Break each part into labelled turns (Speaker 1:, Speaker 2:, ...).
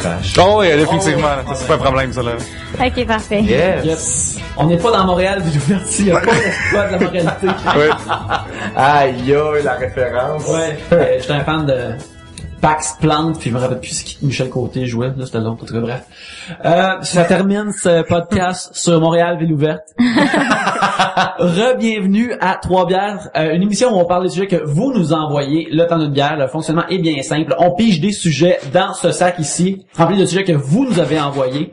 Speaker 1: trash.
Speaker 2: Oh, oui, définitivement. Ça, c'est pas un problème, ça, là.
Speaker 3: Ok, parfait.
Speaker 1: Yes!
Speaker 4: Yes. On n'est pas dans Montréal Villeuverti, il y a pas d'exploit de la moralité.
Speaker 2: Oui.
Speaker 1: Aïe, aïe, la référence.
Speaker 4: Ouais, euh, j'étais un fan de Pax Plante, puis je me rappelle plus ce qui Michel Côté jouait, là, c'était long, en tout cas, bref. Euh, ça termine ce podcast sur Montréal Ville ouverte. Re-bienvenue à Trois Bières, euh, une émission où on parle des sujets que vous nous envoyez, le temps d'une bière, le fonctionnement est bien simple. On pige des sujets dans ce sac ici, rempli de sujets que vous nous avez envoyés.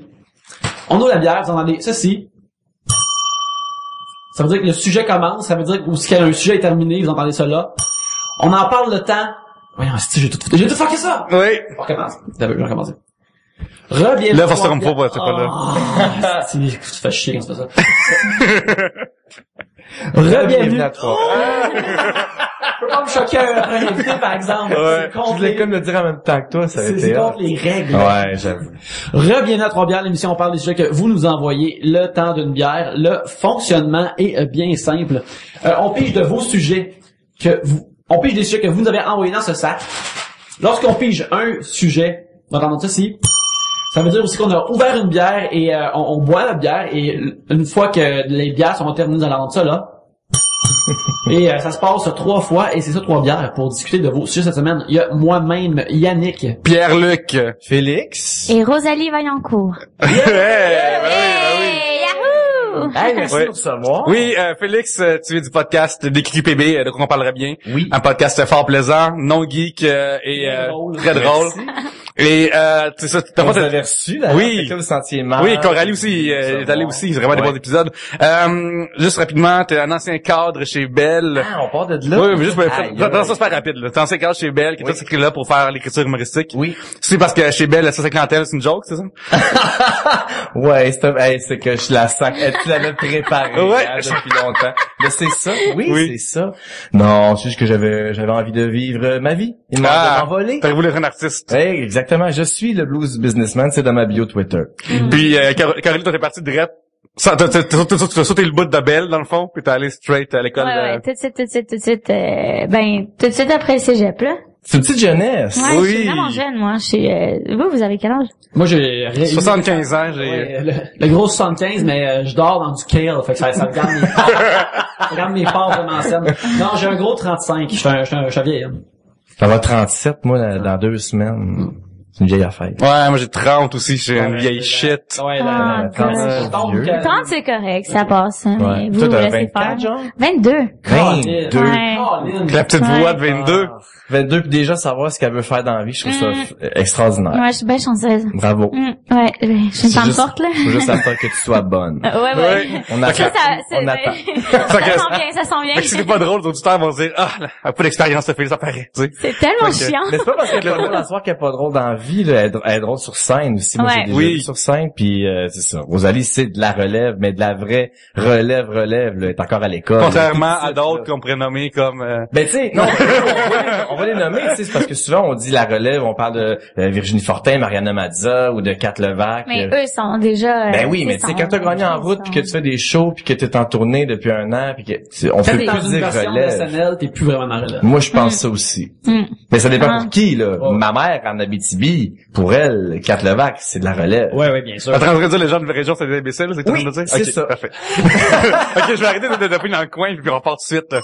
Speaker 4: On ouvre la bière, vous entendez ceci. Ça veut dire que le sujet commence, ça veut dire que un sujet est terminé, vous entendez cela. On en parle le temps. Voyons, si j'ai tout, j'ai tout fucké ça!
Speaker 2: Oui.
Speaker 4: On recommence. T'as vu, je vais recommencer. Reviens.
Speaker 2: Là, faut se tromper pas, c'est pas là.
Speaker 4: Ah, c'est- tu te fais chier quand c'est pas ça.
Speaker 1: Bienvenue
Speaker 4: Rebienvenue.
Speaker 1: à toi.
Speaker 4: Je peux pas me choquer un un invité, par exemple.
Speaker 2: Ouais.
Speaker 4: C'est contre
Speaker 1: Je voulais
Speaker 4: les-
Speaker 1: comme le dire en même temps que toi, ça a
Speaker 4: c'est-
Speaker 1: été
Speaker 4: c'est contre les règles.
Speaker 1: Ouais, j'avoue.
Speaker 4: Rebienvenue à Trois Bières, l'émission on parle des sujets que vous nous envoyez, le temps d'une bière, le fonctionnement est bien simple. Euh, on pige de vos sujets que vous, on pige des sujets que vous nous avez envoyés dans ce sac. Lorsqu'on pige un sujet, on va entendre ça ici. Ça veut dire aussi qu'on a ouvert une bière et euh, on, on boit la bière et une fois que les bières sont terminées, allons entendre ça là. et euh, ça se passe trois fois et c'est ça trois bières pour discuter de vos sujets cette semaine. Il y a moi-même Yannick.
Speaker 2: Pierre-Luc.
Speaker 1: Félix.
Speaker 3: Et Rosalie Vaillancourt.
Speaker 2: Yeah oui, ben oui.
Speaker 3: Hey,
Speaker 1: Hey, merci
Speaker 2: Ouais.
Speaker 1: de recevoir.
Speaker 2: Oui, euh, Félix, euh, tu es du podcast d'écrit PB, euh, de quoi on parlerait bien.
Speaker 1: Oui.
Speaker 2: Un podcast fort plaisant, non geek euh, et
Speaker 4: Très
Speaker 2: euh,
Speaker 4: drôle.
Speaker 2: très drôle. Et euh, tu sais, t'as pas
Speaker 1: avait reçu, d'ailleurs.
Speaker 2: Oui.
Speaker 1: Vous sentiez mal.
Speaker 2: Oui, Coralie aussi, euh, est allé aussi, c'est vraiment des bons épisodes. Euh, juste rapidement, t'es un ancien cadre chez Bell.
Speaker 1: Ah, on part de là.
Speaker 2: oui, mais juste pour ça super rapide. là. T'es ancien cadre chez Bell, qui est écrit là pour faire l'écriture humoristique.
Speaker 1: Oui.
Speaker 2: C'est parce que chez Bell, ça c'est clientèle, c'est une joke, c'est ça?
Speaker 1: Ouais, c'est hey, c'est que je la sac. Tu l'avais préparé
Speaker 2: Ouais.
Speaker 1: hein, depuis longtemps. Mais c'est ça. Oui,
Speaker 2: Oui.
Speaker 1: c'est ça. Non, c'est juste que j'avais j'avais envie de vivre ma vie. M'a
Speaker 2: Ah,
Speaker 1: m'envoler.
Speaker 2: T'aurais voulu être un artiste.
Speaker 1: Hey, exactement. Je suis le blues businessman. C'est dans ma bio Twitter.
Speaker 2: Puis euh, Car- Caroline, toi t'es partie. Ça, T'as t'as- t'as- t'as- t'as sauté le bout de Belle, dans le fond, puis t'es allé straight à l'école.
Speaker 3: Ouais,
Speaker 2: euh,
Speaker 3: ouais, tout de suite, tout de suite, tout de suite, euh, ben, tout de suite après le cégep, là.
Speaker 1: C'est une petite jeunesse.
Speaker 3: Ouais, je
Speaker 2: Oui.
Speaker 3: suis vraiment jeune, moi. Je suis, euh, vous, vous avez quel âge?
Speaker 4: Moi, j'ai... ré-
Speaker 2: 75 ans, j'ai...
Speaker 4: Ouais, le, le gros 75, mais euh, je dors dans du kale, fait que ça, ça me garde mes parts. ça me garde mes parts vraiment saines. Non, j'ai un gros 35. Je suis un, je suis un, je suis un vieil homme.
Speaker 1: Ça va 37, moi, dans, dans deux semaines. C'est une vieille affaire.
Speaker 2: Ouais, moi j'ai 30 aussi, j'ai une
Speaker 4: Ouais,
Speaker 2: vieille
Speaker 4: la-
Speaker 2: shit.
Speaker 4: Ouais,
Speaker 3: Ah,
Speaker 4: la,
Speaker 1: trente,
Speaker 3: God.
Speaker 1: c'est
Speaker 4: tombe
Speaker 1: vieux.
Speaker 4: que-
Speaker 3: 30, c'est correct, ça passe. Hein,
Speaker 1: Ouais.
Speaker 3: mais vous,
Speaker 1: Toi,
Speaker 3: vous
Speaker 1: t'as
Speaker 3: laissez
Speaker 1: 24,
Speaker 3: faire.
Speaker 1: genre?
Speaker 3: 22.
Speaker 1: 22.
Speaker 3: Ouais.
Speaker 4: Colin.
Speaker 2: La petite
Speaker 3: Ouais.
Speaker 2: voix de 22.
Speaker 1: 22, puis déjà savoir ce qu'elle veut faire dans la vie, je trouve ça
Speaker 3: Mm.
Speaker 1: extraordinaire.
Speaker 3: Ouais, je suis bien chanceuse.
Speaker 1: Bravo.
Speaker 3: Mm, ouais, je suis une
Speaker 1: C'est
Speaker 3: femme
Speaker 1: juste-
Speaker 3: forte, là.
Speaker 1: Faut juste attendre que tu sois bonne.
Speaker 3: Ouais, ouais.
Speaker 2: Ouais.
Speaker 1: On
Speaker 3: Ça,
Speaker 1: attend. On attend.
Speaker 3: ça
Speaker 2: que-
Speaker 3: sent bien, ça sent
Speaker 2: que si c'est
Speaker 3: bien.
Speaker 2: pas drôle, les auditeurs vont se dire, ah, elle a pas d'expérience, ça fait, ça paraît, tu sais.
Speaker 3: C'est tellement
Speaker 2: que-
Speaker 3: chiant.
Speaker 1: Mais c'est pas parce qu'elle est pas drôle à soir qu'elle est pas drôle dans la vie, là. Elle, est dr- elle est drôle sur scène aussi. Moi,
Speaker 3: Ouais.
Speaker 1: j'ai déjà
Speaker 2: Oui.
Speaker 1: vu sur scène, puis euh, c'est ça. Rosalie, c'est de la relève, mais de la vraie relève, relève, là. Elle est encore à l'école.
Speaker 2: Contrairement
Speaker 1: là,
Speaker 2: à d'autres qu'on pourrait nommer comme, euh,
Speaker 1: Ben tu sais, non, on va, on va les nommer, tu sais, c'est parce que souvent on dit la relève, on parle de euh, Virginie Fortin, Mariana Mazza ou de Kat Levac.
Speaker 3: Mais
Speaker 1: euh,
Speaker 3: eux sont déjà...
Speaker 1: ben
Speaker 3: euh,
Speaker 1: oui, mais tu sais, quand t'as gagné en route, puis que tu fais des shows, puis que t'es en tournée depuis un an, puis que tu- on
Speaker 4: Quand
Speaker 1: peut
Speaker 4: t'es dans
Speaker 1: plus
Speaker 4: une
Speaker 1: dire
Speaker 4: version
Speaker 1: relève.
Speaker 4: T'es plus vraiment dans relève.
Speaker 1: Moi, je pense ça aussi.
Speaker 3: Mm.
Speaker 1: Mais ça dépend
Speaker 3: Ah.
Speaker 1: pour qui, là. Ma mère, en Abitibi, pour elle, Kat Levac, c'est de la relève.
Speaker 4: Ouais, ouais, bien sûr.
Speaker 2: en train de dire les gens de la région, c'est des imbéciles, c'est tout
Speaker 1: Oui,
Speaker 2: le monde dire?
Speaker 1: c'est ça.
Speaker 2: Parfait. ok, je vais arrêter de taper dans le coin, puis on part tout de suite, là.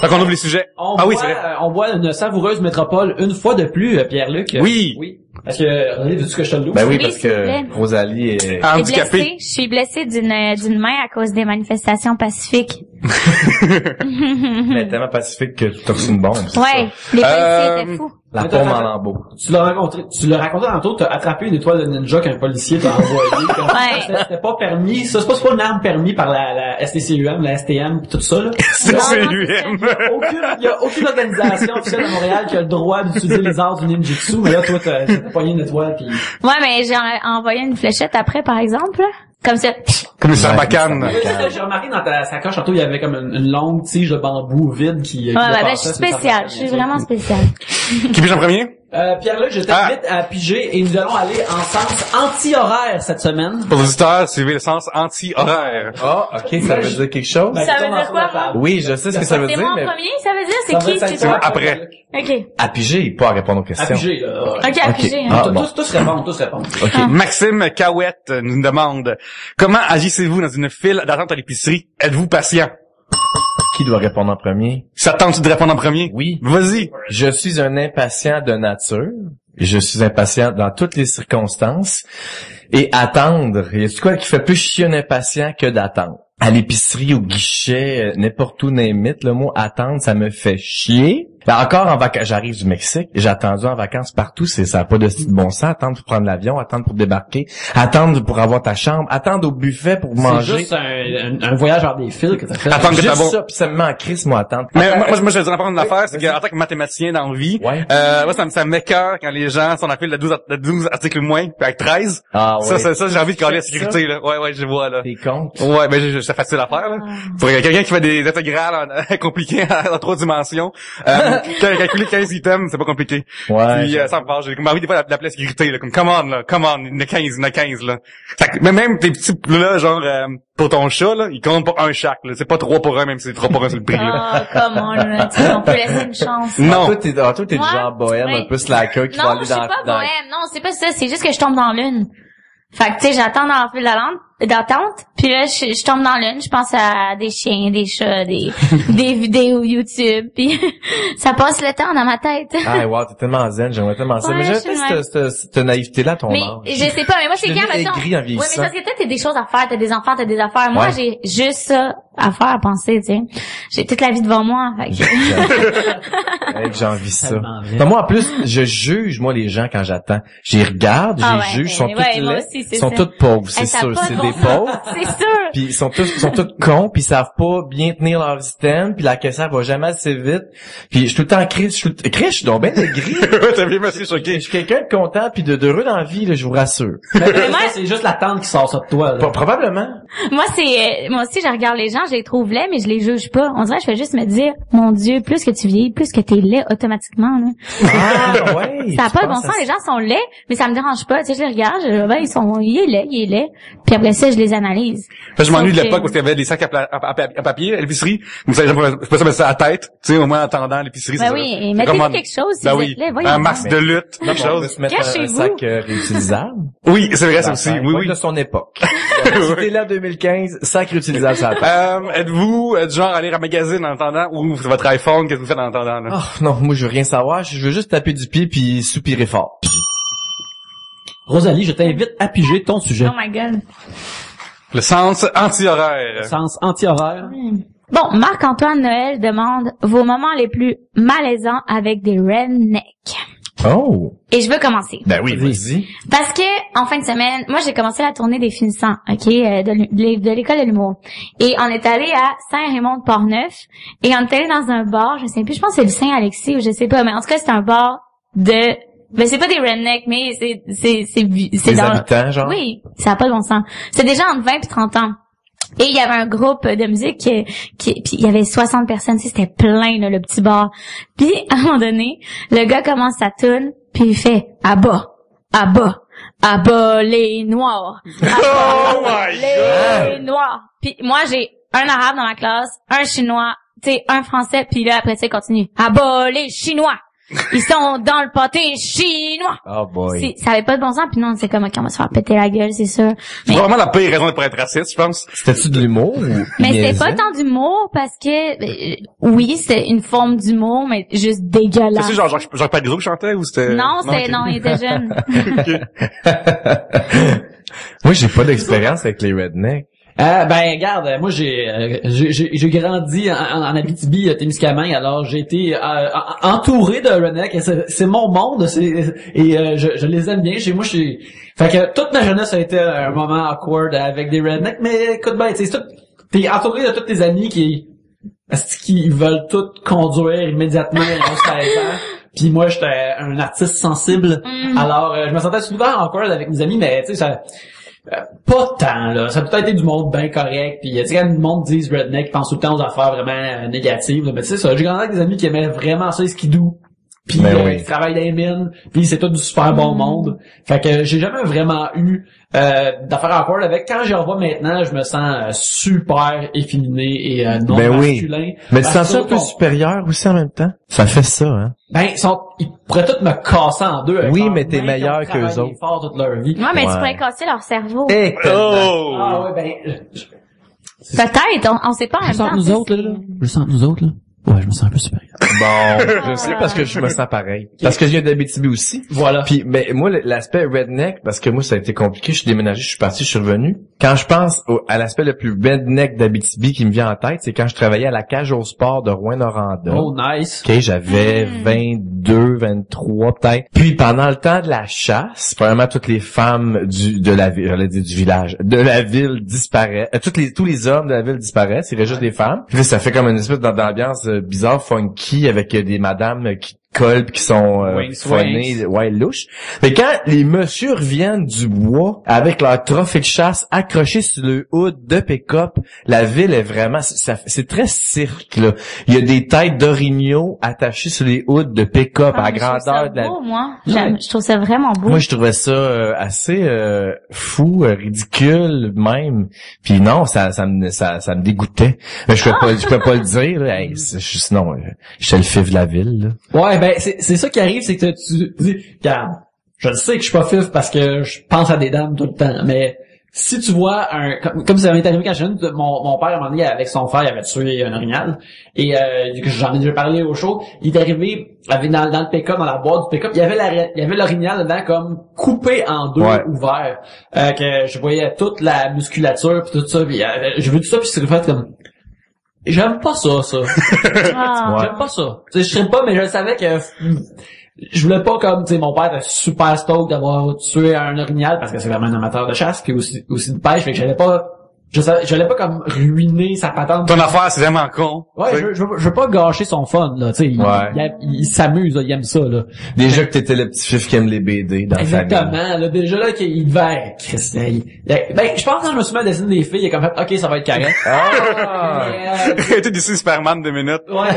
Speaker 2: Fait qu'on ouvre les sujets.
Speaker 4: On
Speaker 2: ah oui, c'est vrai.
Speaker 4: euh, on boit une savoureuse métropole une fois de plus, euh, Pierre-Luc.
Speaker 2: Oui.
Speaker 4: Oui. Parce que, René, veux-tu que je te l'ouvre?
Speaker 1: Ben oui,
Speaker 3: Oui,
Speaker 1: parce que Rosalie est...
Speaker 3: Je suis
Speaker 2: Handicapé.
Speaker 3: blessée, je suis blessée d'une euh, d'une main à cause des manifestations pacifiques.
Speaker 1: Elle est tellement pacifique que tu reçu une bombe.
Speaker 3: Ouais,
Speaker 1: ça.
Speaker 3: les policiers
Speaker 2: Euh,
Speaker 3: étaient fous.
Speaker 1: La
Speaker 4: t'as-
Speaker 1: en lambeau.
Speaker 4: Tu l'as rencontré, tu l'as raconté tantôt, t'as attrapé une étoile de ninja qu'un policier t'a envoyé.
Speaker 3: Ouais.
Speaker 4: C'était pas permis, ça, c'est pas, une arme permis par la, la STCUM, la STM, pis tout ça, là.
Speaker 2: UM.
Speaker 4: Aucune, il y a aucune organisation officielle de Montréal qui a le droit d'utiliser les arts du ninjutsu, mais là, toi, t'as t'as pogné une étoile pis...
Speaker 3: Ouais, mais j'ai en- envoyé une fléchette après, par exemple. là. Comme ça.
Speaker 2: Comme une
Speaker 1: Ouais,
Speaker 2: sarbacane.
Speaker 4: Ouais, J'ai remarqué dans ta sacoche, tantôt, il y avait comme une, une longue tige de bambou vide qui... qui
Speaker 3: Ouais, ouais, ben, je suis spéciale. Je suis vraiment spéciale.
Speaker 2: Qui pige en premier?
Speaker 4: Euh, Pierre-Luc, je t'invite à piger et nous allons aller en sens anti-horaire cette semaine.
Speaker 2: Pour les auditeurs, suivez le sens anti-horaire.
Speaker 1: Ah, ok, ça veut dire quelque chose?
Speaker 4: Ben,
Speaker 3: Ça veut dire quoi.
Speaker 1: Oui, je sais ce que ça veut
Speaker 3: C'est
Speaker 1: dire,
Speaker 3: moi en
Speaker 1: mais
Speaker 3: premier, ça veut dire? C'est qui? C'est toi?
Speaker 2: Après.
Speaker 3: Ok.
Speaker 1: à piger, pas à répondre aux
Speaker 4: À
Speaker 1: questions.
Speaker 4: piger, là.
Speaker 3: Ok, à piger. hein.
Speaker 1: Ah,
Speaker 4: Tous-
Speaker 1: bon.
Speaker 4: tous, tous répondent, tous répondent.
Speaker 1: Ok.
Speaker 2: Maxime Cahouette nous demande comment agissez-vous dans une file d'attente à l'épicerie? Êtes-vous patient?
Speaker 1: Qui doit répondre en premier?
Speaker 2: Ça te tente de répondre en premier?
Speaker 1: Oui.
Speaker 2: Vas-y.
Speaker 1: Je suis un impatient de nature. Je suis impatient dans toutes les circonstances. Et attendre, y a quoi qui fait plus chier un impatient que d'attendre? À l'épicerie, au guichet, euh, n'importe où, n'imite, le mot attendre, ça me fait chier. Là, encore en vacances, j'arrive du Mexique, j'ai attendu en vacances partout, c'est ça a pas de style bon sens, attendre pour prendre l'avion, attendre pour débarquer, attendre pour avoir ta chambre, attendre au buffet pour
Speaker 4: C'est
Speaker 1: manger.
Speaker 4: juste un, un, un voyage vers des fils que t'as fait.
Speaker 2: Attends. que
Speaker 1: Juste ça, puis ça me met en crise, moi, attendre.
Speaker 2: Mais moi, moi, moi, je vais apprendre une affaire, c'est qu'en tant que mathématicien dans la vie,
Speaker 1: Ouais.
Speaker 2: euh, moi, ça me, ça m'écoeure quand les gens sont la file de 12, art- de 12 articles moins, puis avec 13.
Speaker 1: Ah, ouais.
Speaker 2: Ça, ça, ça, j'ai envie de caler la
Speaker 1: Ça?
Speaker 2: sécurité, là. Ouais, ouais, je vois, là.
Speaker 1: T'es compte?
Speaker 2: Ouais, ben, je- je- c'est facile à faire, là. Pour quelqu'un qui fait des intégrales en- compliquées en trois dimensions, euh, calculer 15 items, c'est pas compliqué.
Speaker 1: Ouais.
Speaker 2: Puis, euh, ça me. J'ai comme envie des fois d'appeler la sécurité, là. Comme, come on, là. Come on. Il y en a 15, il y en a 15, là. Fait que, mais même tes petits, là, genre, euh, pour ton chat, là, ils comptent pour un chaque, là. C'est pas trois pour un, même si c'est trois pour un, c'est le prix, là.
Speaker 3: Oh, comment, là. Tu sais, on peut laisser une chance.
Speaker 2: Non.
Speaker 1: Toi, t'es, ah, toi, t'es du genre bohème, un peu slacker qui va
Speaker 3: Non,
Speaker 1: aller
Speaker 3: je suis
Speaker 1: dans,
Speaker 3: pas
Speaker 1: dans-
Speaker 3: bohème. Non, c'est pas ça. C'est juste que je tombe dans l'une. Fait que, tu sais, j'attends dans la file d'attente, d'attente, puis là, je, je tombe dans l'une, je pense à des chiens, des chats, des, des vidéos YouTube, puis ça passe le temps dans ma tête.
Speaker 1: Ah, wow, t'es tellement zen, j'aimerais tellement ça.
Speaker 3: Ouais,
Speaker 1: mais
Speaker 3: suis
Speaker 1: cette, cette, cette naïveté-là ton
Speaker 3: mais
Speaker 1: âge.
Speaker 3: je sais pas, mais moi, c'est
Speaker 1: Je
Speaker 3: quand, mettons...
Speaker 1: aigri en
Speaker 3: Ouais, mais parce que toi, t'as des choses à faire, t'as des enfants, t'as des affaires. Moi,
Speaker 1: Ouais.
Speaker 3: j'ai juste ça à faire, à penser, tu sais. J'ai toute la vie devant moi, fait que...
Speaker 1: J'ai envie ça. Non, moi, en plus, je juge, moi, les gens quand j'attends. J'y regarde, je
Speaker 3: Ah
Speaker 1: les
Speaker 3: ouais,
Speaker 1: juge, ils sont ils sont tous pauvres, c'est sûr, c'est des
Speaker 3: C'est sûr.
Speaker 1: Puis ils sont tous, ils sont tous cons, puis ils savent pas bien tenir leur système, puis la caissière va jamais assez vite. Puis je suis tout le temps je suis tout le- Chris, je suis donc bien aigri.
Speaker 2: T'as bien choqué.
Speaker 1: Je suis quelqu'un de content puis de d'heureux dans la vie, là, je vous rassure.
Speaker 4: Mais c'est juste l'attente qui sort ça de toi. là.
Speaker 1: Pro- Probablement.
Speaker 3: Moi, c'est, euh, moi aussi, je regarde les gens, je les trouve laids, mais je les juge pas. On dirait, que je fais juste me dire, mon Dieu, plus que tu vieillis, plus que t'es laid automatiquement, là.
Speaker 1: Ah, ouais.
Speaker 3: Ça n'a
Speaker 1: tu
Speaker 3: pas de bon
Speaker 1: à
Speaker 3: sens, les gens sont laids, mais ça me dérange pas. Tu sais, je les regarde, je, ben, ils sont, il est laid, il est laid. Puis après ça, je les analyse.
Speaker 2: Que je m'ennuie de l'époque
Speaker 3: que-
Speaker 2: où il y avait des sacs à, pla- à- à- à papier à l'épicerie. Vous savez, je peux ça mettre ça à la tête, tu sais, au moins en attendant l'épicerie.
Speaker 3: Ben
Speaker 2: c'est
Speaker 3: oui,
Speaker 2: ça.
Speaker 3: et
Speaker 2: C'est un-
Speaker 3: quelque chose si
Speaker 2: Ben
Speaker 3: vous
Speaker 2: oui.
Speaker 3: Voyons
Speaker 2: un masque de lutte, quelque
Speaker 1: On peut
Speaker 2: chose.
Speaker 1: se mettre un, un sac euh, réutilisable.
Speaker 2: Oui, c'est vrai, ça aussi. Oui, oui.
Speaker 1: de son époque. t'es là en 2015, sac réutilisable, ça
Speaker 2: Euh, êtes-vous euh, du genre à lire un magazine en attendant? Ou c'est votre iPhone, qu'est-ce que vous faites en attendant, là?
Speaker 1: Oh, non, moi je veux rien savoir, je veux juste taper du pied puis soupirer fort.
Speaker 4: Rosalie, je t'invite à piger ton sujet.
Speaker 3: Oh my god.
Speaker 2: Le sens anti-horaire.
Speaker 4: Sens anti-horaire.
Speaker 3: Bon, Marc-Antoine Noël demande vos moments les plus malaisants avec des rednecks.
Speaker 1: Oh.
Speaker 3: Et je veux commencer.
Speaker 1: Ben oui, vas-y.
Speaker 3: Parce que en fin de semaine, moi j'ai commencé la tournée des finissants, ok, euh, de l'école de l'humour. Et on est allé à Saint-Raymond de Portneuf et on est allé dans un bar, je sais plus, je pense que c'est le Saint-Alexis ou je sais pas, mais en tout cas c'est un bar de, ben c'est pas des rednecks, mais c'est c'est c'est dans
Speaker 1: habitants, genre?
Speaker 3: oui, ça a pas de bon sens. C'est déjà entre 20 et 30 ans. Et il y avait un groupe de musique qui, qui puis il y avait 60 personnes, tu sais, c'était plein là, le petit bar. Puis à un moment donné, le gars commence sa tune, puis il fait à bas, à bas, à bas les noirs. À bas
Speaker 2: Oh my
Speaker 3: les noirs. Puis moi j'ai un arabe dans ma classe, un chinois, tu sais, un français, puis là après ça il continue. À bas les chinois. Ils sont dans le pâté chinois.
Speaker 1: Oh boy.
Speaker 3: C'est- Ça avait pas de bon sens, puis non, c'est comme, ok, on va se faire péter la gueule, c'est sûr.
Speaker 2: C'est
Speaker 3: Mais,
Speaker 2: vraiment la pire raison pour être raciste, je pense.
Speaker 1: C'était-tu de l'humour ou
Speaker 3: mais c'était pas tant d'humour, parce que, euh, oui, c'est une forme d'humour, mais juste dégueulasse.
Speaker 2: C'est genre, genre, genre Parizeau qui chantait ou c'était...
Speaker 3: Non, c'est,
Speaker 2: ok.
Speaker 3: non, il était jeune.
Speaker 1: Moi, j'ai pas d'expérience avec les rednecks.
Speaker 4: Euh, ben regarde, moi j'ai euh, j'ai j'ai- j'ai grandi en, en Abitibi, euh, Témiscamingue, alors j'ai été euh, en- entouré de rednecks. et C'est c'est mon monde, c'est et euh, je, je les aime bien. Chez moi, je suis. Fait que toute ma jeunesse a été un moment awkward avec des rednecks, mais écoute ben, tu sais, c'est tout- t'es entouré de tous tes amis qui qu'ils veulent tout conduire immédiatement à 16 ans. Puis moi, j'étais un artiste sensible.
Speaker 3: Mm.
Speaker 4: Alors, euh, je me sentais souvent awkward avec mes amis, mais tu sais, ça, euh, pas tant, là. Ça a peut-être été du monde bien correct. Puis, tu sais, quand le monde dit redneck, ils pensent tout le temps aux affaires vraiment euh, négatives. là. Mais tu sais ça, j'ai grandi avec des amis qui aimaient vraiment ça, skidoo. Puis
Speaker 1: Ben
Speaker 4: euh,
Speaker 1: oui.
Speaker 4: dans les mines, puis c'est tout du super bon
Speaker 3: Mm.
Speaker 4: monde. Fait que j'ai jamais vraiment eu euh, d'affaires awkward avec. Quand j'y revois maintenant, je me sens euh, super efféminé et euh, non
Speaker 1: Ben oui.
Speaker 4: masculin.
Speaker 1: Mais tu sens ça un
Speaker 4: que
Speaker 1: peu supérieur aussi en même temps? Ça fait ça, hein?
Speaker 4: Ben, ils sont, ils pourraient tous me casser en deux. avec
Speaker 1: Oui, mais t'es meilleur
Speaker 4: qui ont travaillé
Speaker 1: qu'eux autres.
Speaker 4: fort toute leur vie.
Speaker 3: Ouais, mais tu pourrais casser leur cerveau.
Speaker 1: Eh,
Speaker 2: Oh!
Speaker 4: Ah ouais, ben,
Speaker 3: Peut-être, on, on sait pas en même
Speaker 4: je sens
Speaker 3: temps.
Speaker 4: nous autres, là, là. Je sens nous autres, là. Ouais, je me sens un peu supérieur.
Speaker 1: Bon, je sais parce que je me sens pareil. Parce que je viens d'Abitibi aussi.
Speaker 4: Voilà.
Speaker 1: Puis, mais moi, l'aspect redneck, parce que moi, ça a été compliqué. Je suis déménagé, je suis parti, je suis revenu. Quand je pense au- à l'aspect le plus redneck d'Abitibi qui me vient en tête, c'est quand je travaillais à la cage au sport de Rouen-Noranda.
Speaker 4: Oh, nice.
Speaker 1: OK, j'avais
Speaker 3: Mm.
Speaker 1: 22, 23 peut-être. Puis pendant le temps de la chasse, probablement toutes les femmes du de la ville, j'allais dire du village, de la ville disparaissent. Euh, toutes les tous les hommes de la ville disparaissent, il reste juste des femmes. Puis là, ça fait comme une espèce d'ambiance euh, bizarre, funky, avec euh, des madames euh, qui collent pis qui sont euh,
Speaker 4: Wings,
Speaker 1: ouais, louches. Mais quand les messieurs reviennent du bois avec leur trophée de chasse accroché sur le hood de pick-up, la ville est vraiment, c'est très cirque, là. Il y a des têtes d'orignaux attachées sur les hoods de pick-up
Speaker 3: Ah,
Speaker 1: à
Speaker 3: je
Speaker 1: grandeur de la
Speaker 3: beau, moi. J'aime- Je trouve ça vraiment beau.
Speaker 1: moi, je trouvais ça euh, assez euh, fou, euh, ridicule même. Puis non, ça, ça me, ça, ça me dégoûtait. Mais je peux pas, je peux pas le dire. Hey, je- sinon, euh, j'étais le fif de la ville. Là.
Speaker 4: Ouais, ben, c'est, c'est ça qui arrive, c'est que tu dis, regarde, je le sais que je suis pas fif parce que je pense à des dames tout le temps, mais si tu vois un, comme, comme ça m'est arrivé quand j'étais jeune, mon, mon père, à un moment donné, avec son frère, il avait tué un orignal, et euh, j'en ai déjà parlé au show, il est arrivé, avec dans, dans le pick-up, dans la boîte du pick-up, il y avait la, il y avait l'orignal dedans comme coupé en deux,
Speaker 1: Ouais.
Speaker 4: ouvert, euh, que je voyais toute la musculature pis tout ça, puis euh, j'ai vu tout ça, puis c'est fait comme, j'aime pas ça, ça.
Speaker 3: Ah.
Speaker 4: J'aime pas ça. Je serais pas, mais je savais que je voulais pas comme, tu mon père était super stoked d'avoir tué un orignal parce que c'est vraiment un amateur de chasse puis aussi, aussi de pêche, fait que j'allais pas, je j'allais pas comme ruiner sa patente.
Speaker 2: Ton affaire, c'est vraiment con.
Speaker 4: Ouais, je, je, veux- je veux pas gâcher son fun, là, tu sais. Il,
Speaker 1: Ouais.
Speaker 4: il, il s'amuse, là, il aime ça, là.
Speaker 1: Déjà que t'étais le petit fif qui aime les BD dans la famille.
Speaker 4: Exactement, là, déjà là, qu'il devait, Chris, il- il- ben, je pense que quand je me suis mis à dessiner des filles, il a comme fait, ok, ça va être carré.
Speaker 1: Ah!
Speaker 2: Il été d'ici Superman deux minutes.
Speaker 4: Ouais.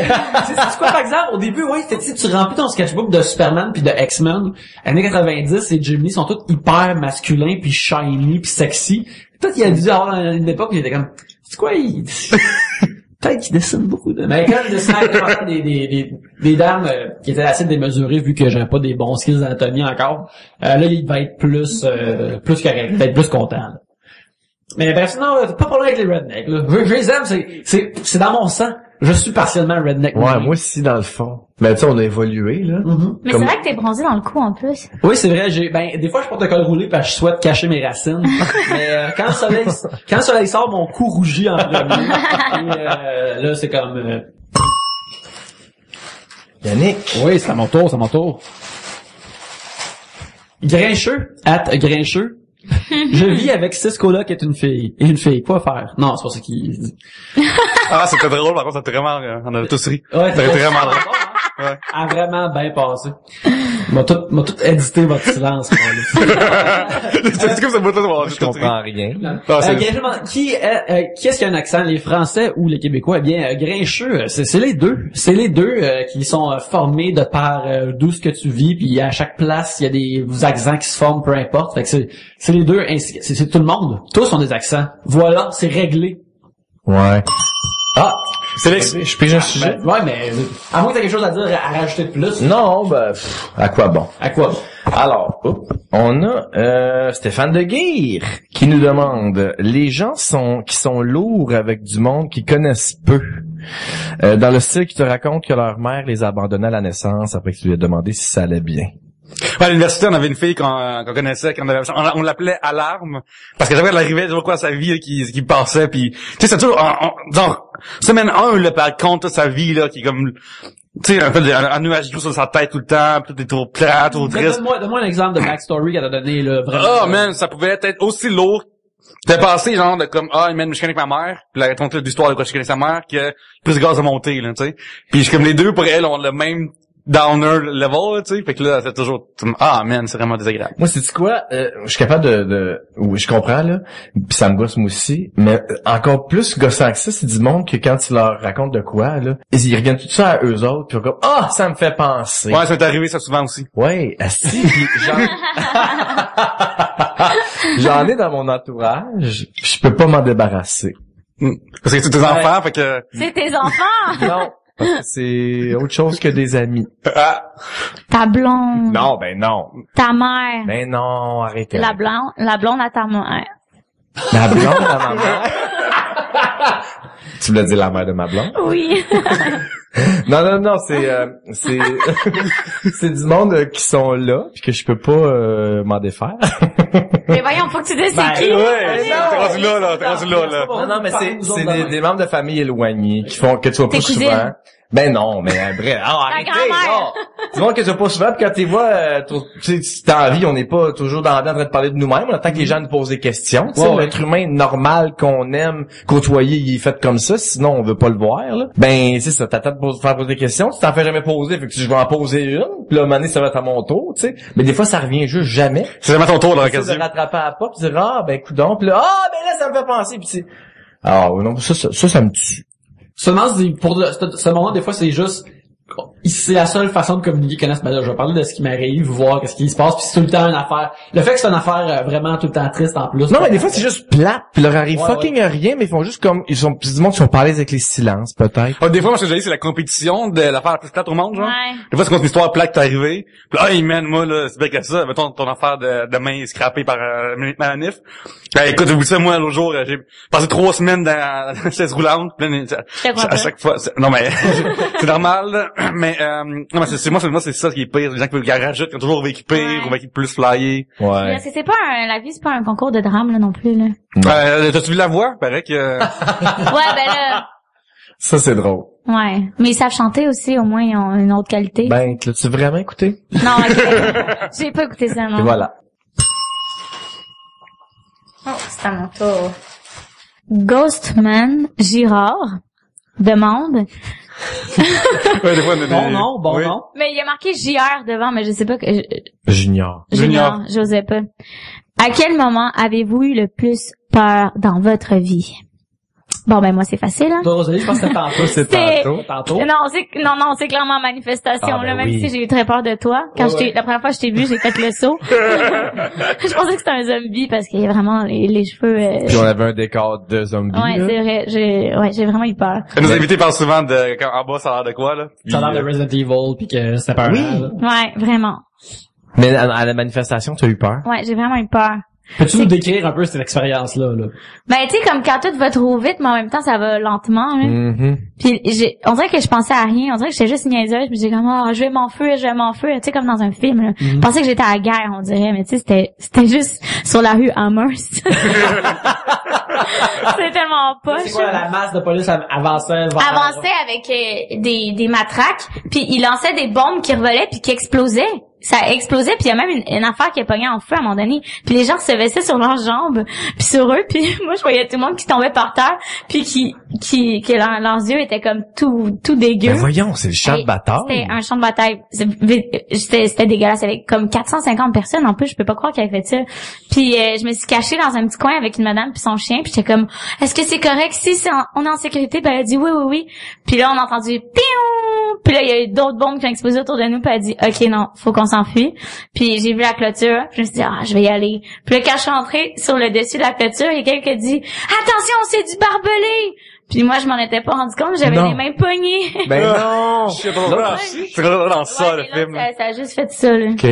Speaker 4: c'est c'est quoi par exemple au début ouais c'était tu remplis ton sketchbook de Superman puis de X-Men années 90 et Jimmy sont tous hyper masculins puis shiny puis sexy. Peut-être qu'il a dû avoir une époque où il était comme c'est quoi il Peut-être qu'il dessine beaucoup de... Mais quand il dessinait des, des, des, des dames euh, qui étaient assez démesurées vu que j'avais pas des bons skills d'anatomie encore, euh, là, il va être plus euh, plus correct, il va être plus content. là. Mais bref, sinon, euh, pas pour avec les rednecks. Là. Je, je les aime, c'est, c'est, c'est dans mon sang. Je suis partiellement redneck.
Speaker 1: Ouais, moi aussi dans le fond. Mais tu sais, on a évolué là.
Speaker 4: Mhm.
Speaker 3: Mais
Speaker 1: Comme-
Speaker 3: c'est vrai que t'es bronzé dans le cou en plus.
Speaker 4: Oui, c'est vrai. J'ai, ben, des fois, je porte le col roulé parce que je souhaite cacher mes racines. Mais euh, quand le soleil, quand le soleil sort, mon cou rougit en premier. Et, euh, là, c'est comme. euh,
Speaker 1: Yannick.
Speaker 4: Oui, c'est à mon tour, c'est à mon tour. Grincheux, at Grincheux. Je vis avec Cisco-là qui est une fille. Et une fille, quoi faire? Non, c'est pas ça qu'il dit.
Speaker 2: Ah, c'était drôle, par contre, c'était vraiment, euh, on a tous ri.
Speaker 4: Ouais,
Speaker 2: C'était vraiment drôle.
Speaker 4: Ouais.
Speaker 2: Ouais.
Speaker 4: A vraiment bien passé. M'a tout, m'a tout édité votre silence. moi, là.
Speaker 2: C'est comme ça, moi, toi,
Speaker 1: Je comprends rien.
Speaker 2: Ah,
Speaker 4: Euh, qui, est, euh, qui est-ce qui a un accent, les Français ou les Québécois? Eh bien, euh, Grincheux, euh, c'est, c'est les deux. C'est les deux euh, qui sont euh, formés de par euh, d'où ce que tu vis, puis à chaque place, il y a des accents qui se forment, peu importe. Fait que c'est, c'est les deux, c'est tout le monde. Tous ont des accents. Voilà, c'est réglé.
Speaker 1: Ouais. Ah!
Speaker 2: C'est l'ex-
Speaker 1: Je pige un sujet?
Speaker 4: Ben, ouais, mais à moins que quelque chose à dire, à, rajouter de plus.
Speaker 1: Non, ben, pff, à quoi bon?
Speaker 4: À quoi?
Speaker 1: Alors, on a euh, Stéphane de Guire qui nous demande les gens sont qui sont lourds avec du monde qui connaissent peu. Euh, dans le style qui te raconte que leur mère les abandonnait à la naissance après que tu lui as demandé si ça allait bien.
Speaker 2: Ouais, à l'université, on avait une fille qu'on euh, qu'on connaissait, qu'on avait, on, on l'appelait Alarme, parce que fois qu'elle arrivait, je vois quoi sa vie là, qui, qui passait, puis tu sais, c'est toujours, on- on- genre, semaine 1, là, elle compte toute sa vie, là, qui est comme, tu sais, un peu de- un, un nuage sur sa tête tout le temps, puis tout est trop plat, trop triste.
Speaker 4: Donne-moi, donne-moi un exemple de backstory qu'elle a donné, là, vraiment.
Speaker 2: Ah, man, ça pouvait être aussi lourd. T'es passé, genre, de comme, ah, man, je connais avec ma mère, puis elle raconte l'histoire de quoi je connais sa mère, que plus de gaz a monté, là, tu sais. Puis je- comme les deux, pour elle, ont le même downer level, tu sais. Fait que là, c'est toujours, ah man, c'est vraiment désagréable.
Speaker 1: Moi, c'est quoi euh, Je suis capable de, de oui, je comprends là, puis ça me gosse moi aussi, mais euh, encore plus gossant que ça, c'est du monde que quand tu leur racontes de quoi là, ils reviennent tout ça à eux autres, puis ils comme ah, ça me fait penser.
Speaker 2: Ouais, ça m'est arrivé ça souvent aussi.
Speaker 1: Ouais, asti, j'en... j'en ai dans mon entourage, je peux pas m'en débarrasser.
Speaker 2: Mm. Parce que c'est tes enfants, fait que...
Speaker 3: C'est tes enfants!
Speaker 1: Non, c'est autre chose que des amis.
Speaker 2: Ah,
Speaker 3: Ta blonde.
Speaker 1: Non, ben non.
Speaker 3: Ta mère.
Speaker 1: Ben non, arrêtez.
Speaker 3: La blonde, la blonde à ta mère.
Speaker 1: La blonde à ma mère? tu voulais dire la mère de ma blonde?
Speaker 3: Oui.
Speaker 1: Non, non, non, c'est euh, c'est c'est du monde euh, qui sont là puis que je peux pas euh, m'en défaire.
Speaker 3: Mais voyons, faut que tu dises
Speaker 4: Ben,
Speaker 3: c'est qui.
Speaker 2: ouais, t'es rendu là, là, t'es rendu là, là.
Speaker 1: Non, non, mais c'est c'est des, des membres de famille éloignés qui font que tu vois pas souvent. Ben non, mais euh, bref, ah, arrêtez, non. Du monde que tu vois pas souvent, puis quand tu vois, euh, tu sais, si t'as envie, on n'est pas toujours dans en train de parler de nous-mêmes, on attend que les gens nous posent des questions. Tu sais,
Speaker 4: Ouais, ouais.
Speaker 1: l'être humain normal qu'on aime côtoyer, il est fait comme ça, sinon on veut pas le voir. Là. Ben c'est ça, t'attends de pose- faire poser des questions, tu t'en fais jamais poser, fait que tu- je vais en poser une, puis là, à un moment donné, ça va être à mon tour, tu sais. Mais des fois, ça revient juste jamais.
Speaker 2: C'est vraiment ton tour, là, quasi.
Speaker 1: de rattraper à la porte, puis dire ah ben coudon, puis là ah ben là ça me fait penser, puis c'est ah non ça ça, ça ça me tue.
Speaker 4: Seulement, pour le- ce moment, des fois, c'est juste, c'est la seule façon de communiquer qu'on a ce là Je vais parler de ce qui m'arrive, voir qu'est-ce qui se passe, puis c'est tout le temps une affaire. Le fait que c'est une affaire euh, vraiment tout le temps triste en plus.
Speaker 1: Non mais des fois c'est juste plate, puis leur arrive
Speaker 4: Ouais,
Speaker 1: fucking rien, mais ils font juste comme ils sont du monde qui sont parlés avec les silences peut-être.
Speaker 2: Ah, des fois, moi, ce que j'ai dit, c'est la compétition de l'affaire la plus plate au monde, genre.
Speaker 3: Ouais.
Speaker 2: Des fois, c'est comme une histoire plate qui est arrivée. Puis là, hey, man, moi, là, c'est bien que ça. Mettons, ton affaire de, de main scrappée par euh, ma manif. Ben, écoute, vous ça, moi, l'autre jour, euh, j'ai passé trois semaines dans dans la chaise roulante. À chaque fois, c'est- non, mais, c'est normal, là. Mais, euh, non, mais c'est c'est- moi, c'est moi, c'est ça qui est pire. Les gens qui veulent rajoutent, qui ont toujours vécu pire,
Speaker 3: Ouais.
Speaker 2: ou vécu plus flyer.
Speaker 1: Ouais.
Speaker 3: C'est pas un, la vie, c'est pas un concours de drame, là, non plus, là.
Speaker 2: Euh, T'as-tu vu la voix? Paraît que, euh,
Speaker 3: Ouais, ben là.
Speaker 1: Ça c'est drôle.
Speaker 3: Ouais. Mais ils savent chanter aussi, au moins, ils ont une autre qualité.
Speaker 1: Ben l'as-tu vraiment écouté?
Speaker 3: Non, ok. J'ai pas écouté ça, non.
Speaker 1: Et voilà.
Speaker 3: Oh, c'est à mon tour. Ghostman Girard demande.
Speaker 2: Ouais, des fois,
Speaker 4: Bon nom, bon
Speaker 2: Oui.
Speaker 4: nom.
Speaker 3: Mais il y a marqué JR devant, mais je sais pas que.
Speaker 1: Junior.
Speaker 2: Junior,
Speaker 3: j'osais pas. À quel moment avez-vous eu le plus peur dans votre vie? Bon, ben, moi, c'est facile, hein?
Speaker 4: Rosalie, je pense que tantôt.
Speaker 1: C'est tantôt.
Speaker 4: Tantôt.
Speaker 3: Non, c'est non non, c'est clairement manifestation
Speaker 1: Ah, ben
Speaker 3: là, même
Speaker 1: oui.
Speaker 3: si j'ai eu très peur de toi. Quand
Speaker 4: Ouais,
Speaker 3: je t'ai
Speaker 4: ouais.
Speaker 3: la première fois que je t'ai vu, j'ai fait le saut. je pensais que c'était un zombie parce qu'il y a vraiment les, les cheveux euh,
Speaker 1: Puis on avait un décor de zombies.
Speaker 3: Ouais,
Speaker 1: là.
Speaker 3: c'est vrai, j'ai ouais, j'ai vraiment eu peur.
Speaker 2: Nos invités parlent souvent de, quand en bas, ça a l'air de quoi, là?
Speaker 4: Ça a l'air de
Speaker 2: euh,
Speaker 4: Resident Evil, puis que c'était pas
Speaker 1: Oui.
Speaker 3: Ouais, vraiment.
Speaker 1: Mais à, à la manifestation, tu as eu peur?
Speaker 3: Ouais, j'ai vraiment eu peur.
Speaker 4: Peux-tu nous décrire un peu cette expérience-là, là?
Speaker 3: Ben tu sais comme quand tout va trop vite, mais en même temps ça va lentement. Là.
Speaker 1: Mhm.
Speaker 3: Puis j'ai on dirait que je pensais à rien, on dirait que j'étais juste niaiseuse, puis j'ai comme ah, je vais m'enfuir, je vais m'enfuir, tu sais comme dans un film. Là. Je pensais que j'étais à la guerre, on dirait, mais tu sais c'était c'était juste sur la rue Amherst. c'est tellement poche.
Speaker 4: C'est quoi, la masse de police av- avançait vers...
Speaker 3: avançait avec euh, des, des matraques, puis il lançait des bombes qui revolaient puis qui explosaient. Ça explosait, puis il y a même une, une affaire qui a pogné en feu à un moment donné. Puis les gens se vessaient sur leurs jambes, puis sur eux, puis moi je voyais tout le monde qui tombait par terre, puis qui qui que leur- leurs yeux étaient comme tout tout dégueux.
Speaker 1: Ben voyons, c'est le champ de bataille.
Speaker 3: C'était un champ de bataille. C'était c'était dégueulasse avec comme 450 personnes en plus, je peux pas croire qu'elle avait fait ça. Puis euh, je me suis cachée dans un petit coin avec une madame puis son chien, puis j'étais comme est-ce que c'est correct si c'est en- on est en sécurité? Puis elle a dit oui oui oui. Puis là on a entendu piou Puis là il y a eu d'autres bombes qui ont explosé autour de nous, puis elle a dit OK non, faut qu'on s'enfuit. Puis j'ai vu la clôture, puis je me suis dit ah, je vais y aller. Puis là quand je suis rentrée sur le dessus de la clôture, il y a quelqu'un qui a dit attention, c'est du barbelé. Puis moi je m'en étais pas rendu compte, j'avais
Speaker 1: Non.
Speaker 3: les mains pognées.
Speaker 1: Ben non.
Speaker 2: Je sais pas pourquoi. C'est vraiment dans ça,
Speaker 3: Ouais,
Speaker 2: le
Speaker 3: là,
Speaker 2: film.
Speaker 3: Ça, ça a juste fait ça, là.
Speaker 1: OK.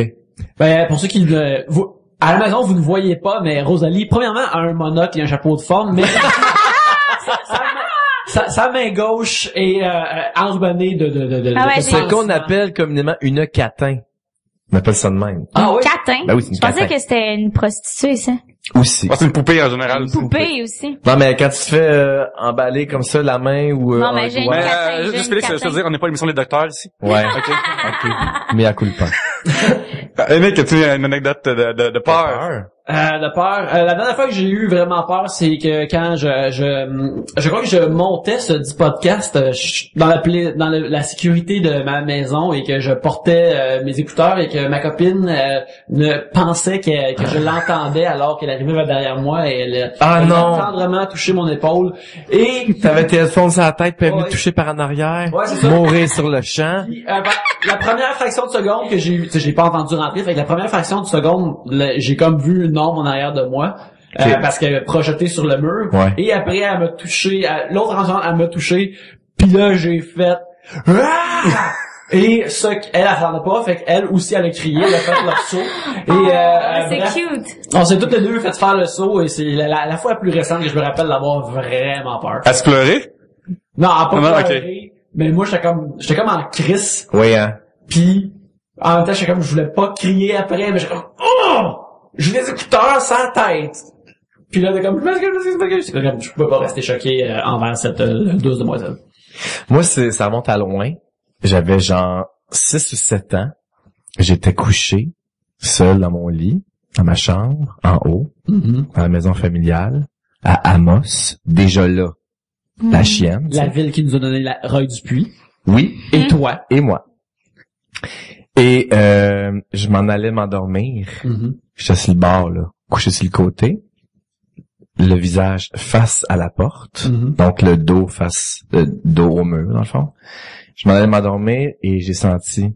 Speaker 4: Ben, pour ceux qui ne... Vous, à la maison, vous ne voyez pas, mais Rosalie, premièrement, a un monocle et un chapeau de forme, mais... sa, sa main- sa- sa main gauche est euh, euh, enrubannée de... de, de, de
Speaker 3: Ah ouais,
Speaker 4: de
Speaker 3: j'ai-
Speaker 1: C'est ce qu'on appelle communément une catin. On appelle ça de même.
Speaker 4: Ah oui?
Speaker 3: Catin.
Speaker 1: Ben oui, c'est une
Speaker 3: Je pensais que c'était une prostituée, ça.
Speaker 1: Aussi.
Speaker 2: Ah, c'est une poupée, en général.
Speaker 3: Une poupée aussi.
Speaker 1: Non, mais quand tu te fais euh, emballer comme ça la main ou euh,
Speaker 3: Non, mais
Speaker 1: un
Speaker 3: j'ai une
Speaker 1: doigt-
Speaker 3: catin,
Speaker 2: euh,
Speaker 3: j'ai
Speaker 2: juste
Speaker 3: une
Speaker 2: Félix, je veux dire, on n'est pas l'émission des docteurs ici.
Speaker 1: Ouais.
Speaker 2: OK.
Speaker 1: OK. Mais à coup de pain.
Speaker 2: Euh, Nick, as-tu une anecdote de, de, de peur?
Speaker 4: Euh, de peur. Euh, la dernière fois que j'ai eu vraiment peur, c'est que quand je, je, je crois que je montais ce dit podcast euh, je- dans la pla- dans le- la sécurité de ma maison et que je portais euh, mes écouteurs et que ma copine euh, ne pensait que, que je l'entendais alors qu'elle arrivait derrière moi et elle,
Speaker 1: Ah
Speaker 4: elle
Speaker 1: non.
Speaker 4: tendrement touché mon épaule et
Speaker 1: T'avais tes headphones sur la tête, puis elle
Speaker 4: Ouais.
Speaker 1: toucher par en arrière,
Speaker 4: Ouais, c'est ça.
Speaker 1: mourir sur le champ.
Speaker 4: Puis, euh, ben, la première fraction de seconde que j'ai j'ai pas entendu rentrer, fait que la première fraction de seconde, j'ai comme vu une ombre en arrière de moi. euh, parce qu'elle est projetée sur le mur.
Speaker 1: Ouais.
Speaker 4: Et après, elle m'a touché, elle- l'autre ensemble, elle m'a touché. Puis là, j'ai fait... Ah! Et ce qu'elle, elle s'attendait pas, fait qu'elle aussi, elle a crié, elle a fait leur saut. Et, euh,
Speaker 3: Ah,
Speaker 4: euh,
Speaker 3: c'est cute.
Speaker 4: on s'est toutes les deux fait faire le saut et c'est la, la- la fois la plus récente que je me rappelle d'avoir vraiment peur.
Speaker 2: À se pleurer?
Speaker 4: Non, elle a pas
Speaker 2: Non, non,
Speaker 4: pleuré, mais moi, j'étais comme, j'étais comme en crise.
Speaker 1: Oui, hein.
Speaker 4: Puis en même temps, j'étais comme je voulais pas crier après, mais j'étais comme Oh! J'ai des écouteurs sans tête. Puis là, t'es comme je m'excuse, je m'excuse, je m'excuse. C'est comme, je pouvais pas rester choqué euh, envers cette euh, douce demoiselle.
Speaker 1: Moi, c'est, ça remonte à loin. J'avais genre 6 ou 7 ans. J'étais couché, seul dans mon lit, dans ma chambre, en haut, dans la maison familiale, à Amos, déjà là. La chienne.
Speaker 4: La
Speaker 1: sais.
Speaker 4: ville qui nous a donné la Roy du Puy.
Speaker 1: Oui,
Speaker 4: Et toi.
Speaker 1: et moi. Et euh, je m'en allais m'endormir. J'étais sur le bord, là, couché sur le côté, le visage face à la porte, donc le dos face, le dos au mur, dans le fond. Je m'en allais m'endormir et j'ai senti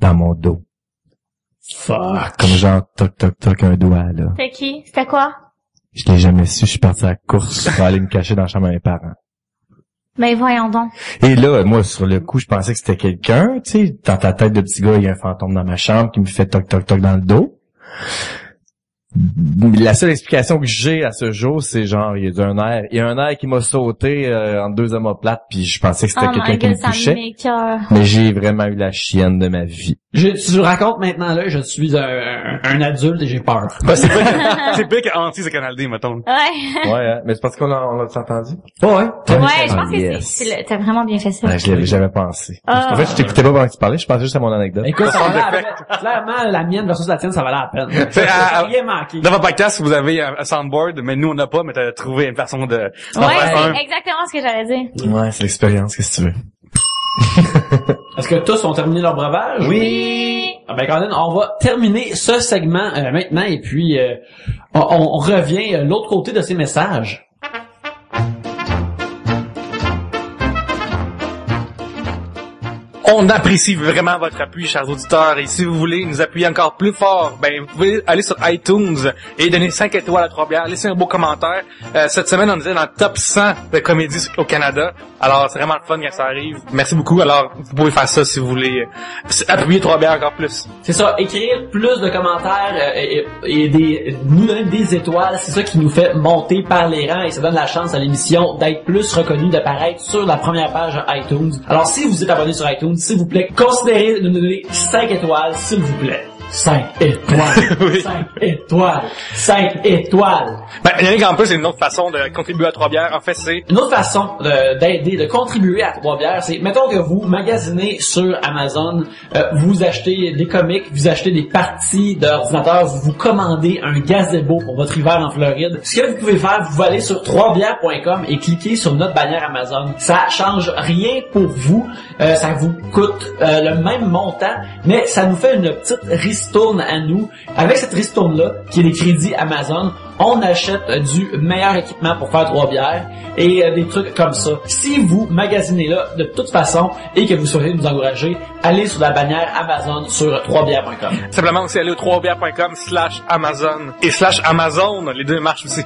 Speaker 1: dans mon dos,
Speaker 4: Fuck.
Speaker 1: comme genre toc toc toc un doigt, là.
Speaker 3: C'était qui? C'était quoi?
Speaker 1: Je l'ai jamais su, je suis parti à la course pour aller me cacher dans la chambre de mes parents.
Speaker 3: Ben voyons donc.
Speaker 1: Et là, moi, sur le coup, je pensais que c'était quelqu'un, tu sais, dans ta tête de petit gars, il y a un fantôme dans ma chambre qui me fait toc toc toc dans le dos. La seule explication que j'ai à ce jour, c'est genre, il y a un air, il y a un air qui m'a sauté euh, en deux omoplates, puis je pensais que c'était
Speaker 3: Oh
Speaker 1: quelqu'un
Speaker 3: my
Speaker 1: qui me touchait. Mais j'ai vraiment eu la chienne de ma vie.
Speaker 4: Je, tu racontes maintenant là, je suis un, un, un adulte et j'ai peur.
Speaker 2: Ben, c'est pire que, c'est Canal D, mettons.
Speaker 3: Ouais.
Speaker 1: Ouais, hein, mais c'est parce qu'on l'a, on l'a entendu.
Speaker 4: ouais.
Speaker 3: Ouais, je
Speaker 1: Ah,
Speaker 3: pense que
Speaker 1: yes.
Speaker 3: c'est- t'as vraiment bien fait ça.
Speaker 1: Ouais, je l'avais jamais pensé.
Speaker 3: Ah.
Speaker 1: En fait, je t'écoutais pas pendant que tu parlais, je pensais juste à mon anecdote.
Speaker 4: Écoute, ça valait la peine. clairement, la mienne versus la tienne, ça valait la peine.
Speaker 2: Dans votre podcast, vous avez un un soundboard, mais nous, on n'a pas, mais t'as trouvé une façon de...
Speaker 3: Ouais,
Speaker 2: un.
Speaker 3: c'est exactement ce que j'allais dire.
Speaker 1: Ouais, c'est l'expérience, qu'est-ce que tu veux?
Speaker 4: Est-ce que tous ont terminé leur breuvage?
Speaker 3: Oui.
Speaker 4: Ah ben Colin, on va terminer ce segment euh, maintenant et puis euh, on, on revient euh, l'autre côté de ces messages.
Speaker 2: On apprécie vraiment votre appui, chers auditeurs, et si vous voulez nous appuyer encore plus fort, ben vous pouvez aller sur iTunes et donner 5 étoiles à Trois Bières, laisser un beau commentaire. Euh, cette semaine, on était dans le top 100 de comédies au Canada, alors c'est vraiment le fun quand ça arrive. Merci beaucoup, alors vous pouvez faire ça si vous voulez euh, appuyer Trois Bières encore plus.
Speaker 4: C'est ça, écrire plus de commentaires euh, et, des, nous donner des étoiles, c'est ça qui nous fait monter par les rangs et ça donne la chance à l'émission d'être plus reconnue, d'apparaître sur la première page iTunes. Alors si vous êtes abonné sur iTunes, s'il vous plaît, considérez de nous donner 5 étoiles, s'il vous plaît. 5 étoiles.
Speaker 2: Oui.
Speaker 4: 5 étoiles. 5 étoiles.
Speaker 2: Ben, Yannick, en plus, c'est une autre façon de contribuer à Trois Bières. En fait, c'est
Speaker 4: Une autre façon de- d'aider, de, contribuer à Trois Bières, c'est, mettons que vous magasinez sur Amazon, euh, vous achetez des comics, vous achetez des parties d'ordinateur, vous vous commandez un gazebo pour votre hiver en Floride. Ce que vous pouvez faire, vous allez sur troisbières.com et cliquez sur notre bannière Amazon. Ça change rien pour vous, euh, ça vous coûte euh, le même montant, mais ça nous fait une petite ristourne à nous. Avec cette ristourne-là, qui est des crédits Amazon, on achète euh, du meilleur équipement pour faire trois bières et euh, des trucs comme ça. Si vous magasinez là de toute façon et que vous souhaitez nous encourager, allez sur la bannière Amazon sur troisbières.com.
Speaker 2: simplement aussi aller au 3bières.com slash Amazon et slash Amazon. Les deux marchent aussi.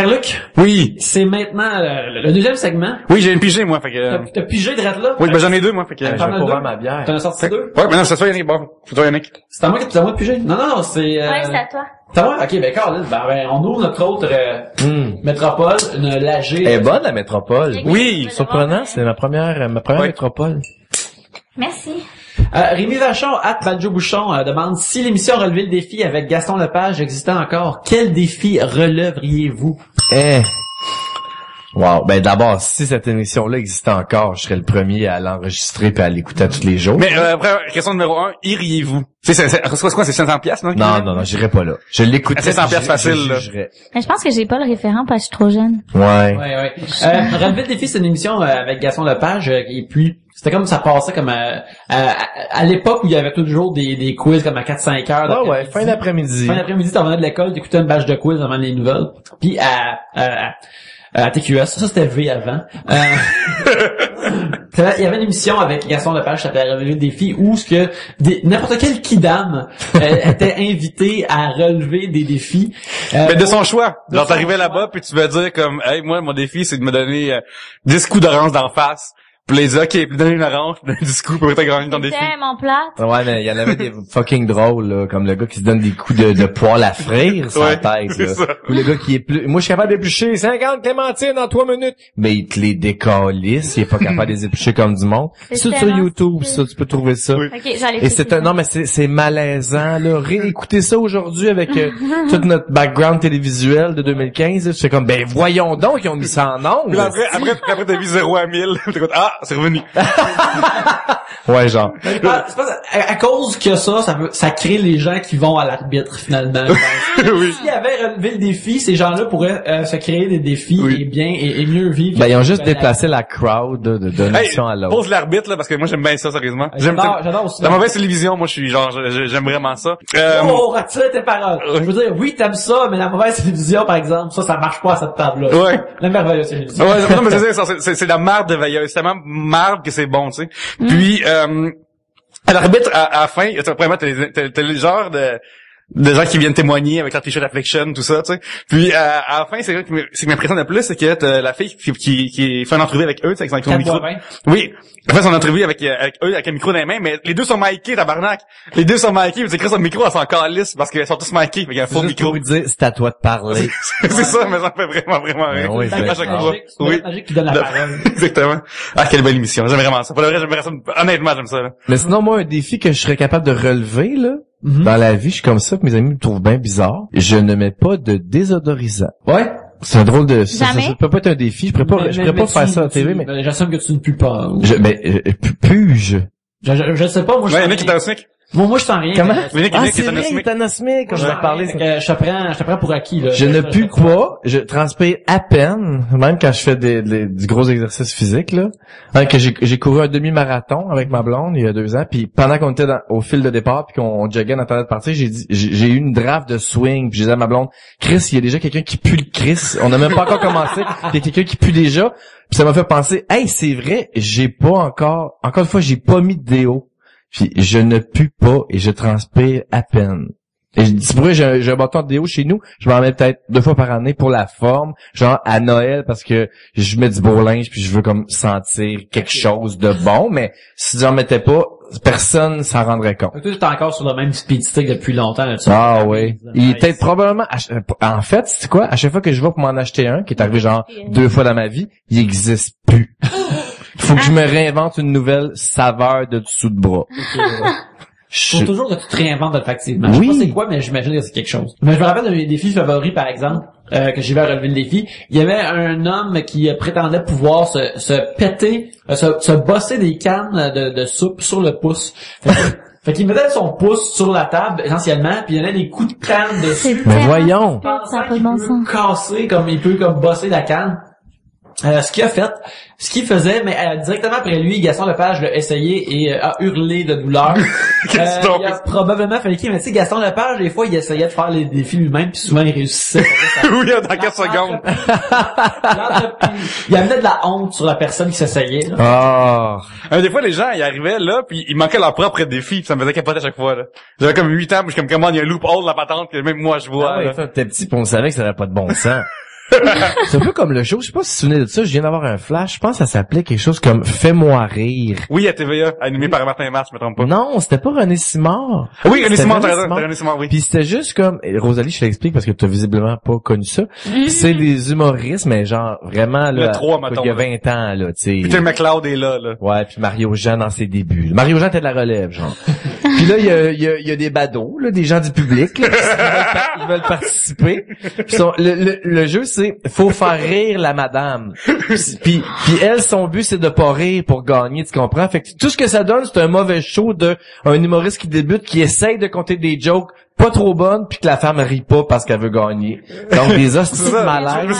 Speaker 4: Pierre-Luc,
Speaker 2: Oui.
Speaker 4: c'est maintenant le, le deuxième segment.
Speaker 2: Oui, j'ai une pigée, moi, fait que... euh,
Speaker 4: T'as t'as pigé de là?
Speaker 2: Oui, ben j'en ai deux, moi, fait que...
Speaker 4: T'en
Speaker 1: Je
Speaker 4: as
Speaker 1: vais pouvoir
Speaker 4: deux?
Speaker 1: ma bière.
Speaker 4: T'en as sorti deux?
Speaker 2: Ouais, ben non, c'est toi, Yannick. Bon, c'est toi, Yannick.
Speaker 4: C'est à moi, que- c'est à moi de piger? Non, non, non, c'est... Euh,
Speaker 3: Ouais, c'est à toi.
Speaker 4: c'est à moi? Ok, ben, ben, ben, on ouvre notre autre euh,
Speaker 1: Hum.
Speaker 4: métropole, une lagée.
Speaker 1: Elle est bonne, la métropole.
Speaker 2: Oui,
Speaker 1: Surprenant, c'est ma première, euh, ma première
Speaker 2: Ouais.
Speaker 1: métropole.
Speaker 3: Merci.
Speaker 4: Euh, Rémi Vachon, at Banjo Bouchon, euh, demande si l'émission relevait le défi avec Gaston Lepage existait encore, quel défi relèveriez-vous?
Speaker 1: Eh. Wow. Ben d'abord, si cette émission-là existait encore, je serais le premier à l'enregistrer puis à l'écouter à tous les jours.
Speaker 2: Mais euh, après, question numéro un, iriez-vous? C'est, c'est, quoi, c'est 500 pièces, non?
Speaker 1: non, non, non, j'irais pas là. Je l'écouterais.
Speaker 2: C'est 100
Speaker 1: puis
Speaker 2: piastres
Speaker 1: je-
Speaker 2: facile,
Speaker 1: je
Speaker 2: là.
Speaker 3: Mais je pense que j'ai pas le référent parce que je suis trop jeune.
Speaker 1: Ouais.
Speaker 4: Ouais, ouais. Euh, Relever le défi, c'est une émission euh, avec Gaston Lepage euh, et puis c'était comme ça passait comme euh, à, à, à l'époque où il y avait toujours des, des quiz comme à 4-5 heures.
Speaker 1: Ah ouais, fin d'après-midi.
Speaker 4: Fin d'après-midi, t'en venais de l'école, t'écoutais une bâche de quiz avant les nouvelles. Puis à, à, à, à TQS, ça c'était V avant. Euh, il y avait une émission avec Gaston Lepage, ça s'appelait Relever le défi, où ce que des- n'importe quel kidam euh, était invité à relever des défis. Euh,
Speaker 2: Mais de son choix.
Speaker 4: De
Speaker 2: Genre, t'arrivais là-bas, puis tu veux dire comme, hey, moi, mon défi, c'est de me donner euh, 10 coups d'orange d'en face. Puis les OK, puis donner une orange, 10 coups pour que t'aies gagné ton
Speaker 3: C'est
Speaker 2: défi.
Speaker 3: tellement plate.
Speaker 1: Ouais, mais il y en avait des fucking drôles, là, comme le gars qui se donne des coups de, de poêle à frire sur la tête,
Speaker 2: c'est
Speaker 1: là.
Speaker 2: ça.
Speaker 1: Ou le gars qui est plus... Moi, je suis capable d'éplucher 50 clémentines en 3 minutes. Mais il te les décalisse, il est pas capable de les éplucher comme du monde.
Speaker 3: C'est
Speaker 1: C'est sur
Speaker 3: tellement
Speaker 1: YouTube,
Speaker 3: stupide.
Speaker 1: ça, tu peux trouver ça.
Speaker 2: Oui.
Speaker 3: Ok, j'allais
Speaker 1: Et c'est un, non, mais c'est, c'est malaisant, là. Réécouter ça aujourd'hui avec euh, tout notre background télévisuel de 2015, là, c'est comme, ben, voyons donc, ils ont mis ça en ondes.
Speaker 2: Puis après, après, après, t'as vu 0 à 1000. T'es comme, ah, c'est revenu.
Speaker 1: Ouais, genre.
Speaker 4: Mais c'est pas- c'est pas- à, à cause que ça, ça, veut, ça crée les gens qui vont à l'arbitre finalement.
Speaker 2: oui.
Speaker 4: S'il y avait relevé le défi, ces gens-là pourraient euh, se créer des défis
Speaker 2: Oui.
Speaker 4: et bien et, et mieux vivre.
Speaker 1: Ben, ils ont juste
Speaker 4: Ben,
Speaker 1: déplacé la crowd de, de,
Speaker 2: Hey,
Speaker 1: à l'autre.
Speaker 2: pose l'arbitre, là, parce que moi, j'aime bien ça, sérieusement.
Speaker 4: la-
Speaker 2: J'aime
Speaker 4: J'adore, j'adore aussi.
Speaker 2: La mauvaise télévision, moi, je suis genre, j'aime vraiment ça. Euh,
Speaker 4: Oh, retire tes paroles. Je veux dire, oui, t'aimes ça, mais la mauvaise télévision, par exemple, ça, ça marche pas à cette table-là.
Speaker 2: Ouais.
Speaker 4: La merveilleuse télévision.
Speaker 2: Ouais, non, mais c'est ça, c'est- c'est la marde de veilleuse. C'est tellement marde que c'est bon, tu sais. Puis, euh, l'arbitre, à, à la fin, t'as- t'as le genre de, de gens qui viennent témoigner avec leur t-shirt Affliction, tout ça, tu sais. Puis, euh, à la fin, c'est vrai que ce qui m'impressionne le plus, c'est que t'as la fille qui, qui, qui fait une entrevue avec eux, tu sais, avec son
Speaker 4: Quatre
Speaker 2: micro. Oui. Elle fait son entrevue avec, euh, avec eux, avec un micro dans les mains, mais les deux sont micés, tabarnak. Les deux sont micés, vous écrivez son micro, elles sont encore lisses parce qu'elles sont tous micés, fait qu'il y a un faux
Speaker 1: Juste
Speaker 2: micro.
Speaker 1: pour dire, c'est à toi de parler.
Speaker 2: c'est ça, mais ça me fait vraiment, vraiment rire.
Speaker 1: Ben oui,
Speaker 4: C'est
Speaker 2: à chaque fois.
Speaker 4: magique, c'est
Speaker 2: Oui.
Speaker 4: magique qui donne la
Speaker 2: Le-
Speaker 4: parole.
Speaker 2: Exactement. Ah, quelle belle émission. J'aime vraiment ça. Pour le vrai, j'aimerais ça. Honnêtement, j'aime ça, là.
Speaker 1: Mais sinon, moi, un défi que je serais capable de relever, là,
Speaker 4: Mhm.
Speaker 1: dans la vie, je suis comme ça, que mes amis me trouvent bien bizarre. Je ne mets pas de désodorisant.
Speaker 4: Ouais.
Speaker 1: C'est un drôle de... Ça, ça,
Speaker 3: Jamais?
Speaker 1: ça peut pas être un défi. Je pourrais pas,
Speaker 4: Mais-
Speaker 1: je
Speaker 4: mais-
Speaker 1: pourrais pas
Speaker 4: mais
Speaker 1: faire
Speaker 4: tu-
Speaker 1: ça à la TV, mais...
Speaker 4: J'assume que tu ne pues pas.
Speaker 1: Je, mais, euh, pu- puis-je?
Speaker 4: Je, je, je sais pas, moi, je
Speaker 2: Ouais, en
Speaker 4: sens
Speaker 2: a qui est.
Speaker 4: Moi, moi, je sens rien.
Speaker 1: Comment? Ah, c'est
Speaker 2: un
Speaker 1: vrai, il est anosmique, quand
Speaker 4: Je
Speaker 1: vais parler.
Speaker 4: je te prends, je te prends pour acquis, là.
Speaker 1: Je ne pue pas, je transpire à peine, même quand je fais des, des- du gros exercice physique, là. Hein, que j'ai, j'ai couru un demi-marathon avec ma blonde il y a deux ans, puis pendant qu'on était dans- au fil de départ, puis qu'on joguait dans la de partir, j'ai dit, j'ai, j'ai eu une draft de swing, puis j'ai dit à ma blonde, Chris, il y a déjà quelqu'un qui pue le Chris, on n'a même pas encore commencé, il y a quelqu'un qui pue déjà, puis ça m'a fait penser, hey, c'est vrai, j'ai pas encore, encore une fois, j'ai pas mis de déo, puis je ne pue pas et je transpire à peine. Et je dis, c'est pour vrai, j'ai un, j'ai un bâton de déo chez nous. Je m'en mets peut-être deux fois par année pour la forme. Genre à Noël parce que je mets du beau linge puis je veux comme sentir quelque chose de bon. Mais si j'en mettais pas, personne s'en rendrait compte.
Speaker 4: T'es encore sur le même speed stick depuis longtemps, là, tu.
Speaker 1: Ah oui. Il
Speaker 4: Nice.
Speaker 1: était probablement... En fait, c'est quoi? À chaque fois que je vais pour m'en acheter un, qui est arrivé genre deux fois dans ma vie, il existe plus. Faut que je me réinvente une nouvelle saveur de dessous de bras.
Speaker 4: Faut
Speaker 1: Je-
Speaker 4: toujours que tu te réinventes olfactivement. Je sais
Speaker 1: Oui.
Speaker 4: pas c'est quoi, mais j'imagine que c'est quelque chose. Mais je me rappelle de mes défis favoris, par exemple, euh, que j'ai vu à relever le défi. Il y avait un homme qui prétendait pouvoir se, se péter, euh, se, se bosser des cannes de, de soupe sur le pouce. Fait que- Fait qu'il mettait son pouce sur la table, essentiellement, puis il donnait des coups de canne
Speaker 3: C'est
Speaker 4: dessus.
Speaker 1: Mais
Speaker 3: tellement
Speaker 1: voyons.
Speaker 3: stupide, Ça a pas de
Speaker 4: qu'il
Speaker 3: bon sens.
Speaker 4: casser, comme il peut comme bosser la canne. Euh, ce qu'il a fait, ce qu'il faisait, mais euh, directement après lui, Gaston Lepage l'a essayé et euh, a hurlé de douleur.
Speaker 2: Qu'est-ce
Speaker 4: Euh, il a probablement fallu qu'il, mais tu sais, Gaston Lepage, des fois, il essayait de faire les défis lui-même, puis souvent, il réussissait.
Speaker 2: oui, dans 4 secondes.
Speaker 4: il amenait de la honte sur la personne qui s'essayait.
Speaker 1: Ah.
Speaker 2: Euh, des fois, les gens, ils arrivaient là, puis ils manquaient leur propre défi, puis ça me faisait capoter à chaque fois, là. J'avais comme 8 ans, puis je suis comme, comment il y a un loophole la patente, que même moi, je vois,
Speaker 1: Ah ouais, t'es petit, puis on savait que ça n'avait pas de bon sens. c'est un peu comme le show, je sais pas si tu te souvenez de ça, je viens d'avoir un flash, je pense que ça s'appelait quelque chose comme Fais-moi rire.
Speaker 2: Oui, à TVA, animé par Martin Mars, je me trompe pas.
Speaker 1: Non, c'était pas René Simard.
Speaker 2: Oui, René t'as
Speaker 1: René
Speaker 2: raison,
Speaker 1: Simard.
Speaker 2: René Simon, oui.
Speaker 1: Puis c'était juste comme et Rosalie, je t'explique parce que tu as visiblement pas connu ça. C'est des humoristes mais genre vraiment là
Speaker 2: Le trois, mettons,
Speaker 1: il y a
Speaker 2: là.
Speaker 1: 20 ans là, tu
Speaker 2: Peter
Speaker 1: sais.
Speaker 2: McLeod est là, là.
Speaker 1: Ouais, puis Mario Jean dans ses débuts. Mario Jean était de la relève, genre. puis là, il y a, il y, a, y a des badauds, là, des gens du public, là, qui veulent, par- qui veulent participer. Puis sont- le, le, le jeu, c'est faut faire rire la madame. Puis puis elle son but c'est de pas rire pour gagner, tu comprends? Fait que tout ce que ça donne c'est un mauvais show de un humoriste qui débute qui essaye de compter des jokes pas trop bonnes puis que la femme rit pas parce qu'elle veut gagner. Donc des
Speaker 2: C'est
Speaker 1: hosties de
Speaker 2: ça. Je me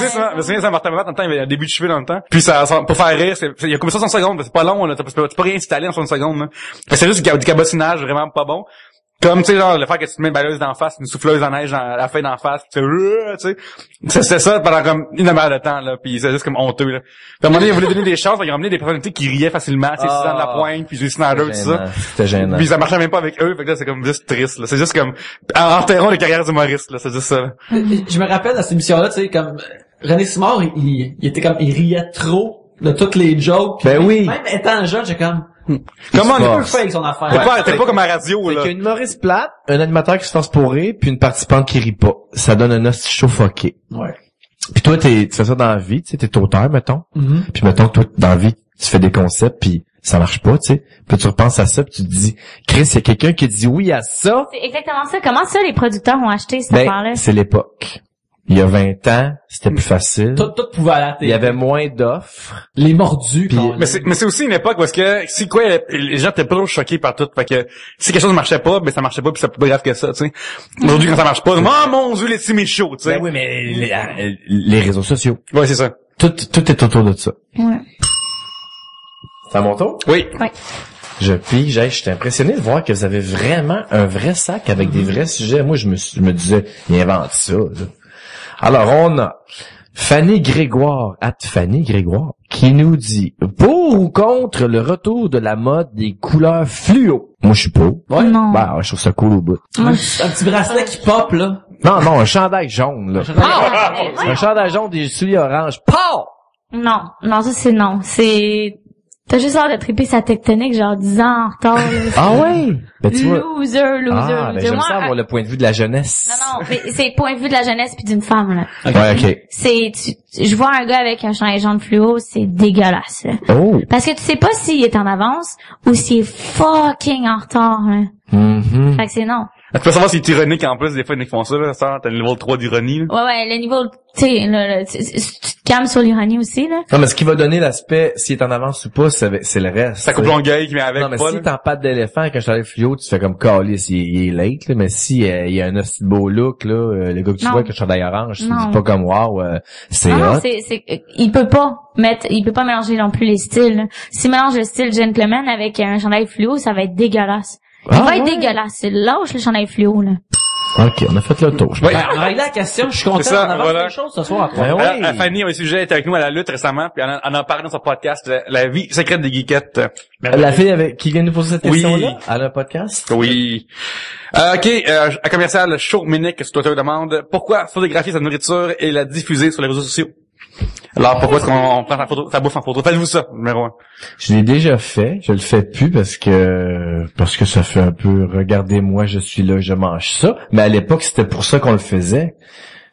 Speaker 2: souviens, ça- ça Martin Mamat, dans le temps, il y avait un début de cheveux dans le temps. Puis ça, ça- pour faire rire, c'est, il y a comme 60 secondes, c'est pas long, là. Tu peux, rien installer en 60 secondes, là. C'est juste du cabotinage vraiment pas bon. Comme, tu sais, genre, le fait que tu te mets une balayeuse d'en face, une souffleuse en neige, dans, la feuille d'en face, tu fais, euh, tu sais. C'est, ça pendant comme une demi-heure de temps, là, puis c'est juste comme honteux, là. Puis à un moment donné, ils voulaient donner des chances, ils ont ramené des personnalités qui riaient facilement, tu sais,
Speaker 1: Ah.
Speaker 2: Suzanne de la Pointe, puis Julie Snyder, tout ça.
Speaker 1: C'était gênant.
Speaker 2: Puis ça marchait même pas avec eux, fait que là, c'est comme juste triste, là. C'est juste comme, enterrons les carrières d'humoristes, là, c'est juste ça, là.
Speaker 4: Je me rappelle à cette émission-là, tu sais, comme René Simard, il, il, était comme, il riait trop de toutes les jokes.
Speaker 1: Ben
Speaker 4: même-
Speaker 1: oui.
Speaker 4: Même étant jeune, j'ai comme,
Speaker 2: Comment on est
Speaker 4: peu
Speaker 2: pas,
Speaker 4: fake son affaire?
Speaker 2: t'es pas, t'es pas comme à la radio, là.
Speaker 1: qu'il y a une humoriste plate, un animateur qui se force pour rire, puis une participante qui rit pas. Ça donne un hostie chaud fucké.
Speaker 4: Ouais.
Speaker 1: Puis toi, t'es, tu fais ça dans la vie, tu sais, t'es auteur, mettons.
Speaker 4: Mhm.
Speaker 1: Puis mettons que toi, dans la vie, tu fais des concepts, puis ça marche pas, tu sais. Puis tu repenses à ça, puis tu te dis, Chris, il y a quelqu'un qui dit oui à ça.
Speaker 3: C'est exactement ça. Comment ça, les producteurs ont acheté cette
Speaker 1: Ben,
Speaker 3: affaire-là?
Speaker 1: c'est l'époque. Il y a 20 ans, c'était plus facile.
Speaker 4: Tout, tout pouvait aller à la
Speaker 1: Il y avait moins d'offres.
Speaker 4: Les mordus.
Speaker 1: Puis-
Speaker 4: quand-
Speaker 2: Mais c'est, mais c'est aussi une époque parce que si quoi, les gens étaient pas trop choqués par tout. Fait que si quelque chose ne marchait pas, ben ça marchait pas puis c'est pas grave que ça, tu sais. Aujourd'hui quand ça marche pas, oh mon dieu les petits chauds, tu sais.
Speaker 1: Ben oui, mais les, euh, les réseaux sociaux.
Speaker 2: Ouais, c'est ça.
Speaker 1: Tout, tout est autour de ça.
Speaker 3: Ouais.
Speaker 1: C'est à mon tour?
Speaker 2: Oui.
Speaker 3: Ouais.
Speaker 1: Je pige, hey, j'étais impressionné de voir que vous avez vraiment un vrai sac avec des vrais sujets. Moi, je me, suis- je me disais, il invente ça. là. Alors, on a Fanny Grégoire, at Fanny Grégoire, qui nous dit pour ou contre le retour de la mode des couleurs fluo? Moi, je suis pour.
Speaker 4: Ouais.
Speaker 3: Non.
Speaker 1: Ben, je trouve ça cool au bout.
Speaker 4: Un petit bracelet qui pop, là.
Speaker 1: Non, non, un chandail jaune, là. Un chandail jaune, des souliers orange. Pow!
Speaker 3: Non, non, ça c'est non. C'est t'as juste l'air de triper sa tectonique genre 10 ans en retard.
Speaker 1: Ah ouais? Ben, tu vois.
Speaker 3: Loser, loser,
Speaker 1: Ah, ben,
Speaker 3: loser.
Speaker 1: j'aime
Speaker 3: Moi,
Speaker 1: ça avoir le point de vue de la jeunesse.
Speaker 3: Non, non, mais c'est point de vue de la jeunesse puis d'une femme, là.
Speaker 1: Ouais, ok.
Speaker 3: C'est, tu- je vois un gars avec un chandail jaune fluo, c'est dégueulasse, là.
Speaker 1: Oh.
Speaker 3: Parce que tu sais pas s'il est en avance ou s'il est fucking en retard, là.
Speaker 1: Mhm.
Speaker 3: Fait que c'est non.
Speaker 2: Tu peux savoir si c'est ironique en plus, des fois ils font ça, là, ça, t'as le niveau 3 d'ironie, là.
Speaker 3: Ouais, ouais, le niveau, tu sais, tu te calmes sur l'ironie aussi, là.
Speaker 1: Non, mais ce qui va donner l'aspect, s'il est en avance ou pas, c'est le reste.
Speaker 2: Ça coupe Longueuil qui met avec
Speaker 1: Non, mais
Speaker 2: pas,
Speaker 1: si t'es en patte d'éléphant avec un chandail fluo, tu fais comme calice, il, est- il est late, là. Mais si euh, il y a un aussi beau look, là, euh, le gars que tu
Speaker 3: Non.
Speaker 1: vois avec le chandail orange, tu dis pas comme wow, euh, c'est
Speaker 3: Non, non, c'est, c'est, il peut pas mettre, il peut pas mélanger non plus les styles. là. S'il mélange le style gentleman avec un chandail fluo, ça va être dégueulasse. Il
Speaker 1: Ah,
Speaker 3: va être dégueulasse. C'est lâche le chandail fluo, là.
Speaker 1: Ok, on a fait le tour. je.
Speaker 4: Ben, on a réglé la question, je suis content.
Speaker 2: C'est ça,
Speaker 4: on avance
Speaker 2: voilà.
Speaker 4: quelque chose ce soir.
Speaker 1: Ben
Speaker 2: Euh,
Speaker 1: oui.
Speaker 2: euh, Fanny, un sujet, était avec nous à la lutte récemment, puis elle en, en parlé dans son podcast, la, la vie secrète des geekettes.
Speaker 1: La fille avec, qui vient nous poser cette
Speaker 2: Oui.
Speaker 1: question-là, elle a un podcast?
Speaker 2: Oui. Euh, ok, euh, à commercial Show Minic, sur Twitter demande pourquoi photographier sa nourriture et la diffuser sur les réseaux sociaux? Alors pourquoi est-ce qu'on prend sa photo, sa bouffe en photo? Faites-vous ça, numéro un.
Speaker 1: Je l'ai déjà fait, je le fais plus parce que parce que ça fait un peu regardez-moi, je suis là, je mange ça. Mais à l'époque, c'était pour ça qu'on le faisait.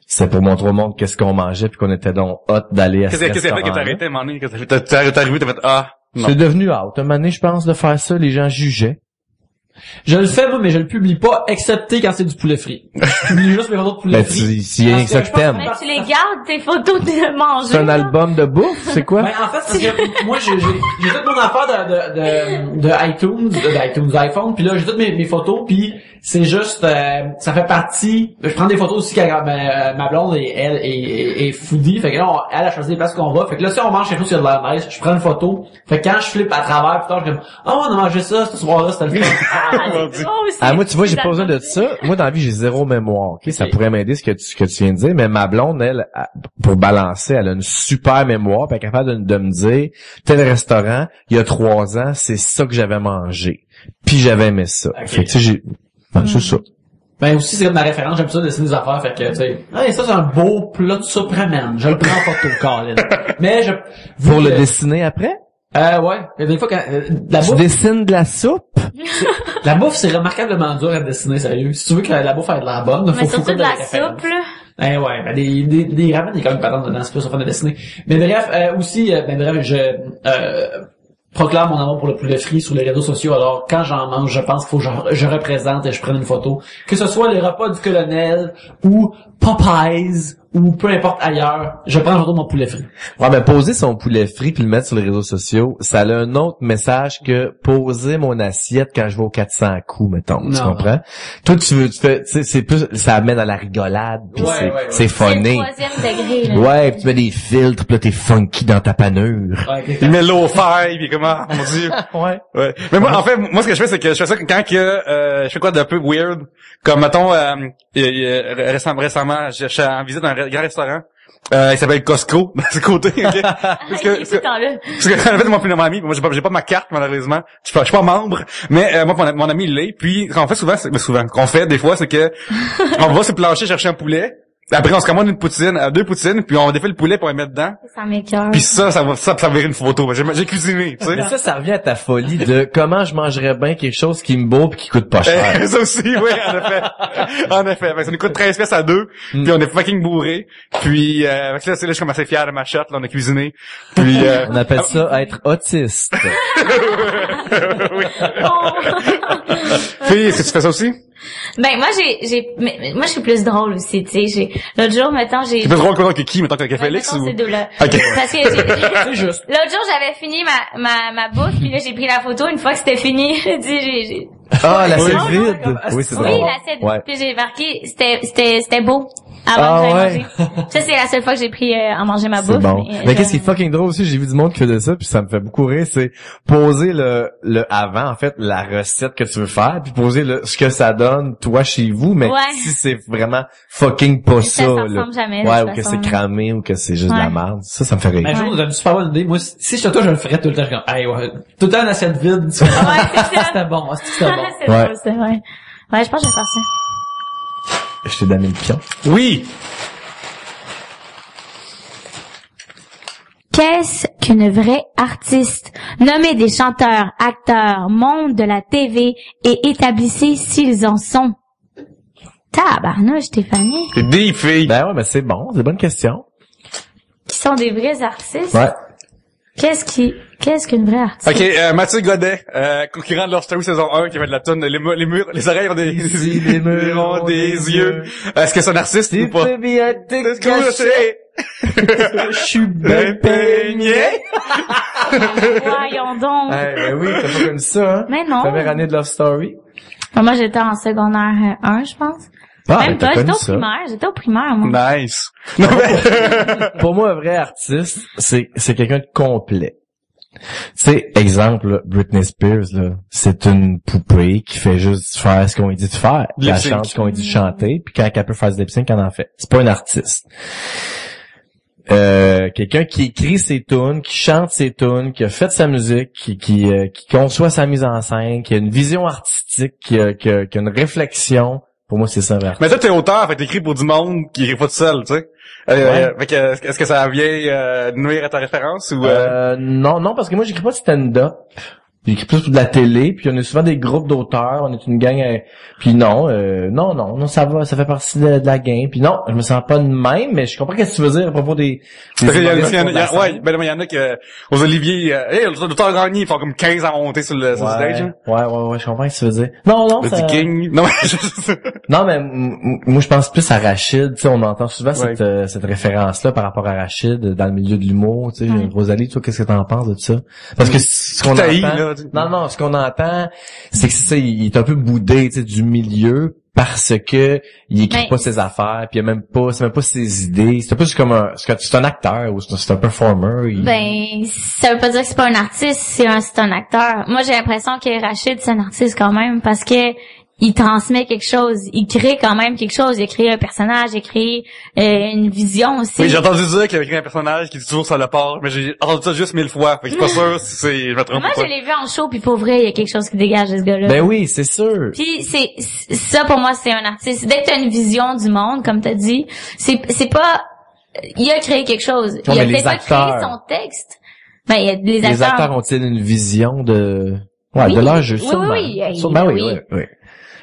Speaker 1: C'était pour montrer au monde qu'est-ce qu'on mangeait puis qu'on était donc hot d'aller à ce
Speaker 2: Qu'est-ce qu'est-ce qui a fait que t'as
Speaker 1: restaurant-là.
Speaker 2: arrêté à un moment donné? Qu'est-ce que t'as fait? T'as t'es arrivé, t'as fait ah non.
Speaker 1: C'est devenu out. Un moment donné, je pense, de faire ça, les gens jugeaient.
Speaker 4: Je le fais, moi, mais je le publie pas, excepté quand c'est du poulet frit. Je publie juste mes photos de poulet
Speaker 1: Ben,
Speaker 4: frit.
Speaker 1: tu- s'il y a
Speaker 4: Parce
Speaker 1: ça
Speaker 4: que
Speaker 1: t'aimes.
Speaker 3: Mais tu les gardes, tes photos de manger.
Speaker 1: C'est un
Speaker 3: là.
Speaker 1: album de bouffe, c'est quoi?
Speaker 4: Ben, en fait, parce que moi, j'ai, j'ai, j'ai toute mon affaire de, de, de, de iTunes, de, d'iTunes iPhone, puis là, j'ai toutes mes, mes photos, puis c'est juste, euh, ça fait partie, je prends des photos aussi quand ma, ma blonde, et, elle, est, est, est foodie, fait que là, on- elle a choisi les places qu'on va, fait que là, si on mange quelque chose qui a de l'air nice, je prends une photo, fait que quand je flippe à travers, putain, je suis comme, oh, on a mangé ça, ce soir-là, c'était le fun.
Speaker 2: Mon Dieu.
Speaker 3: C'est-
Speaker 1: Ah, moi, tu vois, j'ai pas besoin de ça. Moi, dans la vie, j'ai zéro mémoire. Ok, ça pourrait m'aider ce que tu, ce que tu viens de dire, mais ma blonde, elle, pour balancer, elle a une super mémoire, puis elle est capable de, de me dire, tel restaurant, il y a trois ans, c'est ça que j'avais mangé. Puis j'avais aimé ça. Fait que, tu sais, j'ai, ben, c'est ça.
Speaker 4: Ben aussi, c'est comme ma référence, j'aime ça dessiner des affaires, fait que, tu sais, hey, ça c'est un beau plat de soupe ramen. Je le prends en photo, Colin. Mais je...
Speaker 1: Pour
Speaker 4: vu
Speaker 1: le
Speaker 4: que-
Speaker 1: dessiner après,
Speaker 4: Euh, ouais. Mais Des fois, quand, euh, la
Speaker 1: tu
Speaker 4: bouffe,
Speaker 1: dessines de la soupe?
Speaker 4: la bouffe, c'est remarquablement dur à dessiner, sérieux. Si tu veux que la bouffe ait de la bonne,
Speaker 3: Mais
Speaker 4: faut, faut
Speaker 3: surtout de la soupe, là.
Speaker 4: Eh ouais, ben des, des, des ramen, il y a quand même pas dedans, c'est sur fun de dessiner. Mais bref, euh, aussi, euh, ben bref, je, euh, proclame mon amour pour le poulet frit sur les réseaux sociaux. Alors, quand j'en mange, je pense qu'il faut que je, je représente et je prenne une photo. Que ce soit les repas du colonel ou Popeyes ou peu importe ailleurs, je prends toujours mon poulet frit.
Speaker 1: Ouais, mais poser son poulet frit puis le mettre sur les réseaux sociaux, ça a un autre message que poser mon assiette quand je vais au 400 coups, mettons. Tu
Speaker 4: Non.
Speaker 1: comprends? Toi, tu veux, tu fais, tu sais, c'est plus, ça amène à la rigolade puis
Speaker 4: Ouais,
Speaker 1: c'est,
Speaker 4: ouais, ouais.
Speaker 1: c'est
Speaker 3: C'est le
Speaker 1: funny.
Speaker 3: troisième degré, là.
Speaker 1: Ouais, puis tu mets des filtres, puis là, t'es funky dans ta panure.
Speaker 4: Ouais,
Speaker 2: Il met l'eau fi puis comment, mon dieu.
Speaker 1: Ouais.
Speaker 2: Ouais. Mais moi, en fait, moi, ce que je fais, c'est que je fais ça quand que, euh, je fais quoi d'un peu weird. Comme, mettons, euh, il- il- récemment, récemment, je je suis en visite dans un grand restaurant. Euh, il s'appelle Costco, de ce côté. ok? Parce que, parce que-. Parce que, en fait, moi, puis mon ami, moi, j'ai pas, j'ai pas ma carte, malheureusement. Je suis pas, je suis pas membre. Mais, euh, moi, mon, mon ami, il l'est. Puis, ce qu'on fait souvent, c'est, souvent, ce qu'on fait, des fois, c'est que, on va le plancher chercher un poulet. Après, on se commande une poutine, euh, deux poutines, puis on défait le poulet pour le mettre dedans.
Speaker 3: Ça m'écoeure.
Speaker 2: Puis ça, ça va, ça, ça va virer une photo. J'ai, j'ai cuisiné, tu sais.
Speaker 1: Mais ça, ça revient à ta folie de comment je mangerais bien quelque chose qui me beau pis qui coûte pas cher.
Speaker 2: Euh, ça aussi, oui, en effet. en effet. Fait ça nous coûte 13 pièces à deux,
Speaker 1: Mm.
Speaker 2: puis on est fucking bourré. Puis, euh, fait là, c'est là, je suis comme assez fier de ma shot, là, on a cuisiné. Puis, euh,
Speaker 1: On appelle ça être autiste.
Speaker 2: oui.
Speaker 3: Oh.
Speaker 2: Fille, est-ce que tu fais ça aussi?
Speaker 3: Ben moi j'ai j'ai mais- mais moi je suis plus drôle aussi, tu sais, j'ai l'autre jour mettons j'ai
Speaker 2: C'est plus drôle que qui, mettons, que que Félix ou?
Speaker 3: ces deux-là.
Speaker 2: Ok.
Speaker 3: Parce que j'ai-
Speaker 4: C'est juste.
Speaker 3: L'autre jour, j'avais fini ma, ma, ma bouffe, puis là, j'ai pris la photo. Une fois que c'était fini, j'ai dit, j'ai, j'ai...
Speaker 1: Ah, la vide. Oui, c'est
Speaker 3: Oui,
Speaker 1: drôle.
Speaker 3: l'assiette.
Speaker 1: Ouais.
Speaker 3: Puis j'ai marqué, c'était, c'était, c'était beau. Avant
Speaker 1: Ah,
Speaker 3: que j'aille
Speaker 1: ouais.
Speaker 3: manger. Ça, c'est la seule fois que j'ai pris euh, à manger ma
Speaker 1: C'est
Speaker 3: bouffe.
Speaker 1: bon.
Speaker 3: Mais,
Speaker 1: Mais
Speaker 3: euh,
Speaker 1: qu'est-ce qui est fucking drôle aussi, j'ai vu du monde qui faisait ça, puis ça me fait beaucoup rire, c'est poser le, le avant, en fait, la recette que tu veux faire, puis poser le, ce que ça donne, toi, chez vous, mais
Speaker 3: Ouais.
Speaker 1: si c'est vraiment fucking pas
Speaker 3: Ça,
Speaker 1: là.
Speaker 3: jamais, de
Speaker 1: Ouais, ou que c'est cramé, ou que c'est juste de la merde. Ça, ça me fait rire.
Speaker 4: Mais un jour, vous avez une super bonne idée. Moi, si j'étais toi, je le ferais tout le temps. Je comme, hey, ouais, tout le temps une assiette vide. C'était bon, c'était bon.
Speaker 1: Ouais,
Speaker 3: je pense que je vais faire ça.
Speaker 1: Je t'ai donné le pion.
Speaker 2: Oui!
Speaker 3: Qu'est-ce qu'une vraie artiste? Nommez des chanteurs, acteurs, monde de la TV et établissez s'ils en sont. Tabarnouche, Stéphanie.
Speaker 2: C'est deep, fille.
Speaker 1: Ben ouais, mais c'est bon, c'est une bonne question.
Speaker 3: Qui sont des vrais artistes?
Speaker 1: Ouais.
Speaker 3: Qu'est-ce qui, qu'est-ce qu'une vraie artiste?
Speaker 2: Ok, euh, Mathieu Godet, euh, concurrent de Love Story saison 1, qui avait de la tonne, les, mu- les murs, les oreilles ont des,
Speaker 1: Si les murs
Speaker 2: ont des yeux. Est-ce que c'est un artiste ou pas?
Speaker 1: bien te
Speaker 2: Couché,
Speaker 1: Je suis bien peigné.
Speaker 3: Voyons donc.
Speaker 1: Hey, ben oui, t'as pas connu ça, hein?
Speaker 3: Mais non.
Speaker 1: Première année de Love Story.
Speaker 3: Moi, j'étais en secondaire 1, je pense.
Speaker 1: Ah,
Speaker 3: Même pas, j'étais au primaire. J'étais au primaire, moi.
Speaker 2: Nice. Non, mais-
Speaker 1: Pour moi, un vrai artiste, c'est, c'est quelqu'un de complet. Tu sais, exemple, là, Britney Spears, là, c'est une poupée qui fait juste faire ce qu'on lui dit de faire. Elle chante ce qu'on lui dit de chanter, puis quand elle peut faire du lip elle en fait. C'est pas un artiste. Euh, quelqu'un qui écrit ses tunes, qui chante ses tunes, qui a fait sa musique, qui, qui, euh, qui conçoit sa mise en scène, qui a une vision artistique, qui a, qui a- qui a une réflexion. Pour moi, c'est ça,
Speaker 2: mais toi, t'es auteur, fait que t'écris pour du monde qui écrit pas tout seul, tu sais. Euh, fait que, est-ce que ça vient euh, nuire à ta référence ou... Euh...
Speaker 1: Euh, non, non, parce que moi, j'écris pas de stand-up. J'écris plus pour de la télé, puis on est souvent des groupes d'auteurs, on est une gang, euh, puis non, euh, non, non, non, ça va, ça fait partie de, de la game, puis non, je me sens pas de même, mais je comprends ce que tu veux dire à propos des... des
Speaker 2: y a- il y a- il a- ouais, ben, il y en a que, aux Olivier, euh, hey, l'auteur gagné, ils font comme 15 à monter sur le, sur le
Speaker 1: Ouais,
Speaker 2: stage. hein.
Speaker 1: ouais, ouais, ouais, je comprends ce que tu veux dire. Non, non,
Speaker 2: Le
Speaker 1: ça...
Speaker 2: King. Non,
Speaker 1: Non, mais moi, je pense plus à Rachid. Tu sais, on entend souvent
Speaker 2: Ouais.
Speaker 1: cette, euh, cette référence-là par rapport à Rachid dans le milieu de l'humour. Tu sais,
Speaker 3: Ouais.
Speaker 1: Rosalie, toi, qu'est-ce que t'en penses de ça? Parce que ce qu'on entend... Non, non, ce qu'on entend, c'est que ça, il est un peu boudé, tu sais, du milieu parce que il écrit pas ses affaires, puis il a même pas, c'est même pas ses idées. C'est un peu comme un, c'est un acteur ou c'est un, c'est un performer. il-
Speaker 3: Ben, ça veut pas dire que c'est pas un artiste, c'est un, c'est un acteur. Moi, j'ai l'impression que Rachid, c'est un artiste quand même, parce que il transmet quelque chose, il crée quand même quelque chose, il a créé un personnage, il a créé euh, une vision aussi.
Speaker 2: Oui, j'ai entendu dire qu'il avait écrit un personnage qui dit toujours ça le part, mais j'ai entendu ça juste mille fois. Fait que je suis pas sûr si c'est, je me trompe
Speaker 3: Moi, je l'ai vu en show, puis pour vrai, il y a quelque chose qui dégage de ce gars-là.
Speaker 1: Ben oui, c'est sûr.
Speaker 3: Puis c'est ça pour moi, c'est un artiste. Dès que t'as une vision du monde, comme t'as dit, c'est c'est pas il a créé quelque chose. il a peut-être pas créé son texte. Ben, il y a les acteurs.
Speaker 1: Les acteurs ont-ils une vision de, ouais,
Speaker 3: Oui.
Speaker 1: de leur jeu,
Speaker 3: Oui,
Speaker 1: sûrement?
Speaker 3: oui, oui,
Speaker 1: Sûrement, ben oui,
Speaker 3: oui.
Speaker 1: oui,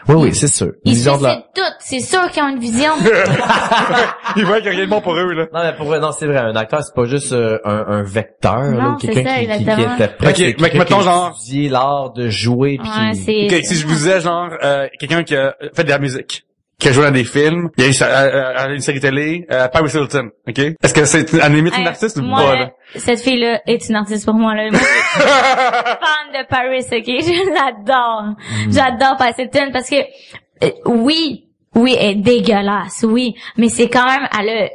Speaker 1: oui. Oui, c'est sûr. Une
Speaker 3: Ils
Speaker 1: vision de
Speaker 3: suicident toutes. C'est sûr qu'ils ont une vision.
Speaker 2: Ils voient qu'il y a rien de bon pour eux, là.
Speaker 1: Non, mais pour vrai, non, c'est vrai. Un acteur, c'est pas juste euh, un, un vecteur, là, ou
Speaker 3: c'est
Speaker 1: quelqu'un
Speaker 3: ça,
Speaker 1: qui, qui, qui interprète.
Speaker 2: Ok,
Speaker 1: quelqu'un
Speaker 2: mettons genre-
Speaker 1: l'art de jouer, puis
Speaker 3: Ouais,
Speaker 1: qui-
Speaker 3: c'est
Speaker 2: Ok, si je vous disais, genre, euh, quelqu'un qui a fait de la musique. Qui a joué dans des films, il y a eu euh, euh, une série télé, euh, Paris Hilton, ok? Est-ce que c'est un limite une
Speaker 3: Hey,
Speaker 2: artiste ou
Speaker 3: moi,
Speaker 2: pas,
Speaker 3: là,
Speaker 2: là?
Speaker 3: cette fille-là est une artiste pour moi, là. Moi, je suis fan de Paris, ok? Je l'adore.
Speaker 2: Hmm.
Speaker 3: J'adore Paris Hilton parce que, euh, oui, oui, elle est dégueulasse, oui, mais c'est quand même, elle a, euh,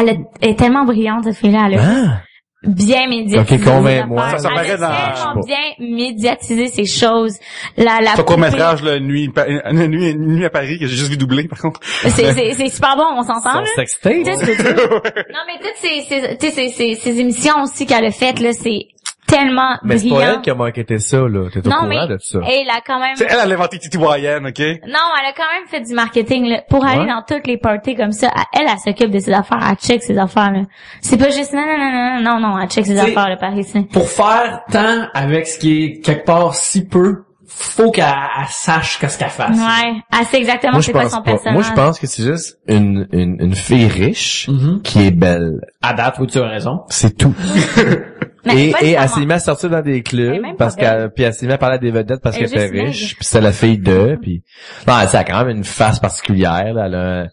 Speaker 3: elle, a- elle est tellement brillante, cette fille-là, elle a
Speaker 1: Ah!
Speaker 3: Bien médiatisé.
Speaker 1: Ok, convainc-moi.
Speaker 2: Ça- ça paraît dans-
Speaker 3: tellement bien médiatisé ces choses. La, la
Speaker 2: Son court
Speaker 3: poupée-
Speaker 2: métrage, là, nuit, une nuit, une nuit à Paris, que j'ai juste vu doubler, par contre.
Speaker 3: C'est, c'est, c'est super bon, on s'entend, là. sais, Non, mais toutes ces, ces, ces, ces émissions aussi qu'elle a faites, là, c'est tellement
Speaker 1: Mais c'est pas
Speaker 3: brillant.
Speaker 1: elle qui a marketé ça, là. T'es au
Speaker 3: Non,
Speaker 1: courant
Speaker 3: mais
Speaker 1: de ça.
Speaker 3: elle a quand même...
Speaker 2: C'est elle, elle a inventé Titi Boyen, ok?
Speaker 3: Non, elle a quand même fait du marketing, là. Pour aller dans toutes les parties comme ça, elle, elle, s'occupe de ses affaires, elle check ses affaires, là. C'est pas juste, non, non, non, non, non, non, elle check ses
Speaker 4: T'sais,
Speaker 3: affaires, le Paris, c'est-
Speaker 4: Pour faire tant avec ce qui est quelque part si peu, faut qu'elle elle sache qu'est-ce qu'elle fasse.
Speaker 3: Ouais, elle sait exactement
Speaker 1: Moi, je
Speaker 3: c'est quoi
Speaker 1: pense
Speaker 3: son
Speaker 1: pas.
Speaker 3: personnage.
Speaker 1: Moi, je pense que c'est juste une, une, une fille riche
Speaker 4: Mhm.
Speaker 1: qui est belle.
Speaker 4: À date, oui, tu as raison.
Speaker 1: C'est tout.
Speaker 3: Mais
Speaker 1: et
Speaker 3: c'est
Speaker 1: et elle s'est mise à sortir dans des
Speaker 3: est
Speaker 1: clubs parce qu'elle puis elle s'est mise à parler à des vedettes parce
Speaker 3: Elle
Speaker 1: qu'elle
Speaker 3: est
Speaker 1: était riche puis c'est la fille de puis non elle, a quand même une face particulière là, elle a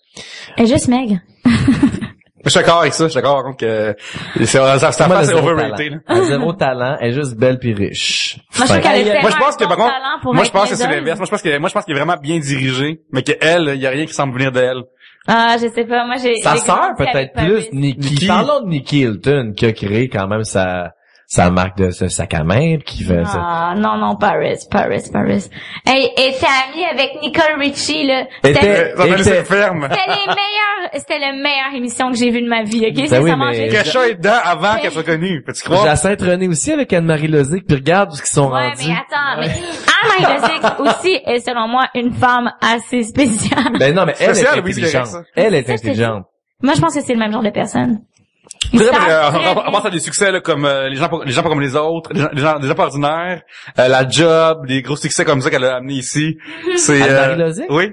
Speaker 3: Elle est juste maigre.
Speaker 2: Je suis d'accord avec ça, je suis d'accord, donc, euh, c'est, ça, ça, ça
Speaker 1: Moi,
Speaker 2: passe
Speaker 1: elle a zéro
Speaker 2: overrated.
Speaker 1: Elle a zéro talent elle est juste belle puis riche
Speaker 3: Moi, je qu'elle
Speaker 4: Moi,
Speaker 2: pense que, par contre, moi, je pense que c'est l'inverse. Moi, je pense que, moi, je pense qu'il est vraiment bien dirigé, mais qu'elle, il y a rien qui semble venir d'elle.
Speaker 3: Ah, je sais pas, moi, j'ai...
Speaker 1: sa
Speaker 3: j'ai
Speaker 1: sœur peut-être plus. Nikki. parlons de Nikki Hilton qui a créé quand même sa sa marque de ce sac à main qui fait ça
Speaker 3: Ah, non, non, Paris, Paris, Paris. Hey, et t'es amie avec Nicole Richie, là.
Speaker 1: Était-
Speaker 3: C'était
Speaker 2: Euh, Ça m'a laissé
Speaker 1: était-
Speaker 2: ferme.
Speaker 3: c'était les meilleures, c'était la meilleure émission que j'ai vue de ma vie, ok?
Speaker 1: Ben oui,
Speaker 3: Sincèrement,
Speaker 1: mais-
Speaker 2: Cacha est dedans avant qu'elle soit connue. Peux-tu croire?
Speaker 1: Jacinthe René aussi avec Anne-Marie Lozic puis regarde où ils sont
Speaker 3: Ouais,
Speaker 1: rendus
Speaker 3: mais attends, mais Anne Lozic aussi est, selon moi, une femme assez spéciale.
Speaker 1: ben non mais elle est
Speaker 2: oui,
Speaker 1: intelligente
Speaker 2: correct,
Speaker 1: elle est
Speaker 3: Ça,
Speaker 1: intelligente
Speaker 3: Moi, je pense que c'est le même genre de personne.
Speaker 2: Euh,
Speaker 3: très
Speaker 2: on, on pense à des succès là, comme euh, les gens pas, les gens pas comme les autres, les gens, les gens, les gens pas ordinaires, euh, la job, des gros succès comme ça qu'elle a amené ici. C'est
Speaker 1: Anne-Marie
Speaker 2: euh,
Speaker 1: Lozic?
Speaker 2: Oui.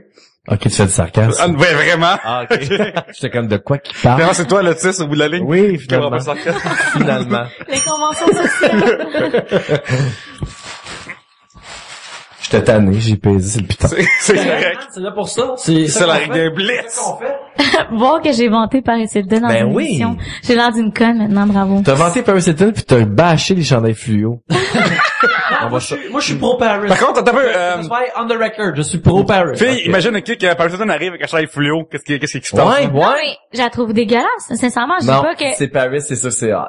Speaker 1: ok tu fais du sarcasme
Speaker 2: Ah, ouais, vraiment.
Speaker 1: Ah, ok. J'étais comme de quoi qu'il parle?
Speaker 2: Vraiment, c'est toi l'autiste au bout de la ligne?
Speaker 1: Oui,
Speaker 2: Qui aura
Speaker 1: finalement.
Speaker 2: pas de sarcasme.
Speaker 1: finalement.
Speaker 3: Les conventions sociales.
Speaker 1: J'étais tanné, j'ai pesé, c'est le piton.
Speaker 2: C'est c'est correct.
Speaker 4: C'est là pour ça. C'est
Speaker 2: C'est la règle blitz.
Speaker 4: C'est ça qu'on fait.
Speaker 3: Voir que j'ai vanté Paris Hilton dans
Speaker 1: Ben
Speaker 3: une
Speaker 1: oui.
Speaker 3: émission. J'ai l'air d'une conne maintenant, bravo.
Speaker 1: T'as vanté Paris Hilton puis t'as bâché les chandails fluo. On va
Speaker 4: Moi, je suis pro Paris.
Speaker 2: Par contre, t'as un peu, euh,
Speaker 4: on the record, je suis pro Paris.
Speaker 2: fille, imagine un kick, euh, Paris Hilton arrive avec un chandail fluo. Qu'est-ce qui, qu'est-ce qui se passe?
Speaker 1: Ouais,
Speaker 3: Non,
Speaker 1: ouais.
Speaker 3: mais je la trouve dégueulasse. Sincèrement, je
Speaker 1: Non,
Speaker 3: pas que...
Speaker 1: c'est Paris, c'est ça, c'est hot.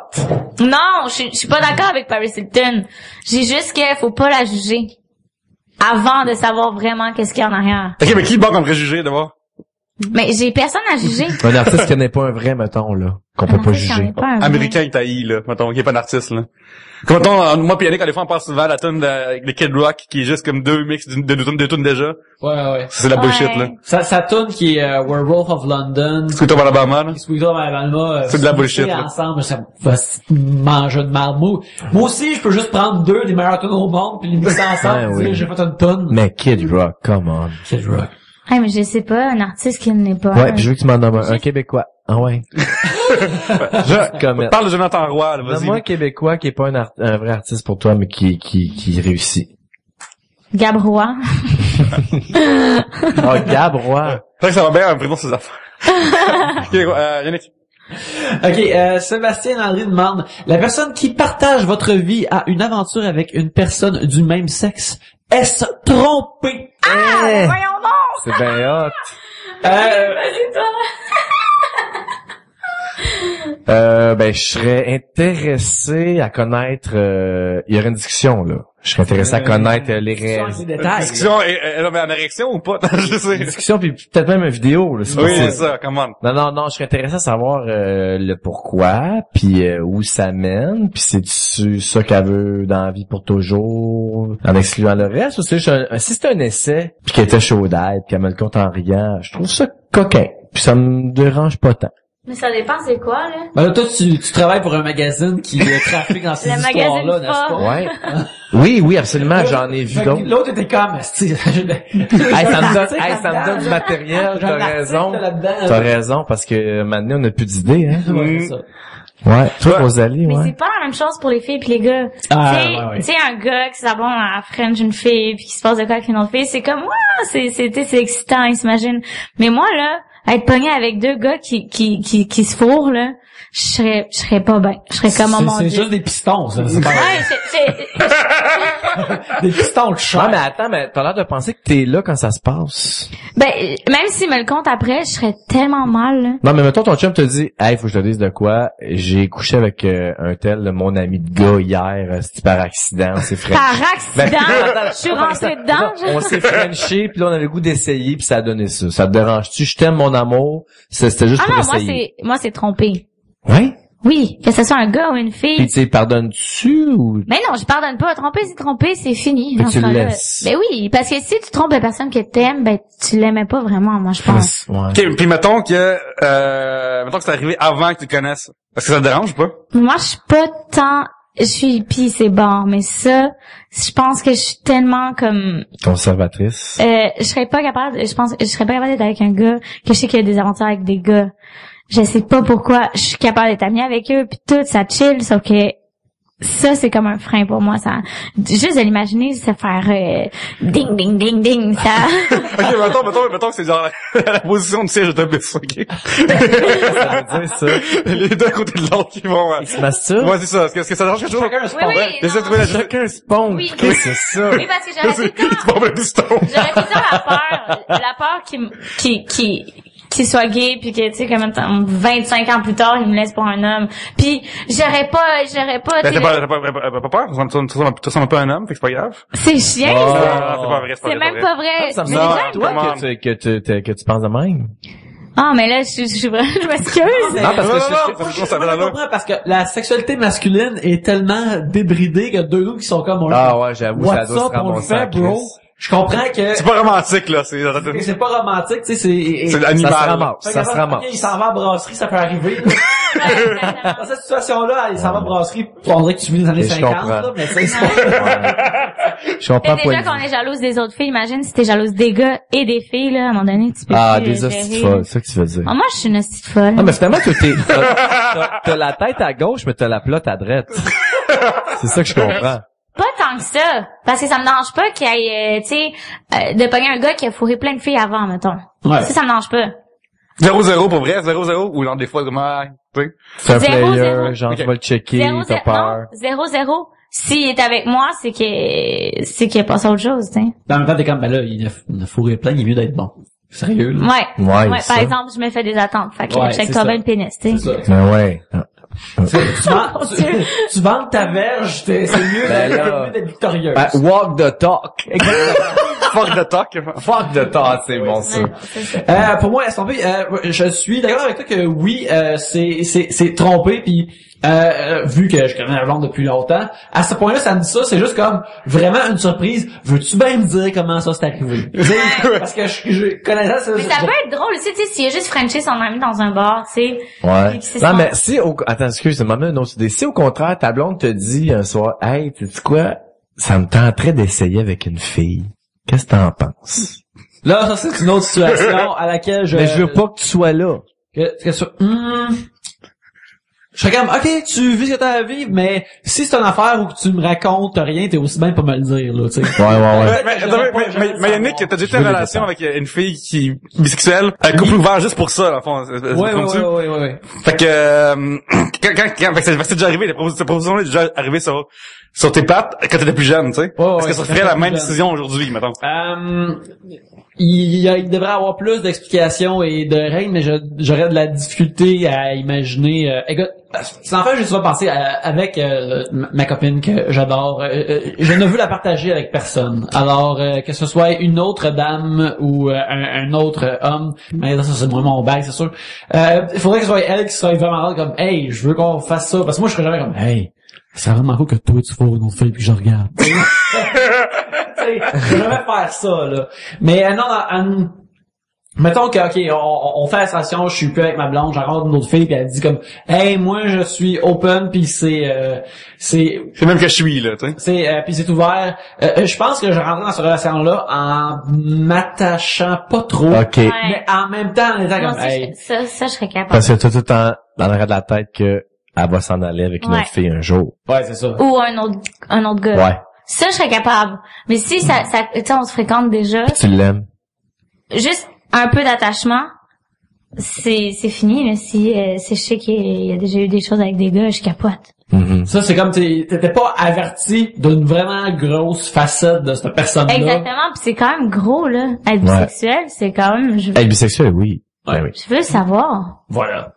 Speaker 3: Non, je, suis- je suis pas d'accord avec Paris Hilton. J'ai juste qu'il faut pas la juger avant de savoir vraiment qu'est-ce qu'il y a en arrière.
Speaker 2: Ok, mais qui bat comme préjugé d'abord?
Speaker 3: Mais j'ai personne à juger.
Speaker 1: Un artiste qui n'est pas un vrai, mettons, là, qu'on peut pas juger.
Speaker 3: est.
Speaker 2: Américain qui taillit, là. Mettons, qui est pas un artiste, là. Comme mettons, moi pis Yannick, quand des fois, on passe souvent à la tune de, de Kid Rock, qui est juste comme deux mix de, de, deux tunes- deux tunes déjà.
Speaker 4: Ouais, ouais.
Speaker 2: C'est de la bullshit,
Speaker 3: Ouais.
Speaker 2: là.
Speaker 4: Sa, sa tune qui est euh, Werewolf of London,
Speaker 2: Sweet Home Alabama, là.
Speaker 4: Sweet Home Alabama, euh,
Speaker 2: C'est de la bullshit, là.
Speaker 4: ensemble, ça me va manger de marde. Moi, moi aussi, je peux juste prendre deux des meilleurs tunes au monde puis les mixer ensemble.
Speaker 1: Oui.
Speaker 4: dire, J'ai fait une tune.
Speaker 1: Mais Kid Rock, come on.
Speaker 4: Kid Rock.
Speaker 3: Hey, mais je sais pas, un artiste qui n'est pas.
Speaker 1: Ouais, puis je veux que tu m'en nommes un, un Québécois. Ah ouais.
Speaker 2: Je,
Speaker 1: Comme,
Speaker 2: parle de Jonathan Roy, là, vas-y.
Speaker 1: Un Québécois qui est pas un, art- un vrai artiste pour toi, mais qui, qui, qui réussit.
Speaker 3: Gabrois.
Speaker 1: Oh, Gab Roy.
Speaker 2: C'est vrai que ça va bien en prison ses affaires. ok, euh, Yannick.
Speaker 4: Ok, euh, Sébastien Henry demande, la personne qui partage votre vie a une aventure avec une personne du même sexe. Est-ce trompé?
Speaker 3: Ah,
Speaker 1: Eh,
Speaker 3: voyons donc!
Speaker 1: C'est bien hot.
Speaker 4: Euh,
Speaker 1: ben, je serais intéressé à connaître, euh, il y aurait une discussion, là. Je serais intéressé à connaître euh, les réels.
Speaker 4: les détails.
Speaker 2: Discussion, et, et, non, mais en érection ou pas? je
Speaker 1: Une
Speaker 2: sais.
Speaker 1: discussion, puis peut-être même une vidéo, là, si
Speaker 2: Oui, c'est ça, come on.
Speaker 1: Non, non, non, je serais intéressé à savoir euh, le pourquoi, puis euh, où ça mène, puis c'est ça qu'elle veut dans la vie pour toujours, en excluant le reste, ou c'est juste un- si c'est un essai, puis qu'elle était chaud d'aide, puis qu'elle me le compte en riant, je trouve ça coquin, puis ça me dérange pas tant.
Speaker 3: Mais ça dépend c'est quoi, là?
Speaker 4: Ben là, toi, tu, tu travailles pour un magazine qui euh, trafique dans ces histoires-là,
Speaker 3: magazine
Speaker 4: n'est-ce pas?
Speaker 1: Ouais. oui, oui, absolument, j'en ai vu d'autres.
Speaker 4: L'autre était comme,
Speaker 1: Hey, ça me donne, hey, ça me donne du matériel, t'as raison. T'as raison, parce que maintenant, on n'a plus d'idées, hein.
Speaker 4: Ouais, c'est ça.
Speaker 1: Ouais. Toi,
Speaker 2: Ouais.
Speaker 1: Rosalie,
Speaker 3: Mais c'est pas la même chose pour les filles puis les gars.
Speaker 4: Ah,
Speaker 3: tu sais,
Speaker 4: ouais, ouais.
Speaker 3: un gars qui s'abonne à French une fille puis qui se passe de quoi avec une autre fille, c'est comme, ouais, c'est, c'est, c'est excitant, il s'imagine. Mais moi, là, être pogné avec deux gars qui, qui, qui, qui se fourrent, là, je serais, je serais pas bien. Je serais comme, oh
Speaker 4: C'est-
Speaker 3: mon
Speaker 4: C'est
Speaker 3: Dieu.
Speaker 4: juste des pistons, ça. C'est pas
Speaker 3: Ouais, c'est, c'est,
Speaker 4: des pistons de chat.
Speaker 1: Ouais, mais attends, mais t'as l'air de penser que t'es là quand ça se passe.
Speaker 3: ben, même s'il me le compte après, je serais tellement mal, là.
Speaker 1: Non, mais mettons, ton chum te dit, hey, faut que je te dise de quoi. J'ai couché avec euh, un tel, là, mon ami de gars, hier, euh, c'était par accident, c'est frais.
Speaker 3: Par accident,
Speaker 1: Ben,
Speaker 3: je suis rentrée dedans,
Speaker 1: on
Speaker 3: genre.
Speaker 1: s'est frenché, puis là, on avait le goût d'essayer, puis ça a donné ça. Ça te dérange-tu? Je t'aime, mon amour. C'est- C'était juste
Speaker 3: Ah
Speaker 1: pour
Speaker 3: non, moi,
Speaker 1: essayer.
Speaker 3: c'est, moi, c'est trompé.
Speaker 1: Ouais?
Speaker 3: Oui, que ce soit un gars ou une
Speaker 1: Puis,
Speaker 3: fille.
Speaker 1: tu sais, pardonnes-tu ou...
Speaker 3: Mais non, je pardonne pas. Tromper, c'est tromper, c'est fini.
Speaker 1: Fait que tu le laisses.
Speaker 3: Ben oui, parce que si tu trompes la personne que t'aimes, ben tu l'aimais pas vraiment, moi je pense.
Speaker 1: Ouais.
Speaker 2: Ok, puis mettons que, euh, mettons que c'est arrivé avant que tu connaisses. Est-ce que ça te dérange ou pas?
Speaker 3: Moi, je suis pas tant, je suis hippie, c'est bon, mais ça, je pense que je suis tellement comme,
Speaker 1: Conservatrice.
Speaker 3: euh, je serais pas capable, je pense, je serais pas capable d'être avec un gars que je sais qu'il y a des aventures avec des gars. Je sais pas pourquoi, je suis capable d'être amie avec eux puis tout, ça chill, sauf que ça c'est comme un frein pour moi ça juste de l'imaginer se faire euh, ding ding ding ding ça
Speaker 2: Ok, mettons, mettons, mettons que c'est genre la, la position de siège d'autobus, ok?
Speaker 1: ça veut dire ça.
Speaker 2: Les deux à côté de l'autre qui vont, ouais.
Speaker 1: Il se masturbe?
Speaker 2: Ouais, c'est ça. Est-ce que, est-ce que ça dérange quelque chose?
Speaker 4: Chacun un
Speaker 3: oui oui
Speaker 2: de trouver la
Speaker 1: Chacun se pompe.
Speaker 3: Oui.
Speaker 1: Qu'est-ce que c'est ça?
Speaker 3: oui parce que j'aurais tout le temps
Speaker 2: le.
Speaker 3: J'aurais tout ça la peur, la peur qu'il qui qui qu'il soit gay puis que tu sais comme attends, 25 ans plus tard il me laisse pour un homme puis j'aurais pas j'aurais pas
Speaker 2: Ben,
Speaker 3: tu sais,
Speaker 2: t'as pas, t'as pas, t'as pas, t'as pas peur? Tu ressembles- un peu à un homme, fait que c'est pas grave.
Speaker 3: c'est chiant
Speaker 1: Oh.
Speaker 3: ça.
Speaker 2: C'est
Speaker 3: même pas vrai
Speaker 1: Ça me
Speaker 2: semble-
Speaker 1: toi que tu, que tu, que tu penses de même.
Speaker 3: ah mais là je je, je, je m'excuse
Speaker 1: Non, parce que je-
Speaker 4: comprends parce que la sexualité masculine est tellement débridée que deux loups qui sont comme on
Speaker 1: Ah ouais, j'avoue, ça doit se
Speaker 4: on Je comprends que
Speaker 2: C'est pas romantique, là. C'est,
Speaker 4: c'est pas romantique, tu sais, c'est...
Speaker 2: c'est
Speaker 1: Ça
Speaker 2: l'animal.
Speaker 1: se ramasse, ça se ramasse.
Speaker 4: il s'en va à brasserie, ça peut arriver. Dans cette situation-là, il s'en va à brasserie, on dirait que tu vis dans les années
Speaker 1: Je
Speaker 4: 50,
Speaker 1: comprends.
Speaker 4: là, mais c'est pas...
Speaker 1: Je comprends
Speaker 3: Mais
Speaker 1: point
Speaker 3: déjà qu'on est jalouse des autres filles, imagine si t'es jalouse des gars et des filles, là, à un moment donné, tu peux
Speaker 1: Ah, des
Speaker 3: euh,
Speaker 1: hosties folles, c'est ça que tu veux dire.
Speaker 3: Ah, moi, je suis une hostie de folle.
Speaker 1: Non, mais finalement, t'es, t'as la tête à gauche, mais t'as la plotte à droite. C'est ça que je comprends.
Speaker 3: Pas tant que ça. Parce que ça me dérange pas qu'il y ait, euh, tu sais, euh, de pogner un gars qui a fourré plein de filles avant, mettons.
Speaker 4: Ouais.
Speaker 3: Ça, ça me dérange pas.
Speaker 2: 0-0 pour vrai, 0-0, ou genre des fois vraiment, tu sais.
Speaker 1: C'est un
Speaker 3: Zéro,
Speaker 1: player,
Speaker 3: zéro.
Speaker 1: genre,
Speaker 2: Ok.
Speaker 1: tu vas le checker,
Speaker 3: Zéro,
Speaker 1: t'as
Speaker 3: zéro,
Speaker 1: peur.
Speaker 3: non, zéro, zéro. S'il est avec moi, c'est que, c'est qu'il a passé à autre chose, tu sais.
Speaker 4: En même temps, t'es comme, ben là, il a, il a fourré plein, il est mieux d'être bon. Sérieux, là.
Speaker 3: Ouais.
Speaker 1: Ouais,
Speaker 3: Ouais,
Speaker 1: ça.
Speaker 3: par exemple, je me fais des attentes. Fait que
Speaker 4: Ouais,
Speaker 3: je check
Speaker 4: c'est
Speaker 3: pas
Speaker 4: ça.
Speaker 3: bien le pénis, tu sais.
Speaker 4: ça.
Speaker 1: Mais ouais.
Speaker 4: Tu, vends, tu, tu vends ta verge, t'es- c'est mieux
Speaker 1: Ben
Speaker 4: d'être
Speaker 1: là.
Speaker 4: mieux d'être victorieuse.
Speaker 1: Ben, walk the talk.
Speaker 2: Fuck the talk.
Speaker 1: Fuck the talk, c'est bon, ça.
Speaker 3: Ouais, c'est ça.
Speaker 4: Euh, pour moi, STP, euh, je suis d'accord avec toi que oui, euh, c'est c'est c'est trompé puis euh, euh, vu que je connais la blonde depuis longtemps, à ce point-là, ça me dit ça, c'est juste comme vraiment une surprise. Veux-tu bien me dire comment ça s'est arrivé? Parce que je, je connais ça. ça
Speaker 3: Mais ça peut être drôle aussi, tu sais, s'il a juste Frenché son ami dans un bar, tu sais.
Speaker 1: Ouais. Non,
Speaker 3: son-
Speaker 1: mais si, au, attends, excuse, moi une autre idée. Si au contraire, ta blonde te dit un soir, hey, tu sais quoi, ça me tenterait d'essayer avec une fille. Qu'est-ce que t'en penses?
Speaker 4: Là, ça c'est une autre situation à laquelle je.
Speaker 1: Mais je veux pas que tu sois là.
Speaker 4: Que, que. Je serais comme, ok, tu vis ce que t'as à vivre, mais si c'est une affaire où que tu me racontes rien, t'es aussi bien pour me le dire, là, tu sais.
Speaker 1: Ouais, ouais, ouais.
Speaker 2: Mais, mais,
Speaker 4: J'aimerais pas-
Speaker 2: mais, mais,
Speaker 4: j'aimerais
Speaker 2: mais Yannick, t'as déjà été en relation avec une fille qui est bisexuelle, un couple ouvert juste pour ça, en fond.
Speaker 4: Ouais, ouais, ouais, ouais, ouais.
Speaker 2: Fait que, euh, quand, quand, quand, fait que c'est déjà arrivé, la cette proposition est déjà arrivée sur, sur tes pattes quand t'étais plus jeune, tu sais.
Speaker 4: Ouais,
Speaker 2: Est-ce que ça ferait la même
Speaker 4: jeune.
Speaker 2: décision aujourd'hui, mettons?
Speaker 4: Euh, il, y a- il devrait avoir plus d'explications et de règles, mais j'aurais de la difficulté à imaginer. Euh, écoute, c'est en fait, j'ai souvent pensé à- avec euh, ma- copine que j'adore. euh, je ne veux la partager avec personne. Alors que ce soit une autre dame ou un, un autre homme, mais là, ça c'est moi mon bag, c'est sûr. Euh, Il faudrait que ce soit elle qui soit vraiment comme, hey, je veux qu'on fasse ça, parce que moi je serais jamais comme, hey. C'est vraiment cool que toi tu fourres une autre fille puis que je regarde. Tu sais, je vais jamais faire ça, là. Mais euh, non, euh, mettons que, ok, on, on fait la station, je suis plus avec ma blonde, je rencontre une autre fille, puis elle dit comme, hey, moi, je suis open, puis c'est, euh, c'est,
Speaker 2: C'est même que je suis, là, tu sais.
Speaker 4: c'est, euh, puis c'est ouvert. Euh, euh, je pense que je rentrais dans cette relation-là en m'attachant pas trop,
Speaker 1: OK.
Speaker 3: Ouais.
Speaker 4: mais en même temps en étant
Speaker 3: Moi
Speaker 4: comme,
Speaker 3: aussi,
Speaker 4: hey,
Speaker 3: ça, ça, je serais capable.
Speaker 1: Parce que tout le temps dans l'arrêt de la tête que elle va s'en aller avec une
Speaker 3: Ouais.
Speaker 1: autre fille un jour.
Speaker 4: Ouais, c'est ça.
Speaker 3: Ou un autre, un autre gars.
Speaker 1: Ouais.
Speaker 3: Ça, je serais capable. Mais si ça, ça, tu sais, on se fréquente déjà,
Speaker 1: Tu l'aimes.
Speaker 3: juste un peu d'attachement, c'est, c'est fini, là. Si, euh, si je sais qu'il y a déjà eu des choses avec des gars, je capote.
Speaker 1: Mhm.
Speaker 4: Ça, c'est comme t'étais pas averti d'une vraiment grosse facette de cette personne-là.
Speaker 3: Exactement, puis c'est quand même gros, là. Être
Speaker 1: Ouais.
Speaker 3: bisexuel, c'est quand même, je,
Speaker 1: Être bisexuel, oui.
Speaker 4: Ouais.
Speaker 1: Ben oui.
Speaker 3: je veux savoir.
Speaker 4: Voilà.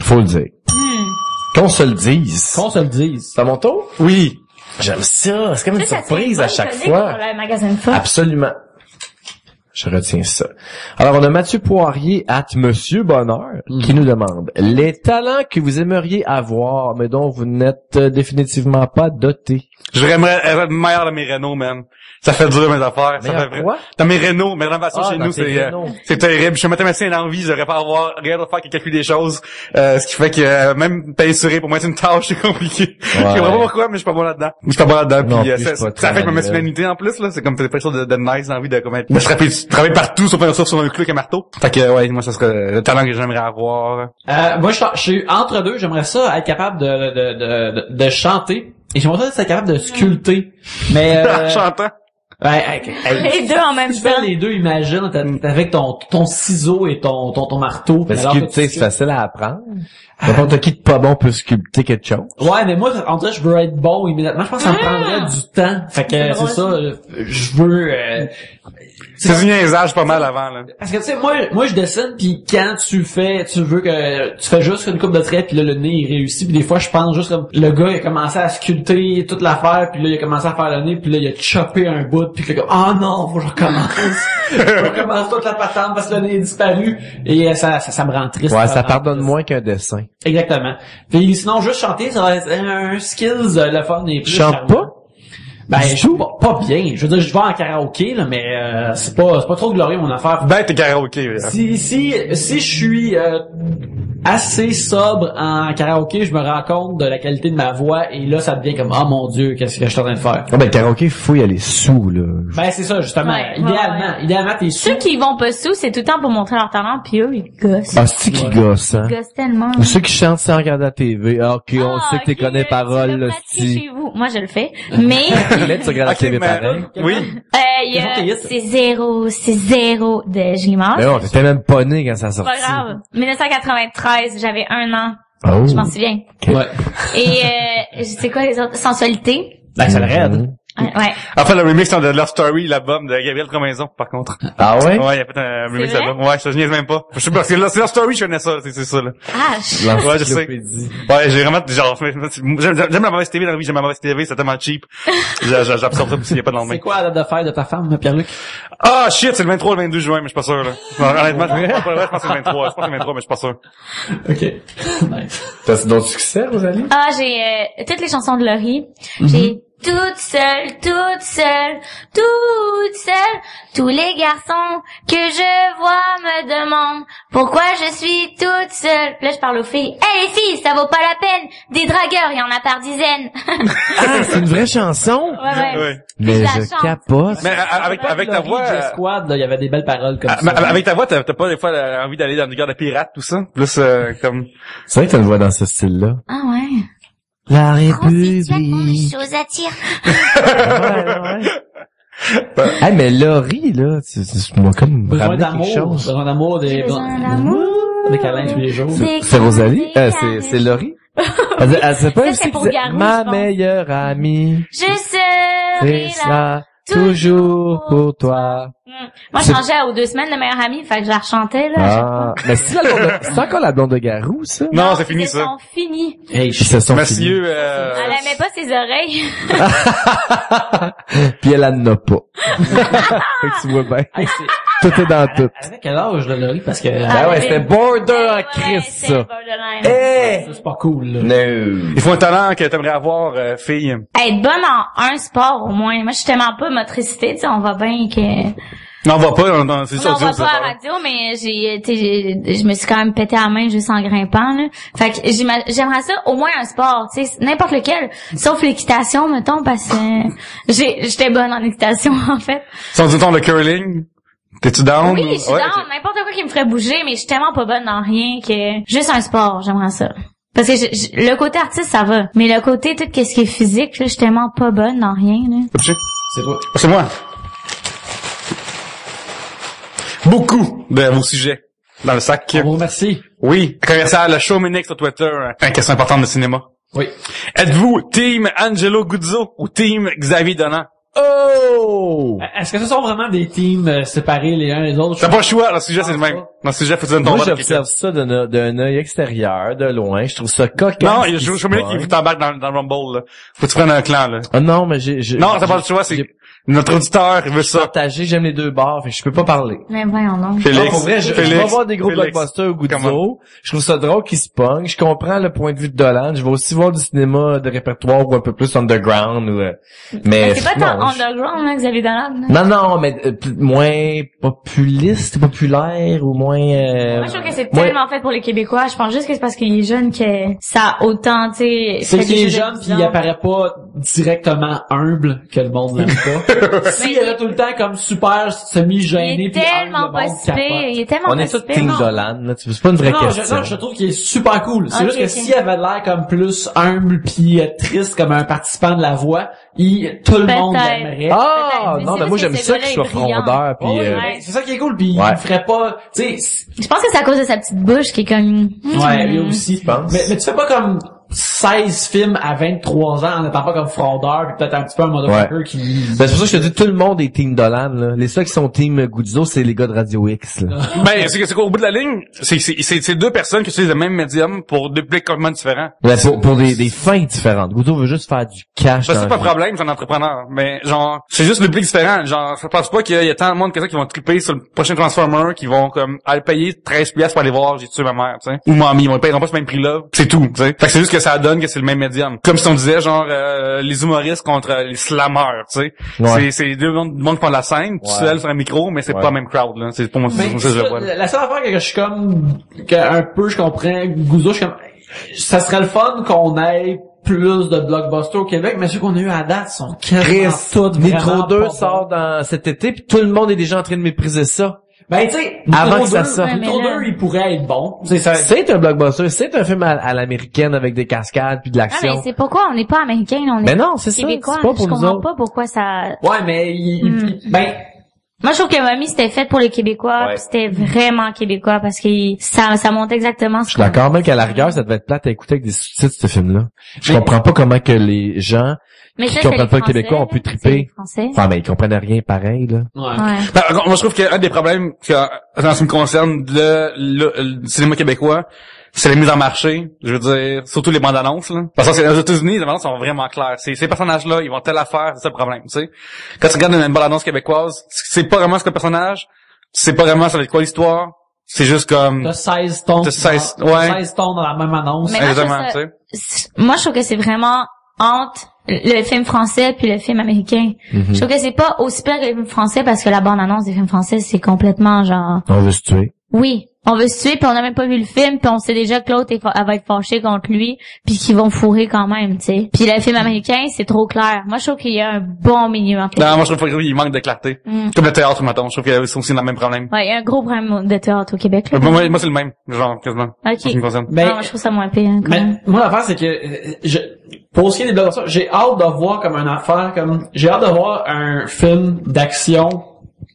Speaker 1: Faut le dire.
Speaker 3: Hmm.
Speaker 1: Qu'on se le dise.
Speaker 4: Qu'on se le dise.
Speaker 1: C'est à mon tour?
Speaker 2: Oui.
Speaker 1: J'aime ça. C'est comme une
Speaker 3: Ça,
Speaker 1: surprise à
Speaker 3: une
Speaker 1: chaque fois.
Speaker 3: Le magazine.
Speaker 1: Absolument. Je retiens ça. Alors, on a Mathieu Poirier, at Monsieur Bonheur, qui nous demande les talents que vous aimeriez avoir, mais dont vous n'êtes définitivement pas doté.
Speaker 2: Je voudrais être meilleur dans mes Renault, man. Ça fait dur, mes affaires. Ça
Speaker 1: Meilleur
Speaker 2: fait vrai.
Speaker 1: quoi?
Speaker 2: Dans mes Renault, mes rénovations
Speaker 1: Ah,
Speaker 2: chez nous, c'est, euh, c'est terrible. Je suis un mathématicien dans la vie, j'aurais pas à avoir rien à faire que calculer des choses. Euh, ce qui fait que euh, même peinturer, pour moi, c'est une tâche, c'est compliqué. Je sais pas pourquoi, mais je suis pas bon là-dedans. Je suis pas bon là-dedans.
Speaker 1: Non
Speaker 2: Puis, euh,
Speaker 1: plus,
Speaker 2: ça,
Speaker 1: je
Speaker 2: ça affecte ma
Speaker 1: très
Speaker 2: masculinité en plus, là. C'est comme t'as pas chose de, de nice dans la vie de comme être, de se travailles partout, sauf un sur un clou un marteau. Fait que, ouais, moi, ça serait le talent que j'aimerais avoir.
Speaker 4: Euh, moi, je, je suis entre deux. J'aimerais ça être capable de, de, de, de, de chanter. Et j'aimerais ça être capable de sculpter. Mais, euh,
Speaker 2: Chantant.
Speaker 4: Ouais,
Speaker 3: Les deux en même
Speaker 4: si tu fais
Speaker 3: temps.
Speaker 4: les deux, imagine, t'as- t'as avec ton, ton ciseau et ton, ton, ton marteau.
Speaker 1: Parce
Speaker 4: alors
Speaker 1: que,
Speaker 4: que
Speaker 1: tu sais,
Speaker 4: tu
Speaker 1: c'est facile à apprendre. N'importe qui de pas bon peut sculpter quelque chose.
Speaker 4: Ouais, mais moi, en vrai, je veux être bon immédiatement. Je pense que ça me
Speaker 3: Ah!
Speaker 4: prendrait du temps. Fait que
Speaker 3: C'est
Speaker 4: ça, je veux... euh,
Speaker 2: C'est du niaisage pas mal avant, là.
Speaker 4: Parce que tu sais, moi, moi je dessine, puis quand tu fais, tu veux que tu fais juste une coupe de traits, puis là le nez il réussit, puis des fois je pense juste comme le gars il a commencé à sculpter toute l'affaire, puis là il a commencé à faire le nez, puis là il a choppé un bout, puis que comme oh non, faut que je recommence, je recommence toute la patente parce que le nez est disparu, et euh, ça, ça, ça me rend triste.
Speaker 1: Ouais, ça pardonne
Speaker 4: triste.
Speaker 1: moins qu'un dessin.
Speaker 4: Exactement. Puis sinon juste chanter, ça va être un skills euh, le fun et plus.
Speaker 1: Chante pas?
Speaker 4: Ben, je
Speaker 1: tout?
Speaker 4: pas, pas bien. Je veux dire, je vais en karaoké, là, mais euh, c'est pas, c'est pas trop glorieux mon affaire.
Speaker 2: Ben, t'es karaoké, là.
Speaker 4: Si, si, si je suis euh, assez sobre en karaoké, je me rends compte de la qualité de ma voix et là, ça devient comme, oh mon dieu, qu'est-ce que je suis en train de faire?
Speaker 1: Ah ben, karaoké, faut y aller sous, là.
Speaker 4: Ben, c'est ça, justement.
Speaker 3: Ouais,
Speaker 4: idéalement,
Speaker 3: ouais,
Speaker 4: idéalement, t'es
Speaker 3: Ceux
Speaker 4: sûr.
Speaker 3: qui vont pas sous, c'est tout le temps pour montrer leur talent, puis eux, ils gossent.
Speaker 1: Ah, c'est qui
Speaker 4: Ouais.
Speaker 1: gosse, hein?
Speaker 3: Ils gossent tellement.
Speaker 1: Ou ceux qui chantent sans regarder la TV. Ah, ok, on
Speaker 3: Ah,
Speaker 1: sait que t'es connais
Speaker 3: tu
Speaker 1: paroles,
Speaker 3: le
Speaker 1: là,
Speaker 3: chez vous. Moi, je le fais. Mais,
Speaker 1: Tu regardes pareil.
Speaker 2: Oui.
Speaker 3: euh, il y a- c'est zéro, c'est zéro de Glimard.
Speaker 1: Mais non, t'étais même pas né quand ça
Speaker 3: C'est
Speaker 1: sortit.
Speaker 3: pas grave. 1993, j'avais un an.
Speaker 1: Oh.
Speaker 3: Je m'en souviens.
Speaker 4: Ouais.
Speaker 3: Et, euh, c'est quoi les autres? Sensualité.
Speaker 4: Ben, ça le raide.
Speaker 1: Mhm.
Speaker 3: Ouais.
Speaker 2: Enfin, le remix de Love Story, l'album de Gabriel Tromaison, par contre.
Speaker 1: Ah ouais?
Speaker 2: Ouais, il a fait un remix d'album. Ouais, je te niaise même pas. Je sais pas, parce que c'est Love Story, je connais ça, c'est ça, là.
Speaker 3: Ah, je-
Speaker 2: Ouais, je sais. Ouais, j'ai vraiment, genre, j'aime la mauvaise TV dans la vie, j'aime la mauvaise TV, c'est tellement cheap. J'a- j'a- J'absorbe ça s'il y a pas de lendemain.
Speaker 4: C'est quoi la date de de ta femme, Pierre-Luc?
Speaker 2: Ah, shit, c'est le 23 ou le 22 juin, mais je suis pas sûr, là. Non, honnêtement, je pense que c'est le 23, je pense que c'est le 23, mais je suis pas sûr.
Speaker 4: Ok. nice.
Speaker 1: T'as d'autres succès, Rosalie?
Speaker 3: Ah, j'ai euh, toutes les chansons de Laurie. J'ai toute seule, toute seule, toute seule. Tous les garçons que je vois me demandent pourquoi je suis toute seule. Là, je parle aux filles. Eh les filles, ça vaut pas la peine. Des dragueurs, il y en a par dizaines.
Speaker 1: Ah, c'est une vraie chanson?
Speaker 3: ouais, ouais.
Speaker 2: Ouais.
Speaker 1: Mais
Speaker 3: Je
Speaker 1: capote.
Speaker 2: Mais euh, avec, avec ta voix, euh,
Speaker 4: Squad, là, il y avait des belles paroles comme
Speaker 2: ah,
Speaker 4: ça.
Speaker 2: mais avec ta voix, t'as t'as pas des fois euh, envie d'aller dans une guerre de pirates, tout ça? Plus, euh, comme...
Speaker 1: C'est vrai que t'as une voix dans ce style-là.
Speaker 3: Ah ouais.
Speaker 1: La
Speaker 3: République. choses à dire.
Speaker 1: Hey, mais Laurie, là, c'est, moi, comme,
Speaker 4: Besoin
Speaker 1: ramener
Speaker 4: d'amour,
Speaker 1: quelque chose.
Speaker 4: besoin d'amour, des,
Speaker 3: J'ai besoin d'amour.
Speaker 4: des câlins tous les jours.
Speaker 3: Des
Speaker 1: C'est Rosalie? Euh,
Speaker 3: des
Speaker 1: c'est, c'est. Laurie? Elle, elle, pas
Speaker 3: Ça, pour Garou,
Speaker 1: ma meilleure amie,
Speaker 3: Je serai là,
Speaker 1: toujours pour toi.
Speaker 3: Mm. Moi, je changeais aux deux semaines de meilleure amie, fait que je la rechantais, là. à
Speaker 1: Ah, mais c'est, la blonde de- c'est encore la blonde de Garou, ça?
Speaker 2: Non, c'est fini,
Speaker 3: Ils
Speaker 2: ça.
Speaker 3: sont finis.
Speaker 4: Hey,
Speaker 1: ce sont
Speaker 2: Monsieur, euh...
Speaker 3: Elle aimait pas ses oreilles.
Speaker 1: finis. Puis elle en a pas. fait que tu vois bien.
Speaker 4: Hey,
Speaker 1: Tout est dans tout.
Speaker 4: Avec quel âge, là, Laurie? Parce que,
Speaker 1: Ah ouais, c'était border
Speaker 3: Ouais,
Speaker 1: Christ,
Speaker 3: c'est
Speaker 1: ça. Eh!
Speaker 4: c'est pas cool, là.
Speaker 1: No.
Speaker 2: Il faut un talent que t'aimerais avoir, euh, fille.
Speaker 3: Être bonne en un sport, au moins. Moi, je suis tellement pas motricité, tu sais, on va bien que...
Speaker 2: Non, on va pas, on, on- c'est
Speaker 3: On
Speaker 2: ça,
Speaker 3: voit
Speaker 2: ça,
Speaker 3: pas à la
Speaker 2: va.
Speaker 3: radio, mais j'ai, je me suis quand même pété la main juste en grimpant, là. Fait que j'aimerais ça, au moins un sport, tu sais, n'importe lequel. Sauf l'équitation, mettons, parce que j'ai, j'étais bonne en équitation, en fait.
Speaker 2: On dit le curling, t'es-tu down?
Speaker 3: Oui, je suis
Speaker 2: Ouais,
Speaker 3: down, n'importe quoi qui me ferait bouger, mais je suis tellement pas bonne dans rien que juste un sport, j'aimerais ça. Parce que je- je- le côté artiste, ça va. Mais le côté, tout ce qui est physique, là, je suis tellement pas bonne dans rien, là.
Speaker 4: C'est toi.
Speaker 2: C'est moi. Beaucoup de vos sujets dans le sac.
Speaker 4: On vous remercie.
Speaker 2: Oui, commercial, le show Minix sur Twitter, une question importante de cinéma.
Speaker 4: Oui.
Speaker 2: Êtes-vous team Angelo Guzzo ou team Xavier Donan?
Speaker 1: Oh!
Speaker 4: Est-ce que ce sont vraiment des teams euh, séparés les uns les autres?
Speaker 2: T'as pas le choix, le sujet c'est le même. Dans le sujet, faut que tu donnes ton
Speaker 1: Moi,
Speaker 2: vote à quelqu'un.
Speaker 1: j'observe ça d'un d'un œil extérieur, de loin. Je trouve ça cocasse.
Speaker 2: Non, il y a
Speaker 1: ce qui
Speaker 2: t'embarque dans, dans le Rumble, là. Faut que tu prennes un clan, là.
Speaker 1: Ah non, mais j'ai... j'ai-
Speaker 2: Non, t'as pas le choix, c'est
Speaker 1: j'ai
Speaker 2: notre auditeur, il veut ça.
Speaker 1: partagé, j'aime les deux bars, fait que je peux pas parler.
Speaker 3: Mais voyons donc.
Speaker 2: Félix,
Speaker 1: Non, pour vrai, je, je
Speaker 2: Félix,
Speaker 1: vais voir des gros
Speaker 2: Félix.
Speaker 1: blockbusters au
Speaker 2: Comment?
Speaker 1: Guzzo. Je trouve ça drôle qu'ils se pognent. Je comprends le point de vue de Dolan. Je vais aussi voir du cinéma de répertoire ou un peu plus underground. Ou, euh, mais
Speaker 3: Mais c'est pas tant
Speaker 1: non, je-
Speaker 3: underground, là, Xavier Dolan, là.
Speaker 1: non, non, mais euh, moins populiste, populaire ou moins... euh,
Speaker 3: Moi, je trouve que c'est
Speaker 1: moins-
Speaker 3: tellement fait pour les Québécois. Je pense juste que c'est parce qu'il est jeune que ça a autant, tu sais...
Speaker 4: C'est qu'il est
Speaker 3: jeux
Speaker 4: jeune pis
Speaker 3: bizarres.
Speaker 4: il apparaît pas directement humble que le monde l'aime pas. S'il
Speaker 3: Mais
Speaker 4: est tout le temps comme super semi-gêné
Speaker 3: Il est
Speaker 4: pis humble,
Speaker 3: tellement
Speaker 4: le
Speaker 3: pas si. Il est tellement
Speaker 1: On
Speaker 3: pas
Speaker 1: est
Speaker 3: si
Speaker 1: tous. Team. Dolan. là. C'est pas une vraie
Speaker 4: Non, je,
Speaker 1: question.
Speaker 4: non, je trouve qu'il est super cool. C'est
Speaker 3: Ok,
Speaker 4: juste que
Speaker 3: ok.
Speaker 4: s'il avait l'air comme plus humble pis euh, triste comme un participant de la voix, il, tout le monde l'aimerait.
Speaker 1: Ah, non,
Speaker 3: c'est
Speaker 1: mais moi j'aime
Speaker 3: que
Speaker 1: ça qu'il soit frondeur puis
Speaker 4: oui,
Speaker 1: euh,
Speaker 4: ouais, c'est ça qui est cool pis
Speaker 1: Ouais.
Speaker 4: il ferait pas, tu sais,
Speaker 3: Je pense que c'est à cause de sa petite bouche qui est comme...
Speaker 4: Ouais,
Speaker 3: Hmm.
Speaker 4: lui aussi.
Speaker 1: penses?
Speaker 4: Mais, mais tu fais pas comme 16 films à 23 ans en étant pas comme fraudeur puis peut-être un petit peu un motherfucker qui...
Speaker 1: Ben, c'est pour ça que je te dis tout le monde est Team Dolan. Là. Les seuls qui sont Team Guzzo, c'est les gars de Radio X. Là.
Speaker 2: Ben, c'est c'est qu'au bout de la ligne, c'est c'est c'est c'est deux personnes qui utilisent le même médium pour deux publics complètement différents.
Speaker 1: Ben, pour, pour des, des fins différentes. Guzzo veut juste faire du cash. Dans
Speaker 2: c'est pas un problème, c'est un entrepreneur. Mais genre, c'est juste le public différent. Genre, je pense pas qu'il y a- tant de monde que ça qui vont triper sur le prochain Transformer, qui vont comme aller payer 13 pièces pour aller voir J'ai tué ma mère, tu sais. Ou mamie, ils vont payer pas ce même prix-là. C'est tout, tu sais. Fait que c'est juste que ça donne que c'est le même médium. Comme si on disait genre euh, les humoristes contre les slammers, tu sais.
Speaker 1: Ouais.
Speaker 2: C'est c'est deux mondes monde qui font de la scène, tout
Speaker 1: Ouais.
Speaker 2: seul sur un micro, mais c'est
Speaker 1: Ouais.
Speaker 2: pas la même crowd là. C'est pour moi c'est ça que je vois. là.
Speaker 4: la seule affaire que je suis comme, que un peu je comprends, Gouzo, je suis comme, ça serait le fun qu'on ait plus de blockbusters au Québec, mais ceux qu'on a eu à date sont quasiment
Speaker 1: Chris,
Speaker 4: tous
Speaker 1: Nitro
Speaker 4: vraiment
Speaker 1: 2
Speaker 4: pas
Speaker 1: sort dans cet été, puis tout le monde est déjà en train de mépriser ça.
Speaker 4: Ben, tu sais,
Speaker 1: Avant que ça
Speaker 4: 2,
Speaker 1: sorte.
Speaker 3: Mais là-
Speaker 4: 2, il pourrait être bon.
Speaker 1: C'est un blockbuster, c'est un film à, à l'américaine avec des cascades puis de
Speaker 3: Ah, mais
Speaker 1: l'action.
Speaker 3: c'est pourquoi on n'est pas américain, on est
Speaker 1: Mais non, c'est ça,
Speaker 3: québécois.
Speaker 1: c'est pas pour
Speaker 3: je comprends pas pourquoi ça...
Speaker 4: Ouais, mais il, il-
Speaker 3: Hmm.
Speaker 4: ben,
Speaker 3: Moi, je trouve que Mamie, c'était fait pour les Québécois,
Speaker 1: Ouais.
Speaker 3: puis c'était vraiment québécois, parce que ça, ça monte exactement ce
Speaker 1: Je suis d'accord, même qu'à la rigueur, ça devait être plate à écouter avec des sous-titres, ce film-là. Je
Speaker 4: Mais-
Speaker 1: comprends pas comment que les gens,
Speaker 3: Mais
Speaker 1: qui
Speaker 3: ça,
Speaker 1: comprennent pas le québécois, ont pu triper. Enfin, mais ils comprennent rien pareil, là.
Speaker 4: ouais.
Speaker 3: Ouais.
Speaker 2: Ben, moi, je trouve qu'un des problèmes que, en ce qui me concerne, le, le, le cinéma québécois, c'est la mise en marché. Je veux dire, surtout les bandes annonces, là. Parce que c'est- aux États-Unis, les bandes annonces sont vraiment claires. C'est, ces personnages-là, ils vont telle affaire, c'est ça le problème, tu sais. Quand tu regardes une bande annonce québécoise, c'est pas vraiment ce que le personnage, c'est pas vraiment ça va être quoi l'histoire. C'est juste comme,
Speaker 4: T'as 16 tons.
Speaker 2: T'as 16
Speaker 4: dans-
Speaker 2: ouais.
Speaker 4: 16 tons dans la même annonce.
Speaker 3: Mais moi, je
Speaker 2: exactement,
Speaker 3: trouve
Speaker 2: tu sais.
Speaker 3: Moi, je trouve que c'est vraiment entre le film français puis le film américain.
Speaker 1: Mhm.
Speaker 3: Je trouve que c'est pas aussi pire que le film français parce que la bande-annonce des films français, c'est complètement genre...
Speaker 1: On veut se tuer.
Speaker 3: Oui, on veut se tuer puis on n'a même pas vu le film puis on sait déjà que l'autre elle va être fâchée contre lui puis qu'ils vont fourrer quand même, tu sais. Puis le film américain, c'est trop clair. Moi, je trouve qu'il y a un bon les
Speaker 2: Non, moi, je trouve qu'il manque de clarté.
Speaker 3: Mm.
Speaker 2: Comme le théâtre, maintenant. Je trouve qu'ils sont aussi dans le même problème.
Speaker 3: Ouais, il y a un gros problème de théâtre au Québec. Là.
Speaker 2: Moi, moi, moi, c'est le même, genre, quasiment.
Speaker 3: Ok.
Speaker 4: Ben,
Speaker 3: Non, moi, je trouve ça moins pire. hein, même.
Speaker 4: moi l'affaire c'est que euh, je pour ce qui est des j'ai hâte de voir comme une affaire comme j'ai hâte de voir un film d'action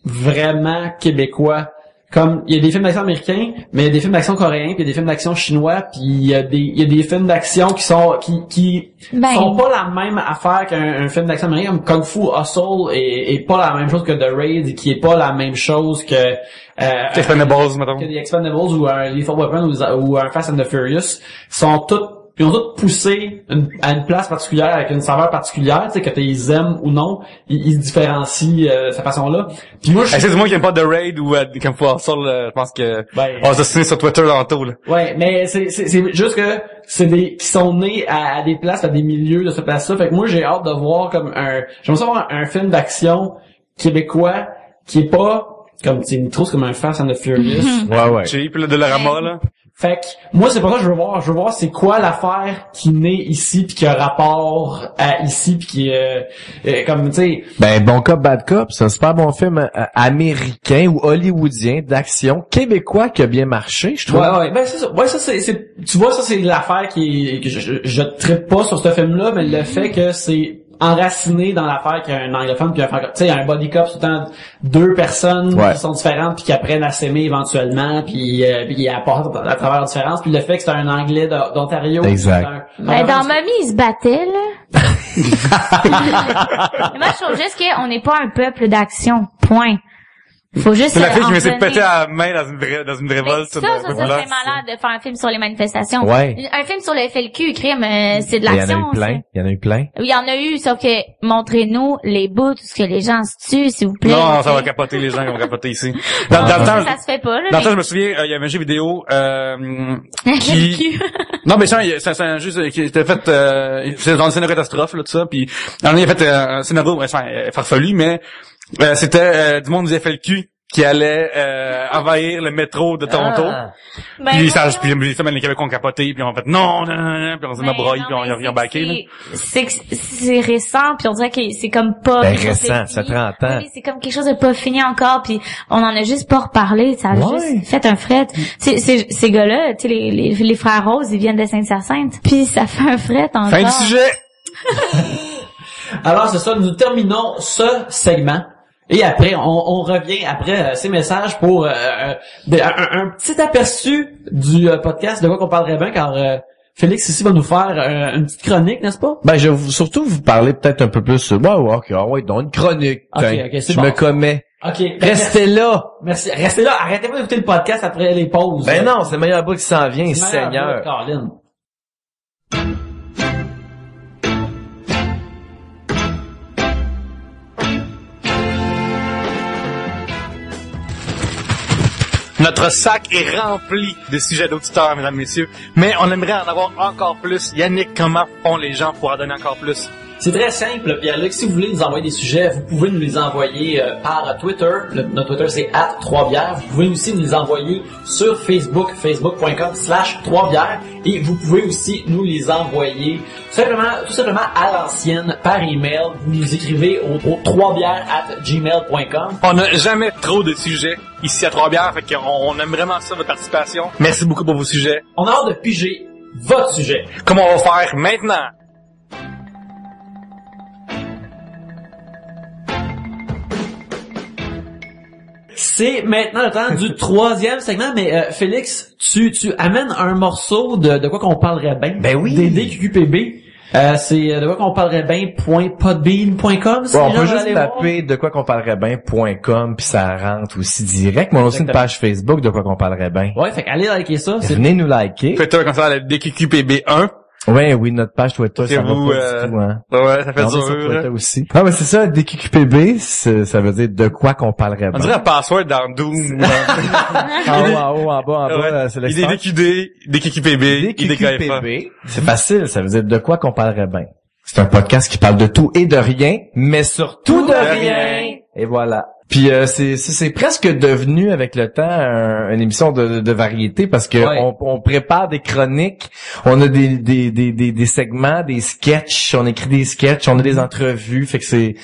Speaker 4: vraiment québécois. Comme il y a des films d'action américains, mais il y a des films d'action coréens, puis il y a des films d'action chinois, puis il y a des il y a des films d'action qui sont qui qui
Speaker 3: Ben.
Speaker 4: sont pas la même affaire qu'un un film d'action américain comme Kung Fu Hustle est, est pas la même chose que The Raid qui est pas la même chose que euh,
Speaker 2: Expendables, mettons.
Speaker 4: que des Expendables ou un Lethal Weapon ou, ou un Fast and the Furious sont toutes ils ont toutes poussé une- à une place particulière avec une saveur particulière, tu sais que tu les aimes ou non, ils, ils se différencient euh, de cette façon-là. Puis moi je suis
Speaker 2: du monde qui aime pas The Raid ou euh, comme pour ça, je pense que
Speaker 4: Ben-
Speaker 2: on va se signer sur Twitter tantôt, là.
Speaker 4: Ouais, mais c'est c'est c'est juste que c'est des qui sont nés à, à des places, à des milieux de ce place-là. Fait que moi j'ai hâte de voir comme un j'aimerais savoir un, un film d'action québécois qui est pas comme c'est trop c'est comme un Fast and the Furious.
Speaker 1: Ouais, ouais.
Speaker 2: Cheap, là, de Lorama, là.
Speaker 4: Fait que moi c'est pour ça que je veux voir, je veux voir c'est quoi l'affaire qui naît ici puis qui a rapport à ici puis qui euh, euh, comme tu sais
Speaker 1: Ben, Bon Cop, Bad Cop, c'est un super bon film euh, américain ou hollywoodien d'action québécois qui a bien marché, je trouve.
Speaker 4: Ouais, ouais, ben c'est ça. Ouais, ça c'est, c'est- tu vois, ça c'est l'affaire qui, que je, je, je trippe pas sur ce film-là, mais le fait que c'est enraciné dans l'affaire qu'il y a un anglophone puis un francophone. Tu sais, il y a un body cop, tout le temps deux personnes
Speaker 1: Ouais.
Speaker 4: qui sont différentes puis qui apprennent à s'aimer éventuellement puis, euh, puis qui apportent à travers la différence. Puis le fait que c'est un anglais d'O- d'Ontario.
Speaker 1: Exact.
Speaker 4: c'est un-
Speaker 3: Ben, dans Mommy, ils se battaient, là. Mais moi, je trouve juste qu'on n'est pas un peuple d'action. Point. Faut juste
Speaker 2: C'est la fille qui me s'est
Speaker 3: entraîner.
Speaker 2: pété à la main dans une vraie, dans une révolte.
Speaker 3: ça,
Speaker 2: de-
Speaker 3: ça, ça,
Speaker 2: violence.
Speaker 3: serait malade de faire un film sur les manifestations.
Speaker 1: Ouais.
Speaker 3: Un film sur le FLQ, crime, euh, c'est de
Speaker 1: Il y en a
Speaker 3: l'action.
Speaker 1: eu plein. Il y en a eu plein.
Speaker 3: il y en a eu, sauf que montrez-nous les bouts, tout ce que les gens se tuent, s'il vous plaît.
Speaker 2: Non, ça va capoter les gens qui vont capoter ici. Dans,
Speaker 3: Ça,
Speaker 2: temps,
Speaker 3: ça se fait pas, là.
Speaker 2: dans le temps, je me souviens, euh, il y avait un jeu vidéo, euh,
Speaker 3: FLQ.
Speaker 2: qui- Non, mais ça, c'est un jeu qui était fait, euh, c'est dans le scénario catastrophe, là, tout ça, puis, il a fait euh, un scénario, ouais, enfin, farfelu, mais, euh, c'était euh, du monde du FLQ qui allait euh, envahir le métro de Toronto.
Speaker 1: Ah.
Speaker 3: Ben,
Speaker 2: puis ça, puis les femmes, les Québécois ont capoté, puis on a fait non, non, non, non, puis on s'est mis à
Speaker 3: Ben,
Speaker 2: broyer,
Speaker 3: non,
Speaker 2: puis on a- y a
Speaker 3: c'est-
Speaker 2: backé, là.
Speaker 3: c'est- C'est que c'est récent, puis on dirait que c'est comme pas...
Speaker 1: Ben,
Speaker 3: quelque chose de
Speaker 1: récent, ça
Speaker 3: fini.
Speaker 1: 30 ans.
Speaker 3: Oui, c'est comme quelque chose de pas fini encore, puis on en a juste pas reparlé, ça a
Speaker 1: Ouais.
Speaker 3: juste fait un fret. C'est- c'est- Ces gars-là, tu sais, les, les, les frères Rose, ils viennent de Sainte-Hyacinthe, puis ça fait un fret encore.
Speaker 2: Fin du sujet!
Speaker 4: Alors c'est ça, nous terminons ce segment. Et après, on, on revient après euh, ces messages pour euh, euh, de- un, un petit aperçu du euh, podcast de quoi qu'on parlerait bien, car euh, Félix ici va nous faire une petite chronique, n'est-ce pas?
Speaker 1: Ben, je vais vous- surtout vous parler peut-être un peu plus. Ouais, ouais, ok, ah ouais, donc une chronique.
Speaker 4: Ok,
Speaker 1: tiens.
Speaker 4: ok, c'est
Speaker 1: je
Speaker 4: bon.
Speaker 1: me commets.
Speaker 4: Ok. ben,
Speaker 1: Restez là.
Speaker 4: Merci. Restez là. Arrêtez pas d'écouter le podcast après les pauses.
Speaker 1: Ben non, c'est le meilleur bout qui s'en vient, Seigneur.
Speaker 2: Notre sac est rempli de sujets d'auditeurs, mesdames, messieurs. Mais on aimerait en avoir encore plus. Yannick, comment font les gens pour en donner encore plus?
Speaker 4: C'est très simple, Pierre-Luc. Si vous voulez nous envoyer des sujets, vous pouvez nous les envoyer euh, par Twitter. Le- notre Twitter, c'est at 3 bières. Vous pouvez aussi nous les envoyer sur Facebook, facebook.com slash 3 bières. Et vous pouvez aussi nous les envoyer tout simplement, tout simplement à l'ancienne par email. Vous nous écrivez au, au 3 bières at gmail.com.
Speaker 2: On n'a jamais trop de sujets ici à Trois-Bières, fait qu'on on aime vraiment ça, votre participation. Merci beaucoup pour vos sujets.
Speaker 4: On a hâte de piger votre sujet.
Speaker 2: Comment on va faire maintenant?
Speaker 4: C'est maintenant le temps du troisième segment, mais euh, Félix, tu, tu amènes un morceau de, de quoi qu'on parlerait bien.
Speaker 1: Ben oui.
Speaker 4: Des DQQPB. Euh, c'est euh, de quoi qu'on parlerait bien .podbean.com. si
Speaker 1: Bon, on peut juste taper de quoi qu'on parlerait bien.com puis ça rentre aussi direct. Mais on a aussi une page Facebook de quoi qu'on parlerait bien.
Speaker 4: Ouais, fait qu'allez liker ça.
Speaker 1: Venez nous liker.
Speaker 2: Twitter, comme ça, la DQQPB1.
Speaker 1: Ouais, oui, notre page Twitter, ça va
Speaker 2: vous,
Speaker 1: pas
Speaker 2: euh,
Speaker 1: du tout, hein.
Speaker 2: Ouais, ça fait
Speaker 1: On est sur
Speaker 2: dur.
Speaker 1: Twitter aussi. Ah, mais c'est ça, DQQPB, ça veut dire de quoi qu'on parlerait
Speaker 2: On dirait un password dans Doom.
Speaker 1: En haut, en haut, en bas, en bas,
Speaker 2: Ouais.
Speaker 1: euh, c'est l'extrait.
Speaker 2: IDQD, DQQPB, IDKFA.
Speaker 1: DQQPB, c'est facile, ça veut dire de quoi qu'on parlerait bien. C'est un podcast qui parle de tout et de rien, mais surtout de,
Speaker 2: de
Speaker 1: rien.
Speaker 2: rien.
Speaker 1: Et voilà. Puis euh, c'est c'est c'est presque devenu avec le temps un- une émission de, de variété parce que
Speaker 4: Ouais.
Speaker 1: on, on prépare des chroniques, on a des, des, des, des, des segments, des sketchs, on écrit des sketchs, on a des entrevues, fait que c'est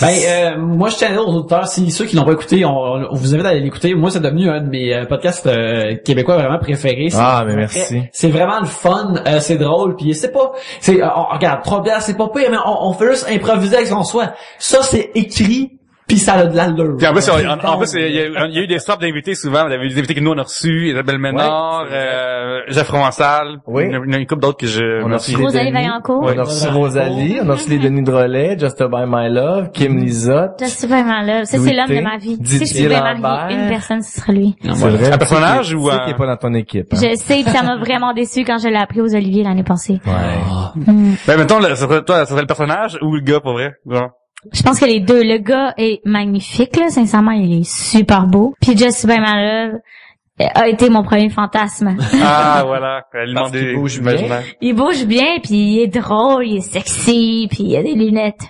Speaker 4: Ben, euh, moi, je tiens à dire aux auditeurs, si ceux qui l'ont pas écouté, on, on vous invite à aller l'écouter. Moi, c'est devenu un de mes euh, podcasts euh, québécois vraiment préférés.
Speaker 1: Ah, mais
Speaker 4: très-
Speaker 1: merci.
Speaker 4: C'est vraiment le fun, euh, c'est drôle, puis c'est pas, c'est, euh, on- regarde, trois bières, c'est pas pire, mais on, on fait juste improviser avec ce qu'on soit. Ça, c'est écrit, puis ça a de l'allure.
Speaker 2: Puis en plus,
Speaker 4: C'est
Speaker 2: en, en plus, il y, a, il y a eu des stops d'invités souvent. Il y avait des invités que nous on a reçus, Isabelle Ménard, euh, Jeff Provençal,
Speaker 1: Oui.
Speaker 2: il y en a- il y en a une couple d'autres que je.
Speaker 1: On a reçu les
Speaker 3: Rosalie
Speaker 1: Denis.
Speaker 3: Vaillancourt.
Speaker 1: On a reçu Rosalie, on a reçu les Denis Drolet, Just By My Love, Kim Lizotte.
Speaker 3: Je suis vraiment là. Ça,
Speaker 1: Louis
Speaker 3: c'est l'homme
Speaker 1: T.
Speaker 3: de ma vie.
Speaker 1: Didier
Speaker 3: si je pouvais marier
Speaker 1: Lambert.
Speaker 3: une personne, ce serait lui.
Speaker 1: C'est vrai.
Speaker 2: Un personnage ou
Speaker 1: qui est-
Speaker 2: un-
Speaker 1: qui est pas dans ton équipe. hein?
Speaker 3: Je sais, puis ça m'a vraiment déçu quand je l'ai appris aux Olivier l'année passée.
Speaker 1: Ouais.
Speaker 3: Hmm.
Speaker 2: Ben mettons, le- ça serait, toi, ça serait le personnage ou le gars pour vrai? Genre?
Speaker 3: Je pense que les deux. Le gars est magnifique, là. Sincèrement, il est super beau. Puis Just By My Love euh, a été mon premier fantasme.
Speaker 2: Ah voilà, elle
Speaker 1: Parce
Speaker 2: demandait
Speaker 1: qu'il bouge
Speaker 2: imaginaire.
Speaker 3: il bouge bien, puis il est drôle, il est sexy, puis il a des lunettes.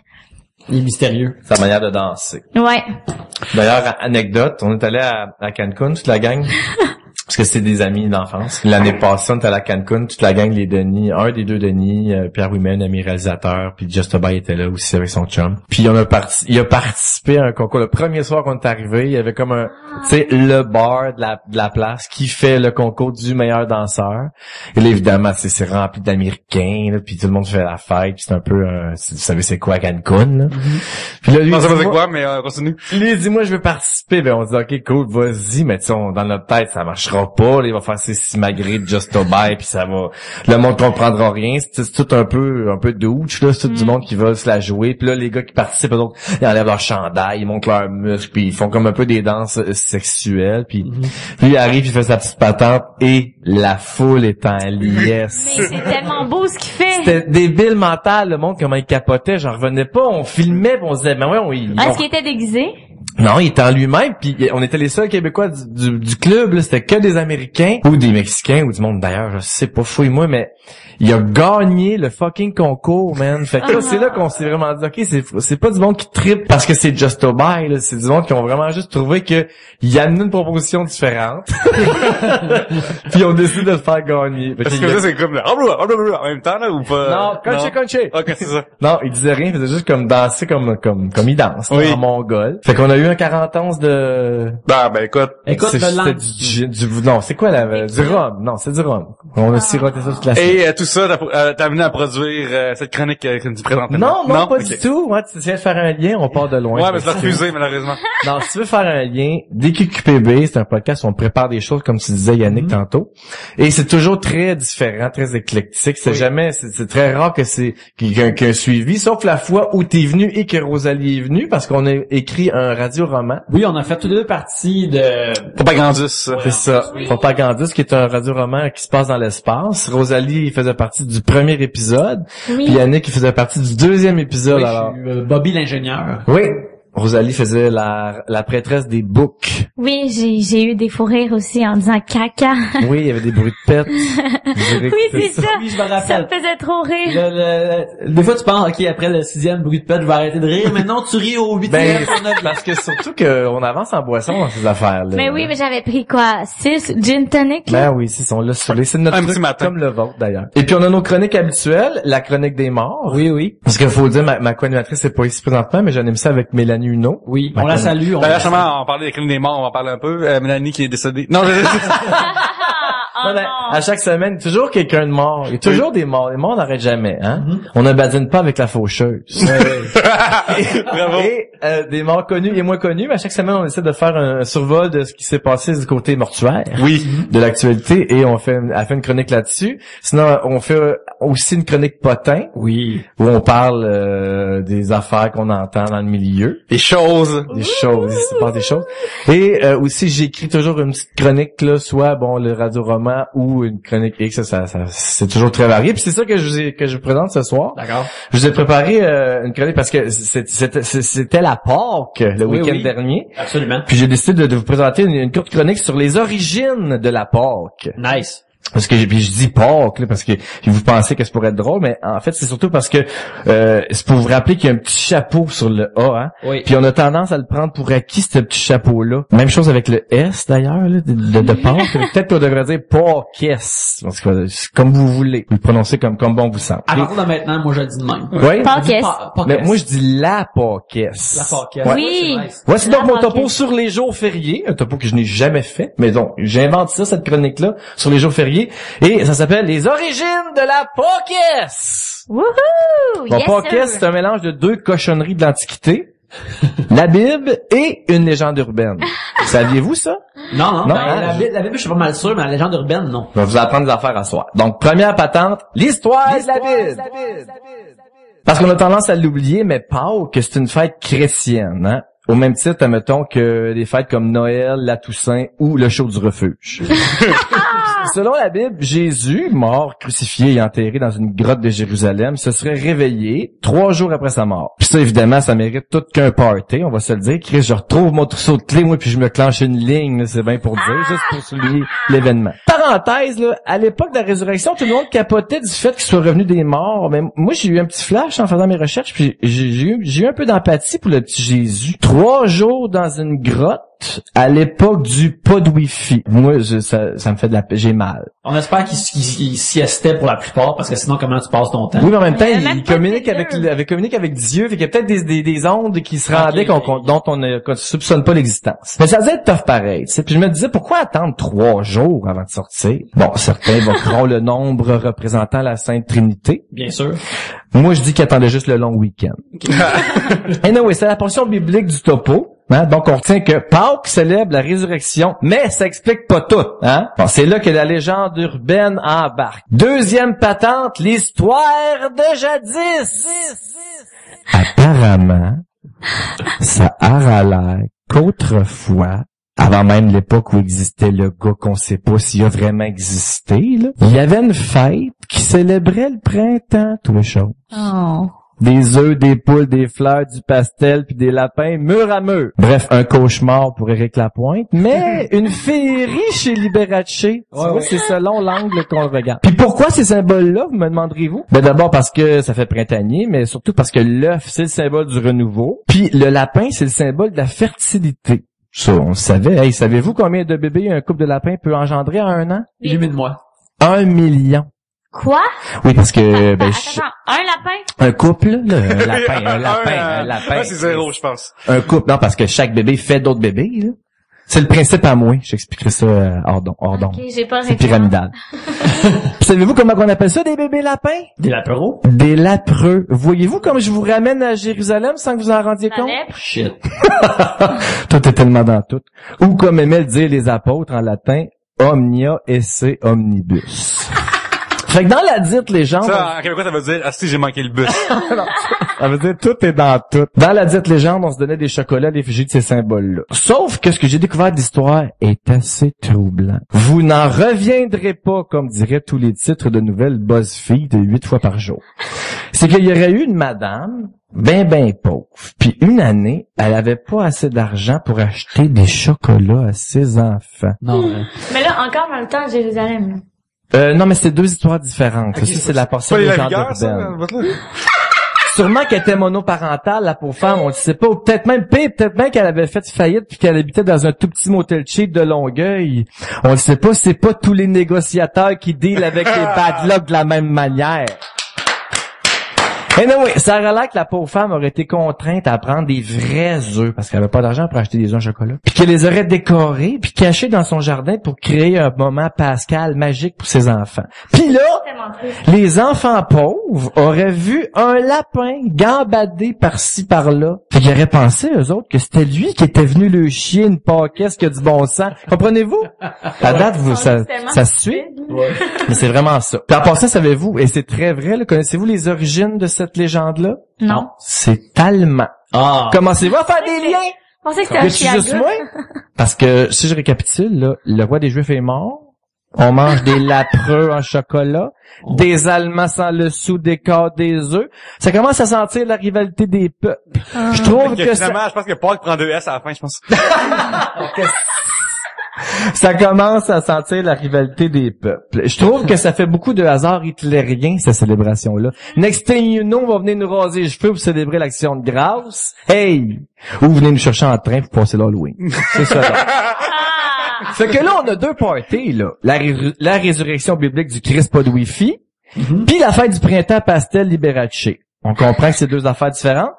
Speaker 4: Il est mystérieux.
Speaker 1: Sa manière de danser.
Speaker 3: Ouais.
Speaker 1: D'ailleurs, anecdote, on est allé à, à Cancun, toute la gang. parce que c'est des amis d'enfance. L'année passée, on était à la Cancun, toute la gang, les Denis, un des deux Denis, euh, Pierre Wimen, ami réalisateur, puis Just Bay était là aussi avec son chum. Puis on a parti, il a participé à un concours. Le premier soir qu'on est arrivé, il y avait comme un, tu sais, le bar de la, de la place qui fait le concours du meilleur danseur. Et là, évidemment, c'est c'est rempli d'Américains, là, puis tout le monde fait la fête, puis c'est un peu, c'est- vous savez c'est quoi Cancun, là? Puis là, lui,
Speaker 2: Non, ça
Speaker 1: dit, moi-
Speaker 2: quoi, mais euh, continue.
Speaker 1: lui, il dit, moi, je veux participer. Ben, on dit, OK, cool, vas-y. Mais tu dans notre tête, ça marchera pas. Là, il va faire ses simagrées de Just Obey, puis ça va... Le monde comprendra rien. C'est tout un peu un peu douche, là. C'est tout du monde qui va se la jouer. Puis là, les gars qui participent, ils enlèvent leur chandail, ils montent leurs muscles, puis ils font comme un peu des danses euh, sexuelles. Puis lui, il arrive, il fait sa petite patente, et la foule est en liesse.
Speaker 3: Mais c'est tellement beau ce qu'il fait.
Speaker 1: C'était débile mental, le monde, comment il capotait. J'en revenais pas. On filmait, puis on se disait, ben ouais, on... ils-
Speaker 3: Ah,
Speaker 1: on-
Speaker 3: Est-ce qu'il était déguisé?
Speaker 1: Non, il était en lui-même, puis on était les seuls Québécois du, club, là. c'était que des Américains ou des Mexicains ou du monde d'ailleurs, je sais pas, fouille-moi, mais il a gagné le fucking concours, man. Fait que là, c'est là qu'on s'est vraiment dit, ok, c'est c'est pas du monde qui tripe parce que c'est Just Obey, là, c'est du monde qui ont vraiment juste trouvé que il amenait une proposition différente, puis on décide de le faire gagner. Fait
Speaker 2: Parce que
Speaker 1: a-
Speaker 2: ça, c'est comme le en même temps, là, ou pas?
Speaker 1: non, conché, conché.
Speaker 2: Ok, c'est ça.
Speaker 1: Non, il disait rien, il faisait juste comme danser comme comme comme il danse là,
Speaker 2: Oui.
Speaker 1: en mongol. Fait qu'on a eu un 40 ans de
Speaker 2: Ben, ben, écoute.
Speaker 4: Écoute,
Speaker 1: c'est
Speaker 4: le
Speaker 1: c'était
Speaker 4: lang-
Speaker 1: du, gin- du non, c'est quoi la du rhum? Non, c'est du rhum. On a siroté ça toute la semaine.
Speaker 2: Et euh, tout ça, t'as euh, t'as amené à produire euh, cette chronique euh, que tu présentes.
Speaker 1: Non, non, pas du tout. Ouais, tu essaies de faire un lien, on part de loin.
Speaker 2: Ouais, mais c'est refusé, malheureusement.
Speaker 1: Non, si tu veux faire un lien, DQQPB, c'est un podcast où on prépare des choses, comme tu disais Yannick
Speaker 2: Mhm.
Speaker 1: tantôt. Et c'est toujours très différent, très éclectique. C'est
Speaker 2: Oui.
Speaker 1: jamais, c'est très rare que c'est qu'il y ait un, qu'il y ait un suivi, sauf la fois où t'es venu et que Rosalie est venue, parce qu'on a écrit un radio-roman.
Speaker 4: Oui, on a fait toutes les deux parties de...
Speaker 2: Propagandus. ça.
Speaker 1: C'est ça. Propagandus, qui est un radio-roman qui se passe dans l'espace. Rosalie il faisait partie du premier épisode.
Speaker 3: Oui.
Speaker 1: Puis Yannick, il faisait partie du deuxième épisode.
Speaker 4: Oui,
Speaker 1: alors.
Speaker 4: je suis, euh, Bobby l'ingénieur.
Speaker 1: Oui. Rosalie faisait la, la prêtresse des books.
Speaker 3: Oui, j'ai, j'ai eu des fous rires aussi en disant caca.
Speaker 1: Oui, il y avait des bruits de pète.
Speaker 3: Oui, c'est ça.
Speaker 4: Oui, je me
Speaker 3: Ça
Speaker 4: rappelle.
Speaker 3: me faisait trop rire.
Speaker 4: Le- le- des fois, tu penses, OK, après le sixième bruit de pète, je vais arrêter de rire. Mais non, tu ris au huitième.
Speaker 1: Ben, parce que surtout qu'on avance en boisson dans ces affaires-là.
Speaker 3: Mais oui, mais j'avais pris quoi? Six gin tonic? là?
Speaker 1: Ben oui, ils sont là sur les c'est notre
Speaker 2: Un
Speaker 1: truc,
Speaker 2: petit matin.
Speaker 1: comme le vôtre d'ailleurs. Et puis on a nos chroniques habituelles, la chronique des morts.
Speaker 4: Oui, oui.
Speaker 1: Parce qu'il faut dire, ma, ma co-animatrice n'est pas ici présentement, mais j'anime ça avec Mélanie
Speaker 4: Oui, on la salue. On
Speaker 2: D'ailleurs,
Speaker 4: la
Speaker 2: justement, on parlait des crimes des morts, on va en parler un peu. Euh, Mélanie qui est décédée. Non, je...
Speaker 3: Ah,
Speaker 1: Non, mais
Speaker 3: non.
Speaker 1: à chaque semaine, toujours quelqu'un de mort. Il y a toujours des morts. Les morts n'arrêtent jamais, hein. On ne badine pas avec la faucheuse.
Speaker 2: Bravo.
Speaker 1: Et euh, des morts connus et moins connus, mais à chaque semaine, on essaie de faire un survol de ce qui s'est passé du côté mortuaire
Speaker 2: Oui.
Speaker 1: de l'actualité et on fait, a fait une chronique là-dessus. Sinon, on fait aussi une chronique potin
Speaker 4: Oui.
Speaker 1: où on parle euh, des affaires qu'on entend dans le milieu,
Speaker 2: Des choses.
Speaker 1: des choses, il se passe des choses. Et euh, aussi, j'écris toujours une petite chronique là, soit bon le radio-roman ou une chronique X, ça, ça, ça- c'est toujours très varié. Puis c'est ça que je vous ai, que je vous présente ce soir.
Speaker 4: D'accord.
Speaker 1: Je vous ai préparé euh, une chronique parce que c'était c'était la Pâques le
Speaker 4: Oui,
Speaker 1: week-end
Speaker 4: oui.
Speaker 1: dernier.
Speaker 4: Absolument.
Speaker 1: Puis j'ai décidé de, de vous présenter une, une courte chronique sur les origines de la Pâques.
Speaker 4: Nice.
Speaker 1: Parce que puis je dis Pâques là, parce que vous pensez que ça pourrait être drôle, mais en fait c'est surtout parce que euh, c'est pour vous rappeler qu'il y a un petit chapeau sur le A, hein.
Speaker 4: Oui.
Speaker 1: Puis on a tendance à le prendre pour acquis ce petit chapeau-là. Même chose avec le S d'ailleurs là, de, de, de Pâques. Peut-être qu'on devrait dire Pâques. En tout cas, c'est comme vous voulez. Vous le prononcez comme comme bon vous semble.
Speaker 4: À partir de maintenant, moi, je le dis de même.
Speaker 1: Oui.
Speaker 4: Pas
Speaker 1: Mais moi je dis la Pâques.
Speaker 4: La Pâques.
Speaker 1: Ouais.
Speaker 3: Oui.
Speaker 4: nice.
Speaker 1: Voici donc mon topo sur les jours fériés, un topo que je n'ai jamais fait, mais donc j'invente ça, cette chronique-là, sur les jours fériés, et ça s'appelle Les origines de la Pâques.
Speaker 3: Wouhou!
Speaker 1: Bon,
Speaker 3: yes,
Speaker 1: c'est un mélange de deux cochonneries de l'Antiquité, la Bible et une légende urbaine. Saviez-vous ça?
Speaker 4: Non, non.
Speaker 1: Non,
Speaker 4: ben,
Speaker 1: hein,
Speaker 4: la, Bible, la Bible, je suis pas mal sûr, mais la légende urbaine, non.
Speaker 1: Je vais vous apprendre des affaires à soi. Donc, première patente, l'histoire de la Bible. Parce qu'on a tendance à l'oublier, mais Pâques, c'est une fête chrétienne, hein? Au même titre, admettons, que des fêtes comme Noël, la Toussaint ou le show du refuge. Selon la Bible, Jésus, mort, crucifié et enterré dans une grotte de Jérusalem, se serait réveillé trois jours après sa mort. Puis ça, évidemment, ça mérite tout qu'un party, on va se le dire. Chris, je retrouve mon trousseau de clés, moi, puis je me clenche une ligne, c'est bien pour dire, juste pour souligner l'événement. Parenthèse, là, à l'époque de la résurrection, tout le monde capotait du fait qu'il soit revenu des morts, mais moi, j'ai eu un petit flash en faisant mes recherches, puis j'ai eu, j'ai eu un peu d'empathie pour le petit Jésus. Trois jours dans une grotte, à l'époque du pas de wifi, moi, je- ça, ça me fait de la, j'ai mal.
Speaker 4: On espère qu'ils qu'ils- qu'ils siestaient pour la plupart, parce que sinon, comment tu passes ton temps?
Speaker 1: Oui, mais en même temps,
Speaker 3: Il y a
Speaker 1: il,
Speaker 3: même
Speaker 1: il
Speaker 3: pas de
Speaker 1: communique
Speaker 3: Twitter.
Speaker 1: avec, avec, communique avec Dieu, fait qu'il y a peut-être des, des, des ondes qui se rendaient qu'on-
Speaker 4: ok.
Speaker 1: qu'on- dont on ne soupçonne pas l'existence. Mais ça faisait être tough pareil, tu sais. Puis je me disais, pourquoi attendre trois jours avant de sortir? Bon, certains évoqueront le nombre représentant la Sainte Trinité.
Speaker 4: Bien sûr.
Speaker 1: Moi, je dis qu'ils attendaient juste le long week-end. Non, oui, c'est la portion biblique du topo. Hein? Donc, on retient que Pâques célèbre la résurrection, mais ça explique pas tout. Hein? Bon, c'est là que la légende urbaine embarque. Deuxième patente, l'histoire de jadis. Apparemment, ça a l'air qu'autrefois, avant même l'époque où existait le gars qu'on sait pas s'il a vraiment existé, il y avait une fête qui célébrait le printemps, tous les choses.
Speaker 3: Oh.
Speaker 1: Des œufs, des poules, des fleurs, du pastel, puis des lapins mur à mur. Bref, un cauchemar pour Éric Lapointe, mais une féerie chez Liberace. Tu vois,
Speaker 4: ouais.
Speaker 1: c'est selon l'angle qu'on regarde. Puis pourquoi ces symboles-là, vous me demanderez-vous? Ben d'abord parce que ça fait printanier, mais surtout parce que l'œuf, c'est le symbole du renouveau. Puis le lapin, c'est le symbole de la fertilité. Ça, on le savait. Hey, savez-vous combien de bébés un couple de lapins peut engendrer en un an?
Speaker 4: Illumine-moi.
Speaker 1: Un million.
Speaker 3: Quoi?
Speaker 1: Oui, parce que ben,
Speaker 3: Attends,
Speaker 1: ch-
Speaker 3: attends, un lapin?
Speaker 1: un couple, là, un lapin, un lapin, un lapin.
Speaker 2: Ah, c'est zéro, je pense.
Speaker 1: Un couple, non, parce que chaque bébé fait d'autres bébés. là. C'est le principe à moi. J'expliquerai ça euh, hors don. Hors don.
Speaker 3: Ok, j'ai pas
Speaker 1: C'est
Speaker 3: répondu.
Speaker 1: pyramidal. Puis Savez-vous comment on appelle ça, des bébés lapins?
Speaker 4: Des lapéros?
Speaker 1: Des lapreux. Voyez-vous comme je vous ramène à Jérusalem sans que vous en rendiez
Speaker 3: La
Speaker 1: compte?
Speaker 3: lèpre?
Speaker 4: Shit.
Speaker 1: Tout est tellement dans tout. Ou comme aimaient le dire les apôtres en latin, omnia esse omnibus. Fait que dans la dite légende...
Speaker 2: Ça, en québécois, ça veut dire, ah si, j'ai manqué le bus.
Speaker 1: Ça veut dire tout est dans tout. Dans la dite légende, on se donnait des chocolats à l'effigie de ces symboles-là. Sauf que ce que j'ai découvert d'histoire est assez troublant. Vous n'en reviendrez pas, comme diraient tous les titres de nouvelles BuzzFeed huit fois par jour. C'est qu'il y aurait eu une madame ben ben pauvre. Puis une année, elle avait pas assez d'argent pour acheter des chocolats à ses enfants.
Speaker 4: Non.
Speaker 3: Mais là, encore dans le temps de Jérusalem.
Speaker 1: Euh, non, mais c'est deux histoires différentes.
Speaker 2: Ok,
Speaker 1: Ça, c'est la portion
Speaker 2: votre là?
Speaker 1: Sûrement qu'elle était monoparentale, la pauvre femme, on le sait pas. Ou peut-être même pire, peut-être même qu'elle avait fait faillite puis qu'elle habitait dans un tout petit motel cheap de Longueuil. On le sait pas, c'est pas tous les négociateurs qui dealent avec les bad luck de la même manière. Et non, oui, ça a l'air que la pauvre femme aurait été contrainte à prendre des vrais œufs parce qu'elle avait pas d'argent pour acheter des œufs en chocolat. Puis qu'elle les aurait décorés puis cachés dans son jardin pour créer un moment pascal magique pour ses enfants. Puis là, les enfants pauvres auraient vu un lapin gambader par-ci par-là. Fait qu'ils auraient pensé, eux autres, que c'était lui qui était venu le chier une paquette qui a du bon sens. Comprenez-vous? À date, vous, ça, ça se suit?
Speaker 4: Ouais.
Speaker 1: Mais c'est vraiment ça. Puis en passant, savez-vous, et c'est très vrai, là, connaissez-vous les origines de cette légende-là?
Speaker 3: Non.
Speaker 1: C'est allemand.
Speaker 4: Ah.
Speaker 1: Commencez-vous à faire des liens?
Speaker 3: Je pensais que c'était
Speaker 1: juste moi? Parce que, si je récapitule, là, le roi des Juifs est mort. On mange des lapreux en chocolat. Des Allemands sans le sou décorent des œufs. Ça commence à sentir la rivalité des peuples. Je trouve que
Speaker 2: que
Speaker 1: ça,
Speaker 2: je pense que Paul prend deux S à la fin, je pense.
Speaker 1: ça commence à sentir la rivalité des peuples. Je trouve que ça fait beaucoup de hasard hitlérien, cette célébration-là. Next thing you know, on va venir nous raser les cheveux pour célébrer l'action de grâce. Hey! Ou venez nous chercher en train pour passer l'Halloween. C'est ça. là.
Speaker 3: Ah!
Speaker 1: Fait que là, on a deux parties, là. La, ré- la résurrection biblique du Christ pas de Wi-Fi, puis la fête du printemps pastel Liberace. On comprend que c'est deux affaires différentes,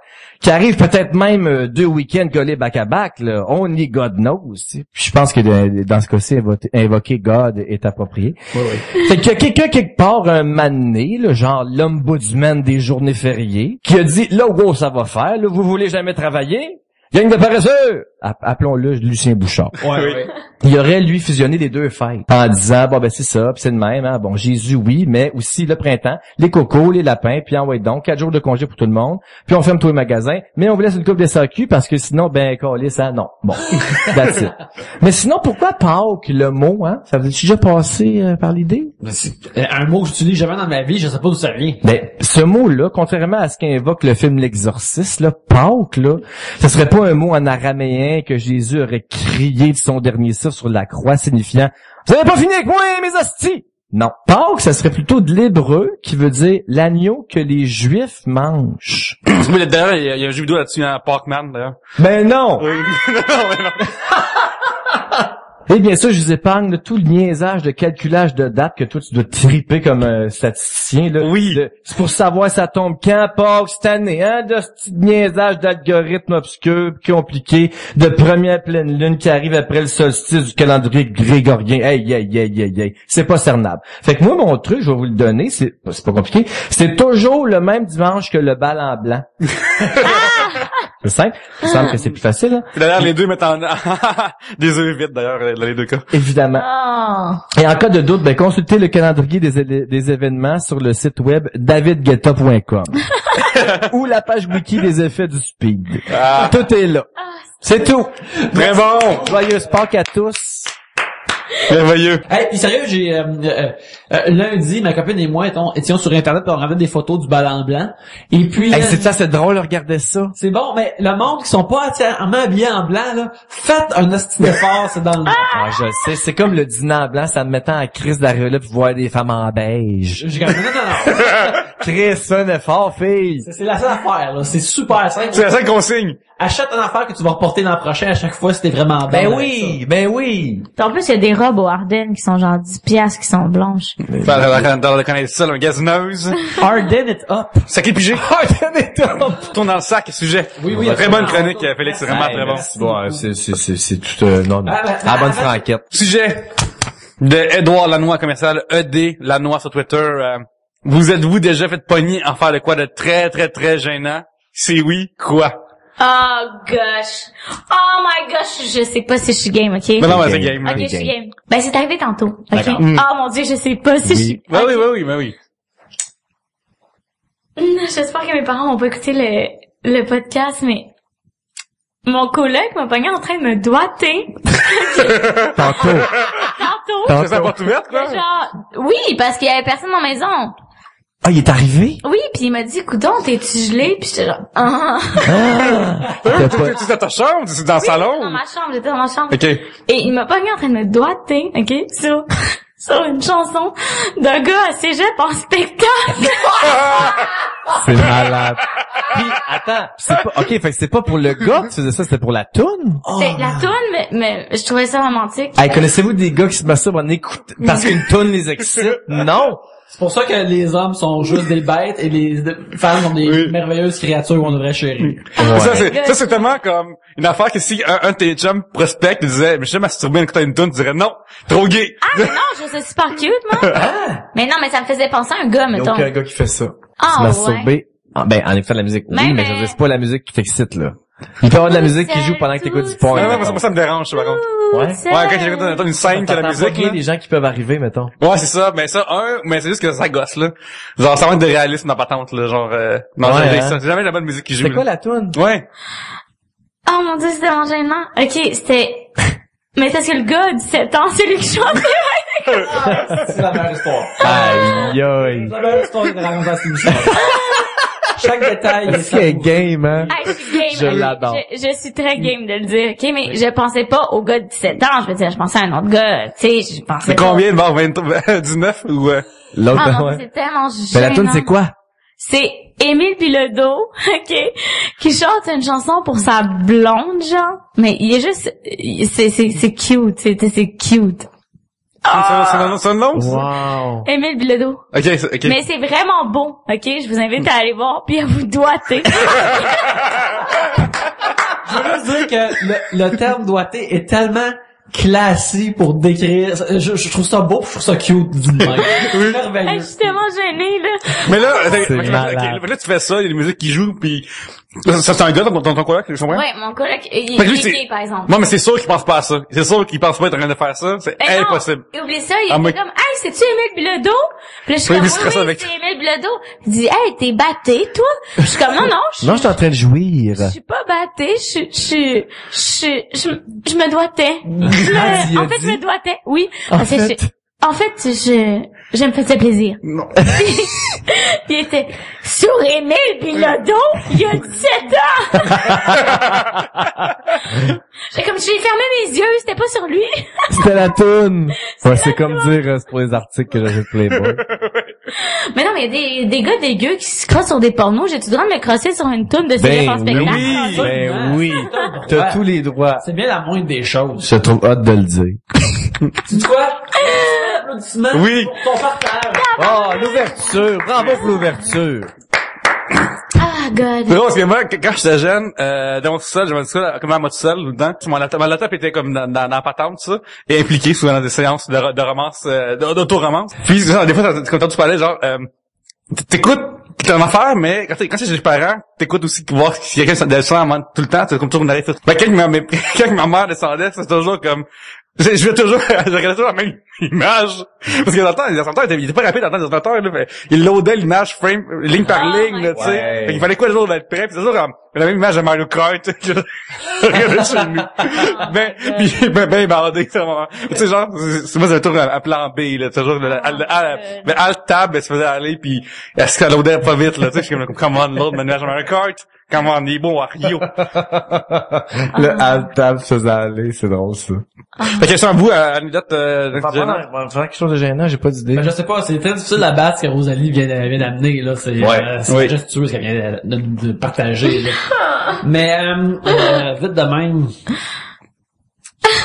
Speaker 1: qui arrivent peut-être même euh, deux week-ends collés back-à-back, là. Only God knows. Puis je pense que de- dans ce cas-ci, invo- invoquer God est approprié.
Speaker 4: Ouais, ouais.
Speaker 1: Fait qu'il y a quelqu'un quelque part, un mané, là, genre l'ombudsman des journées fériées, qui a dit, là, wow, ça va faire, là, vous voulez jamais travailler? Gang de paresseux! App- Appelons-le Lucien Bouchard
Speaker 4: Ouais,
Speaker 2: Oui.
Speaker 4: ouais.
Speaker 1: il aurait lui fusionné les deux fêtes en disant bon ben c'est ça puis c'est le même hein. bon Jésus oui mais aussi le printemps les cocos les lapins puis en ouais donc quatre jours de congé pour tout le monde puis on ferme tous les magasins mais on vous laisse une coupe de SAQ parce que sinon ben coller ça non bon that's it. mais sinon pourquoi Pâques le mot hein? Ça vous est déjà passé euh, par l'idée?
Speaker 4: Mais c'est- euh, Un mot que j'utilise jamais dans ma vie, je sais pas d'où ça vient.
Speaker 1: ben, ce mot-là, contrairement à ce qu'invoque le film L'Exorciste, là, Pâques, là, ce serait pas un mot en araméen que Jésus aurait crié de son dernier souffle sur la croix, signifiant « Vous avez pas fini avec moi, mes hosties! » Non. Pâques, ça serait plutôt de l'hébreu qui veut dire l'agneau que les Juifs mangent.
Speaker 2: Oui, D'ailleurs, il y a- un jeu vidéo là-dessus, un Parkman, d'ailleurs.
Speaker 1: Ben non!
Speaker 2: Oui. non, mais non.
Speaker 1: Et bien sûr, je vous épargne là, tout le niaisage de calculage de date que toi tu dois triper comme euh, statisticien. Là,
Speaker 2: Oui.
Speaker 1: De- C'est pour savoir ça tombe quand, Pâques, cette année, hein, de ce petit niaisage d'algorithme obscur, compliqué, de première pleine lune qui arrive après le solstice du calendrier grégorien. Hey, hey, hey, hey, hey. C'est pas cernable. Fait que moi, mon truc, je vais vous le donner, c'est c'est pas compliqué, c'est toujours le même dimanche que le bal en blanc. c'est simple. Il me semble que c'est plus facile, hein?
Speaker 2: Puis D'ailleurs, les deux mettent en... des œufs vides, d'ailleurs, dans les deux cas.
Speaker 1: Évidemment.
Speaker 3: Oh.
Speaker 1: Et en cas de doute, ben, consultez le calendrier des, des événements sur le site web davidguetta.com ou la page wiki des effets du speed.
Speaker 2: Ah,
Speaker 1: Tout est là. C'est tout.
Speaker 2: très bon!
Speaker 1: Joyeuse Pâques à tous.
Speaker 2: Merveilleux.
Speaker 4: Hey, puis sérieux, j'ai euh, euh, euh, lundi, ma copine et moi étions, étions sur internet puis on avait des photos du ballon blanc. Et puis
Speaker 1: Hey,
Speaker 4: euh,
Speaker 1: c'est ça, c'est drôle, regardez ça.
Speaker 4: c'est bon, mais le monde qui sont pas entièrement habillés en blanc là, faites un d'effort, c'est dans le
Speaker 1: Ah, je le sais, c'est comme le dîner en blanc, ça me mettait en crise d'arrière pour voir des femmes en beige.
Speaker 4: Comme, non, non, non.
Speaker 1: Chris, un effort, fille.
Speaker 4: C'est- la seule affaire, là. C'est super simple.
Speaker 2: C'est la seule consigne.
Speaker 4: Achète une affaire que tu vas reporter l'an prochain à chaque fois si t'es vraiment.
Speaker 1: Ben
Speaker 4: avec
Speaker 1: oui, ben oui.
Speaker 3: Puis en plus, il y a des robes au Ardennes qui sont genre 10 piastres qui sont blanches.
Speaker 2: Dans la, dans la connaître ça, un gazineuse.
Speaker 4: Arden it up.
Speaker 2: Sac pigé.
Speaker 1: Ah,
Speaker 2: Tourne dans le sac, sujet.
Speaker 4: Oui, oui,
Speaker 2: Très bonne chronique, Félix, c'est vraiment très bon.
Speaker 1: Bon, c'est, c'est, c'est, c'est tout, euh, non, non.
Speaker 4: Ah, ben,
Speaker 1: À la bonne
Speaker 4: ah,
Speaker 1: franquette.
Speaker 2: Sujet de Edouard Lanois, commercial ED Lanois sur Twitter. euh, vous êtes-vous déjà fait pogner en faire de quoi de très, très, très gênant? Si oui, quoi?
Speaker 3: Oh gosh. Oh my gosh. Je sais pas si je suis game, ok?
Speaker 2: Mais non, mais c'est game.
Speaker 3: Ok, je suis game. Ben, c'est arrivé tantôt. Ok?
Speaker 2: Mm.
Speaker 3: Oh mon dieu, je sais pas si je suis...
Speaker 2: Ouais,
Speaker 3: Ok.
Speaker 2: oui, oui, oui, mais oui.
Speaker 3: J'espère que mes parents vont pas écouter le, le podcast, mais mon coloc m'a pogné en train de me doiter
Speaker 1: Tantôt.
Speaker 3: tantôt.
Speaker 2: C'est la
Speaker 1: Tantôt.
Speaker 2: porte ouverte, quoi?
Speaker 3: Genre, oui, parce qu'il y avait personne dans la maison.
Speaker 1: Ah, il est arrivé?
Speaker 3: Oui, puis il m'a dit, coudon, t'es-tu gelé? Puis j'étais genre, ah.
Speaker 1: Ah! T'as
Speaker 2: tu-
Speaker 1: pas-
Speaker 2: dans ta chambre? Tu es dans le
Speaker 3: Dans
Speaker 2: salon?
Speaker 3: ma chambre, j'étais dans ma chambre.
Speaker 2: Ok.
Speaker 3: Et il m'a pogné en train de me doiter, ok, sur, sur une chanson d'un gars à cégep en spectacle.
Speaker 1: C'est malade. Puis, attends, c'est pas, ok, fait que c'est pas pour le gars que tu faisais ça, c'était pour la toune?
Speaker 3: C'est la toune, mais, mais je trouvais ça romantique.
Speaker 1: Hey, connaissez-vous des gars qui se masturbent en écoutant, parce qu'une toune les excite? Non!
Speaker 4: C'est pour ça que les hommes sont juste des bêtes et les femmes sont des
Speaker 2: Oui.
Speaker 4: merveilleuses créatures qu'on devrait chérir.
Speaker 2: Ça, c'est, ça, c'est tellement comme une affaire que si un, un de tes chums prospect te disait, mais je sais masturber en écoutant une tune, tu dirais non, trop gay.
Speaker 3: Ah, mais non, je suis super cute, moi. Mais non, mais ça me faisait penser à un gars,
Speaker 1: Il y a
Speaker 3: mettons.
Speaker 1: aucun gars qui fait ça.
Speaker 3: Ah,
Speaker 1: se
Speaker 3: ouais.
Speaker 1: masturber. Ah, ben, en écoutant de la musique, oui,
Speaker 3: Mais-
Speaker 1: mais, je veux dire, c'est pas la musique qui t'excite, là. Il peut y avoir de la musique qui joue pendant que t'écoutes du porn.
Speaker 2: Non, non, moi, ça, moi, ça me dérange, ça, par contre.
Speaker 1: Ouais.
Speaker 2: Ouais, quand j'écoute une scène que la
Speaker 1: T'entends
Speaker 2: musique,
Speaker 1: pas
Speaker 2: là.
Speaker 1: des gens qui peuvent arriver, mettons.
Speaker 2: Ouais, c'est ça, mais ça, un, mais c'est juste que ça gosse, là. Genre, ça manque de réalisme dans patente, là, genre, euh, non,
Speaker 1: Ouais,
Speaker 2: j'ai-
Speaker 1: hein.
Speaker 2: c'est jamais la bonne musique qui joue.
Speaker 1: C'est quoi la toune?
Speaker 2: Ouais.
Speaker 3: Oh mon dieu, c'était tellement gênant. Ok, c'était... Mais c'est parce que le gars a 17 ans, c'est lui qui chantait.
Speaker 4: C'est la meilleure histoire.
Speaker 1: Aïe, aïe.
Speaker 4: C'est la meilleure histoire de raconter à Chaque détail est
Speaker 1: C'est game, hein?
Speaker 3: Ah, je suis game.
Speaker 1: Je l'adore.
Speaker 3: Je, je suis très game de le dire, ok? Mais je pensais pas au gars de 17 ans, je veux dire, je pensais à un autre gars, tu sais, je pensais
Speaker 2: C'est combien de morts? 20, 19 ou, euh,
Speaker 1: L'autre,
Speaker 3: Ah
Speaker 1: ouais.
Speaker 3: c'est tellement
Speaker 1: Mais la toune, c'est quoi?
Speaker 3: C'est Émile Bilodeau, ok, qui chante une chanson pour sa blonde, genre. Mais il est juste, c'est, c'est, c'est cute, c'est, c'est cute.
Speaker 2: C'est- c'est un nom- c'est un nom, ça?
Speaker 1: Wow.
Speaker 3: Émile Bilodeau.
Speaker 2: Ok, c'est- ok.
Speaker 3: Mais c'est vraiment beau, ok? Je vous invite à aller voir puis à vous doiter.
Speaker 4: Je veux juste dire que le, le terme doigté est tellement classique pour décrire. Je, je trouve ça beau, je trouve ça cute du même. Merveilleux.
Speaker 3: je suis tellement gênée, là.
Speaker 2: Mais là, attends,
Speaker 1: C'est
Speaker 2: ok,
Speaker 1: malade.
Speaker 2: ok, là, tu fais ça, il y a des musiques qui jouent, puis ça, c'est un gars dans ton, ton coloc, je comprends?
Speaker 3: Ouais, mon coloc, il, est
Speaker 2: c'est-
Speaker 3: gay, par exemple.
Speaker 2: Non, mais c'est sûr qu'il pense pas à ça. C'est sûr qu'il pense pas être en train de faire ça. C'est
Speaker 3: non,
Speaker 2: impossible.
Speaker 3: Oublie ça, il
Speaker 2: Ah,
Speaker 3: était
Speaker 2: mais-
Speaker 3: comme, hey, c'est-tu Émile Bilodeau? Puis là, je suis comme, oui,
Speaker 2: avec-
Speaker 3: c'est Émile Bilodeau. Il dit, hey, t'es batté, toi? Je suis comme, non, non, je
Speaker 1: Non, je suis en train de jouir.
Speaker 3: je suis pas battée, je suis, je suis, je suis, je, je me doigtais.
Speaker 1: Ah,
Speaker 3: en fait,
Speaker 1: dit?
Speaker 3: je me doigtais, oui.
Speaker 1: En
Speaker 3: Parce que
Speaker 1: fait.
Speaker 3: je- en fait, je, Je me faisais plaisir.
Speaker 2: Non.
Speaker 3: il était sur Émile Bilodeau, il y a 17 ans. J'ai comme, j'ai fermé mes yeux, c'était pas sur lui.
Speaker 1: C'était la toune. Ouais, c'est comme dire, euh, c'est pour les articles que j'achète Playboy.
Speaker 3: Mais non, mais il y a des, des gars dégueux qui se crossent sur des pornos. J'ai-tu le droit de me crosser sur une toune de CDF en
Speaker 1: Ben
Speaker 3: spectacle?
Speaker 1: oui, ben
Speaker 4: Absolument.
Speaker 1: oui. T'as tous les droits.
Speaker 4: C'est bien la moindre des choses.
Speaker 1: Je trouve hâte de le dire.
Speaker 4: Tu dis quoi? Applaudissements
Speaker 2: Oui.
Speaker 4: pour ton partage.
Speaker 1: Oh, l'ouverture. Bravo pour l'ouverture.
Speaker 3: Ah, God.
Speaker 2: C'est parce que moi, quand j'étais jeune, euh, dans mon sous-sol, j'avais tout seul, comme à moi tout seul, dedans. Mon laptop, mon laptop était comme dans, dans, dans la patente, tout ça, et impliqué souvent dans des séances de, ro- de romance, euh, d'auto-romance. Puis, genre, des fois, quand tu parlais, genre, euh, t'écoutes ton affaire, mais quand, t'es- quand c'est chez les parents, t'écoutes aussi voir si quelqu'un descend tout le temps, c'est comme toujours une arrêt. Ben, quand ma, mais- quand ma mère descendait, c'est toujours comme, je, je vais toujours, je regardais toujours la même image. Parce que dans le temps, les ordinateurs ils étaient pas rapides dans le temps, les ordinateurs, là, fait, ils loadaient l'image frame, ligne par
Speaker 3: Oh
Speaker 2: ligne, là, tu sais.
Speaker 1: God.
Speaker 2: Fait qu'il fallait quoi le jour d'être prêt, pis c'est toujours comme, la même image de Mario Kart, que je regardais chez nous. Ben, pis, ben, ben, bandé, tu sais, genre, c'est moi, j'avais toujours à, à plan B, là, toujours, le, à, à, à- ben, alt tab, elle se faisait aller, pis, elle se loadait pas vite, là, tu sais, je suis comme, come on, l'autre, mon image de Mario Kart, come on, est bon, Wario.
Speaker 1: Le alt tab se faisait aller, c'est drôle ça.
Speaker 2: Fait que, sans vous, euh, anecdote, euh,
Speaker 1: On va faire quelque chose de gênant, j'ai pas d'idée.
Speaker 4: Ben, je sais pas, c'est très difficile à battre ce que Rosalie vient, vient d'amener, là. C'est,
Speaker 1: Ouais.
Speaker 4: euh, c'est
Speaker 2: Oui.
Speaker 4: juste tueux ce qu'elle vient de, de- de partager, là. Mais, euh, euh, vite de même.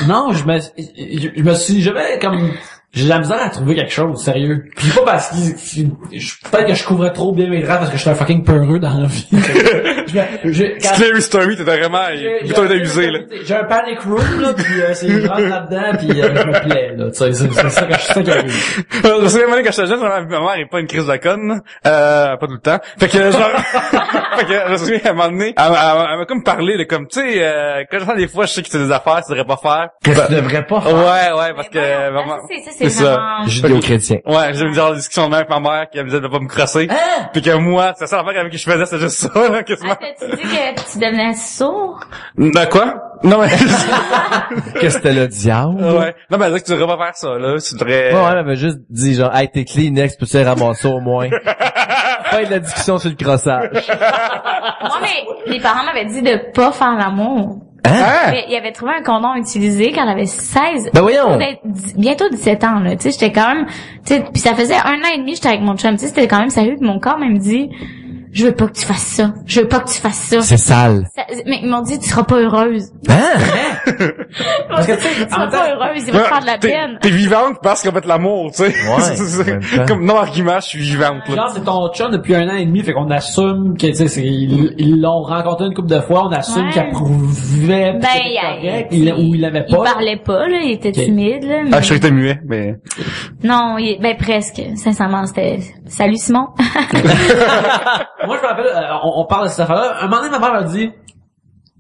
Speaker 4: Non, je me, je, je me suis jamais comme, j'ai de la misère à trouver quelque chose, sérieux. Puis pas parce que, je- peut-être que je couvrais trop bien mes draps parce que je suis un fucking peureux dans la vie.
Speaker 2: Scary Story, t'étais vraiment,
Speaker 4: j'ai-
Speaker 2: plutôt
Speaker 4: j'ai-
Speaker 2: usé, là.
Speaker 4: J'ai un panic room, là, puis euh, c'est, je rentre là-dedans, puis euh, je me plais, là. Tu sais, c'est, c'est ça que je sais qui arrive.
Speaker 2: Je me souviens, quand j'étais jeune, ma ma mère est pas une crise de conne, là. euh, pas tout le temps. Fait que, genre, fait que, je me souviens, à un moment donné, elle, m'a- elle m'a comme parlé de comme, tu sais, euh, quand j'entends des fois, je sais que c'est des affaires, tu devrais pas faire.
Speaker 1: Qu'est-ce que tu devrais pas
Speaker 2: Ouais, ouais, parce que, vraiment,
Speaker 3: ça, c'est- ça,
Speaker 1: Judéo-chrétien.
Speaker 2: Ouais, j'ai eu genre des discussions de même avec ma mère qui me disait de pas me crosser. Puis que moi, c'est ça l'affaire avec qui je faisais, c'est juste ça, là, quasiment.
Speaker 3: Ah, t'as-tu dit que tu devenais sourd?
Speaker 2: Ben quoi? Non, mais,
Speaker 1: Que c'était le diable?
Speaker 2: ouais. Non, mais elle dit que tu devrais pas faire ça, là. Tu devrais...
Speaker 1: Ouais, ouais, elle avait juste dit genre, hey, t'es Kleenex, peux-tu les ramasser au moins? Fin de la discussion sur le crossage.
Speaker 3: Moi, mais les parents m'avaient dit de pas faire l'amour.
Speaker 2: Hein?
Speaker 3: Mais il avait trouvé un condom utilisé quand elle avait 16.
Speaker 1: Ben voyons.
Speaker 3: Bientôt 17 ans, là. Tu sais, j'étais quand même, tu sais, puis ça faisait un an et demi, j'étais avec mon chum. Tu sais, c'était quand même sérieux. Puis mon corps même dit, je veux pas que tu fasses ça. Je veux pas que tu fasses ça.
Speaker 1: C'est sale.
Speaker 3: Ça- mais ils m'ont dit, tu seras pas heureuse.
Speaker 1: Hein?
Speaker 3: Parce que tu sais, tu seras pas heureuse, il va te faire de la
Speaker 2: T'es-
Speaker 3: peine.
Speaker 2: T'es vivante parce qu'on fait de l'amour, tu sais.
Speaker 1: Ouais,
Speaker 2: C'est-. Comme non argument, je suis vivante, là.
Speaker 4: Genre, c'est ton chum depuis un an et demi, fait qu'on assume que, tu sais, c'est- ils l'ont rencontré une couple de fois, on assume
Speaker 3: Ouais.
Speaker 4: qu'il approuvait
Speaker 3: Ben, il,
Speaker 4: correct,
Speaker 3: il,
Speaker 4: il- ou il l'aimait
Speaker 3: il
Speaker 4: pas.
Speaker 3: parlait pas, là. Il était
Speaker 4: Ok.
Speaker 3: timide, là.
Speaker 2: Ah, je suis que muet, mais...
Speaker 3: Non, il- ben presque. Sincèrement, c'était... Salut Simon.
Speaker 4: Moi, je me rappelle, euh, on, on parle de cette affaire-là. Un moment donné, ma mère m'a dit,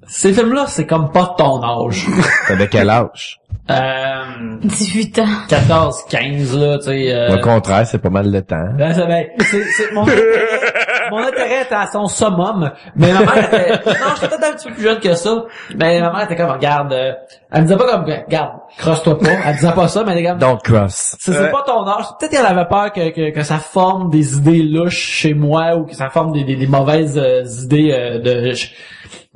Speaker 4: ces films-là, c'est comme pas de ton âge.
Speaker 1: T'avais quel âge?
Speaker 4: euh,
Speaker 3: 18 ans.
Speaker 4: 14, 15, là, tu sais. euh,
Speaker 1: Au contraire, c'est pas mal de temps.
Speaker 4: Ben, c'est, ben, c'est, c'est- mon, mon intérêt était à son summum, mais ma mère était, non, j'étais peut-être un petit peu plus jeune que ça, mais ma mère était comme, regarde, euh, elle me disait pas comme, regarde, crosse-toi pas, elle disait pas ça, mais elle était comme,
Speaker 1: Don't cross.
Speaker 4: c'est, c'est
Speaker 2: Ouais.
Speaker 4: pas ton âge, peut-être qu'elle avait peur que, que, que ça forme des idées louches chez moi, ou que ça forme des, des, des mauvaises euh, idées euh, de,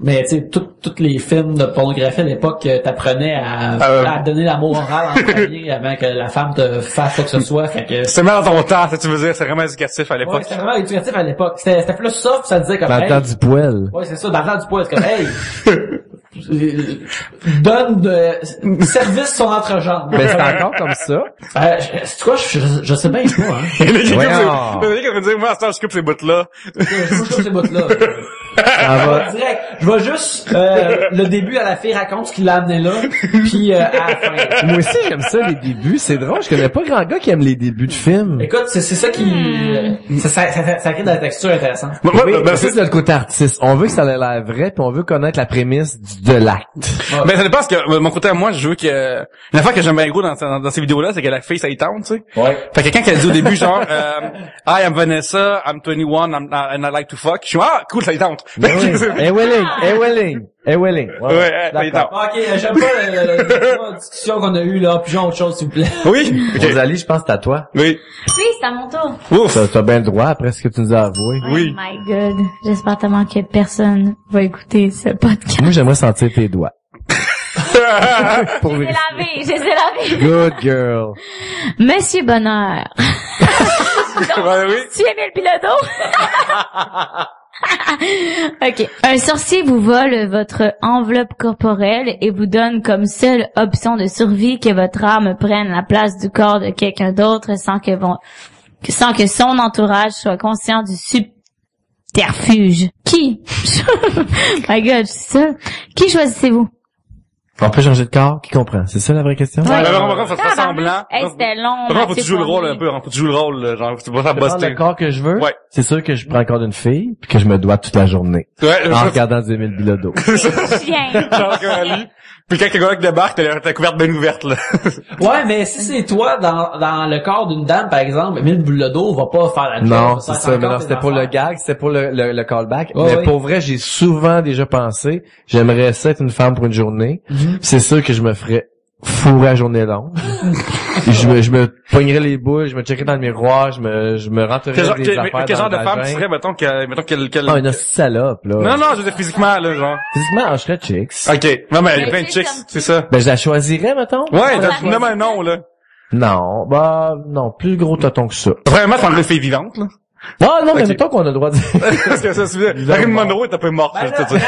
Speaker 4: mais tu sais, tout- tous les films de pornographie à l'époque, euh, t'apprenais à,
Speaker 2: Euh.
Speaker 4: à donner l'amour oral en premier avant que la femme te fasse quoi que ce soit, fait que
Speaker 2: C'est mal dans ton temps, ça tu veux dire, c'est vraiment éducatif à
Speaker 4: Ouais,
Speaker 2: l'époque.
Speaker 4: c'était vraiment éducatif à l'époque. C'était, c'était plus soft, ça disait comme,
Speaker 1: Dans le
Speaker 4: hey,
Speaker 1: temps du poêle.
Speaker 4: ouais, c'est ça, dans le temps du poids, c'est comme, hey, donne de, service son entrejambe.
Speaker 1: Ben, c'est encore comme ça.
Speaker 4: Euh, je- c'est quoi, je, je, je sais bien pas, hein.
Speaker 2: Il y en a qui vont dire, moi, à ce temps, je coupe ces bouts-là.
Speaker 4: Je je coupe ces bouts-là.
Speaker 1: Ça va.
Speaker 4: Direct. Je vois juste, euh, le début à la fille raconte ce qui l'a amené là, puis euh, à la fin.
Speaker 1: Moi aussi, j'aime ça, les débuts. C'est drôle. Je connais pas grand gars qui aime les débuts de films.
Speaker 4: Écoute, c'est, c'est ça qui, euh, ça, ça, ça, ça crée de la texture intéressante.
Speaker 1: Oui, mais ça,
Speaker 2: c'est-
Speaker 1: notre côté artiste. On veut que ça ait l'air vrai, puis on veut connaître la prémisse du- de l'acte.
Speaker 2: Ben, ça dépend parce que, euh, mon côté à moi, je veux que, une affaire que j'aime bien gros dans, dans, dans ces vidéos-là, c'est que la fille, ça y tente, tu sais.
Speaker 4: Ouais.
Speaker 2: Fait que quand elle dit au début, genre, euh, Hi, I'm Vanessa, I'm 21, I'm, and I like to fuck. Je suis, ah, cool, ça y tente.
Speaker 1: Ben oui. Hey Welling, hey Welling, hey Welling. Ouais, d'accord.
Speaker 4: Ok, j'aime pas la, la- la discussion qu'on a eue là. Puis autre chose, s'il vous plaît.
Speaker 2: Oui.
Speaker 1: Rosalie, je pense que c'est à toi.
Speaker 2: Oui.
Speaker 3: Oui, c'est à mon tour.
Speaker 2: Ouf.
Speaker 1: T'as t'as bien le droit après ce que tu nous as avoué.
Speaker 2: Oui.
Speaker 3: Oh my god. J'espère tellement que personne va écouter ce podcast.
Speaker 1: Moi, j'aimerais sentir tes doigts. Pour
Speaker 3: J'ai
Speaker 1: vérifier.
Speaker 3: lavé, j'ai lavé.
Speaker 1: Good girl.
Speaker 3: Monsieur Bonheur.
Speaker 2: Ben oui.
Speaker 3: Tu aimais le piloto? ok. Un sorcier vous vole votre enveloppe corporelle et vous donne comme seule option de survie que votre âme prenne la place du corps de quelqu'un d'autre sans que sans que son entourage soit conscient du subterfuge. Qui? My god, c'est ça. Qui choisissez-vous?
Speaker 1: On peut changer de corps? Qui comprend? C'est ça la vraie question?
Speaker 3: Ouais.
Speaker 2: Ben, par contre, ça se
Speaker 3: Tabarnak.
Speaker 2: ressemblant.
Speaker 3: Hey, c'était long.
Speaker 2: Par contre, faut que tu joues le rôle un peu, hein, faut que tu joues le rôle, là, genre, tu vas faire
Speaker 1: Je prends
Speaker 2: buster.
Speaker 1: le corps que je veux.
Speaker 2: Ouais.
Speaker 1: C'est sûr que je prends encore d'une fille puis que je me dois toute la journée.
Speaker 2: Ouais,
Speaker 1: En regardant du Émile Bilodeau.
Speaker 3: Chien.
Speaker 2: Puis quand le gars débarque, t'as ta couverte bien ouverte, là.
Speaker 4: Ouais, mais si c'est toi dans, dans le corps d'une dame, par exemple, Emile Bouledo va pas faire la.
Speaker 1: Non, c'est ça. Mais non, c'était pour le gag, c'était pour le, le, le callback. Mais pour vrai, j'ai souvent déjà pensé, j'aimerais ça être une femme pour une journée.
Speaker 4: Mhm.
Speaker 1: C'est sûr que je me ferais fourrer à journée longue. je me, je me pognerais les boules, je me checkerais dans le miroir, je me, je me rentrerais
Speaker 2: Quel genre,
Speaker 1: des
Speaker 2: quel,
Speaker 1: affaires
Speaker 2: mais quel
Speaker 1: dans
Speaker 2: genre de femme tu serais, mettons, que, mettons, quelle, quelle...
Speaker 1: Ah, une salope, là.
Speaker 2: Non, non, je veux dire physiquement, là, genre.
Speaker 1: Physiquement, je serais chicks.
Speaker 2: Ok. Non, mais a
Speaker 3: Mais
Speaker 2: plein de
Speaker 3: c'est
Speaker 2: chicks, c'est ça.
Speaker 1: Ben, je la choisirais, mettons?
Speaker 2: Ouais, non, mais non, là.
Speaker 1: Non, bah, non, plus gros tonton que ça.
Speaker 2: Premièrement, c'est une fille vivante, là.
Speaker 1: Ah, non, mais mettons qu'on a le droit de dire.
Speaker 2: Parce que ça, c'est
Speaker 1: Bizarre,
Speaker 2: Marilyn. Monroe est un peu morte,
Speaker 4: Ben
Speaker 2: là,
Speaker 4: là,
Speaker 2: tu sais.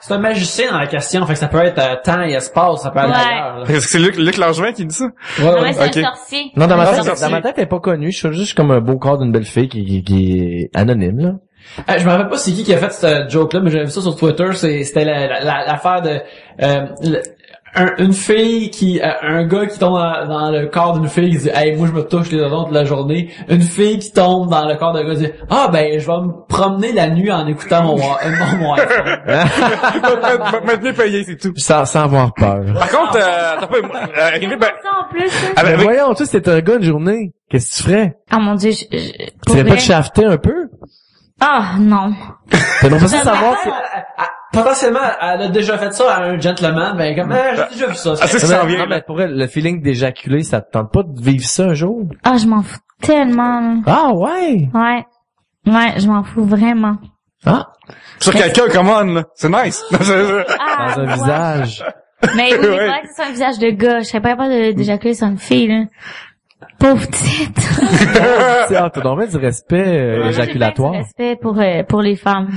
Speaker 4: C'est un- magicien dans la question, fait que ça peut être euh, temps et espace, ça peut être
Speaker 3: Ouais.
Speaker 4: ailleurs. là.
Speaker 2: Est-ce que c'est Luc, Luc Langevin qui dit ça?
Speaker 4: Ouais,
Speaker 3: Non, mais c'est
Speaker 2: Ok.
Speaker 3: un sorcier.
Speaker 1: Non, dans ma tête, dans ma tête, elle est pas connue. Je suis juste comme un beau corps d'une belle fille qui, qui, qui est anonyme, là.
Speaker 4: Euh, je me rappelle pas c'est qui qui a fait cette joke-là, mais j'avais vu ça sur Twitter. C'est- C'était la- la- la- l'affaire de euh, le- un- une fille qui, euh, un gars qui tombe dans, dans le corps d'une fille qui dit, hey, moi je me touche les autres toute la journée. Une fille qui tombe dans le corps d'un gars qui dit, ah ben je vais me promener la nuit en écoutant mon, mon, mon iPhone.
Speaker 2: Maintenez payé, c'est tout.
Speaker 1: Sans, sans avoir peur.
Speaker 2: Par contre, euh, t'as pas, euh, arrivé, ben,
Speaker 3: Ça en plus. hein.
Speaker 1: Mais
Speaker 2: avec-
Speaker 1: voyons, toi, c'était un gars une journée. Qu'est-ce que tu ferais?
Speaker 3: Ah mon dieu, je, je,
Speaker 1: Tu serais pas
Speaker 3: vrai.
Speaker 1: te shafter un peu?
Speaker 3: Ah non.
Speaker 1: T'aimerais pas ça savoir si...
Speaker 4: Elle- elle- elle- Potentiellement, elle a déjà fait ça à un gentleman, mais comme, ah, j'ai déjà vu ça.
Speaker 2: ah, c'est s'en
Speaker 1: mais-
Speaker 2: vient,
Speaker 1: non, mais pour elle, le feeling d'éjaculer, ça te tente pas de vivre ça un jour?
Speaker 3: Ah, je m'en fous tellement. là.
Speaker 1: Ah, ouais!
Speaker 3: Ouais. Ouais, je m'en fous vraiment.
Speaker 1: Ah!
Speaker 2: Sur quelqu'un, come on, là. C'est nice. C'est- c'est-
Speaker 3: Ah,
Speaker 1: Dans un
Speaker 3: ouais.
Speaker 1: visage.
Speaker 3: Mais oui, il
Speaker 2: Ouais.
Speaker 3: faudrait que ce soit un visage de gars. Je serais pas capable d'éjaculer sur une fille, là. Pauvre petite.
Speaker 1: Ah, t'as donc bien du respect euh, éjaculatoire.
Speaker 3: du respect pour, euh, pour les femmes.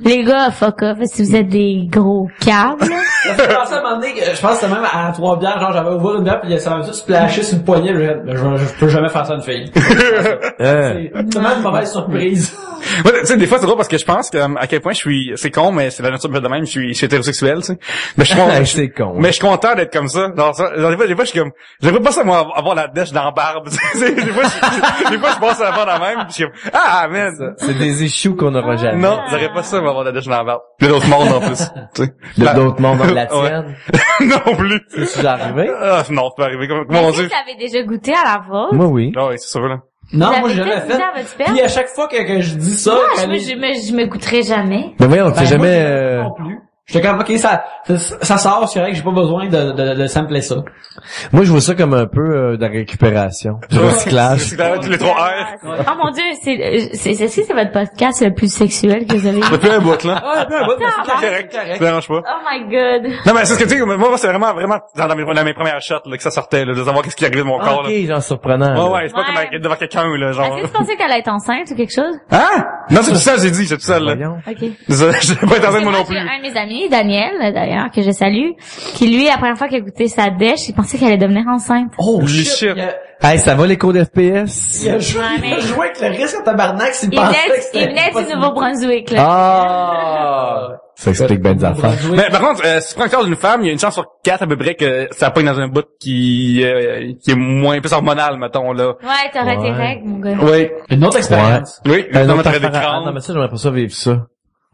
Speaker 3: Les gars, fuck off. Si vous êtes des gros câbles.
Speaker 4: Fait penser à un moment donné, que je pense que même à trois bières, genre j'avais ouvert une bière puis ça m'a tout splashé sur le poignet, je, je, je, je peux jamais faire ça à une fille. C'est tellement une mauvaise surprise.
Speaker 2: Ouais, tu sais, des fois, c'est drôle parce que je pense que, euh, à quel point je suis, c'est con, mais c'est la nature de même, je suis, je suis hétérosexuel, tu sais. Mais je suis
Speaker 1: con.
Speaker 2: mais je suis content d'être comme ça. Genre, ça, genre, des fois, des fois, je suis comme, j'aimerais pas ça, moi, avoir la dèche dans la barbe, tu sais. Des fois, je, des fois, je pense à la barbe la même, puis je suis comme, ah, man.
Speaker 1: C'est des issues qu'on n'aura jamais.
Speaker 2: Non, j'aurais pas ça, moi, avoir la dèche dans la barbe. Il y a d'autres mondes, en plus. Tu sais.
Speaker 1: De
Speaker 2: La-
Speaker 1: d'autres mondes dans la
Speaker 2: Ouais.
Speaker 1: tienne.
Speaker 2: non plus.
Speaker 1: C'est déjà arrivé?
Speaker 2: Ah, non, c'est pas arrivé. Comment,
Speaker 3: Mais
Speaker 2: mon dieu.
Speaker 3: vous avez déjà goûté à la vôtre?
Speaker 1: Moi, oui.
Speaker 2: Ah oui, c'est sûr, là.
Speaker 4: Non,
Speaker 3: Vous
Speaker 4: moi j'ai jamais fait. Puis à chaque fois que, que je dis ça,
Speaker 3: Moi, je me, je me, je me goûterai jamais.
Speaker 1: Mais voyons, tu
Speaker 4: Ben,
Speaker 1: sais
Speaker 4: moi,
Speaker 1: jamais... euh,
Speaker 4: non plus. J'étais comme, ok, ça, ça, ça sort, c'est vrai que j'ai pas besoin de, de, de sampler ça.
Speaker 1: Moi, je vois ça comme un peu euh, de la récupération. Du recyclage.
Speaker 2: C'est les trois R.
Speaker 3: Oh mon dieu, c'est, c'est, que c'est votre podcast le plus sexuel que vous avez
Speaker 2: fait un bout, là.
Speaker 4: Ouais, ben, ouais, mais c'est correct,
Speaker 2: Ça dérange pas.
Speaker 3: Oh my god.
Speaker 2: Non, mais c'est ce que tu sais, moi, moi, c'est vraiment, vraiment dans, dans mes, dans mes premières shots, là, que ça sortait, là, de savoir qu'est-ce qui arrivait de mon corps,
Speaker 1: Ok,
Speaker 2: là.
Speaker 1: genre surprenant.
Speaker 2: Ouais, ouais, c'est pas comme devant quelqu'un, là, genre.
Speaker 3: Est-ce que tu pensais qu'elle allait être enceinte ou quelque chose?
Speaker 2: Hein? Non, c'est tout ça, j'ai dit, c'est tout ça, là.
Speaker 3: Ok.
Speaker 2: Vais pas être enceinte, moi non
Speaker 3: j'ai
Speaker 2: plus.
Speaker 3: un de mes amis, Daniel, d'ailleurs, que je salue, qui lui, la première fois qu'il a goûté sa dèche, il pensait qu'elle allait devenir enceinte.
Speaker 4: Oh shit.
Speaker 2: shit.
Speaker 4: Il a,
Speaker 1: Hey, ça va les codes FPS?
Speaker 4: il a joué,
Speaker 3: Ouais, mais-
Speaker 4: il a joué avec le risque en tabarnak s'il
Speaker 3: Il
Speaker 4: pensait
Speaker 3: il venait du Nouveau-Brunswick, là.
Speaker 1: Ah! Ça explique bien des affaires.
Speaker 2: Mais par contre, euh, si tu prends le corps d'une femme, il y a une chance sur quatre à peu près que ça pogne dans un bout qui, euh, qui est moins, plus hormonal, mettons, là.
Speaker 3: Ouais, t'aurais tes
Speaker 1: Ouais.
Speaker 3: règles, mon gars.
Speaker 2: Oui.
Speaker 4: Une autre expérience.
Speaker 2: Oui,
Speaker 1: Un
Speaker 2: dans
Speaker 1: autre affaire à- Ah, non, mais ça, j'aimerais pas ça vivre ça.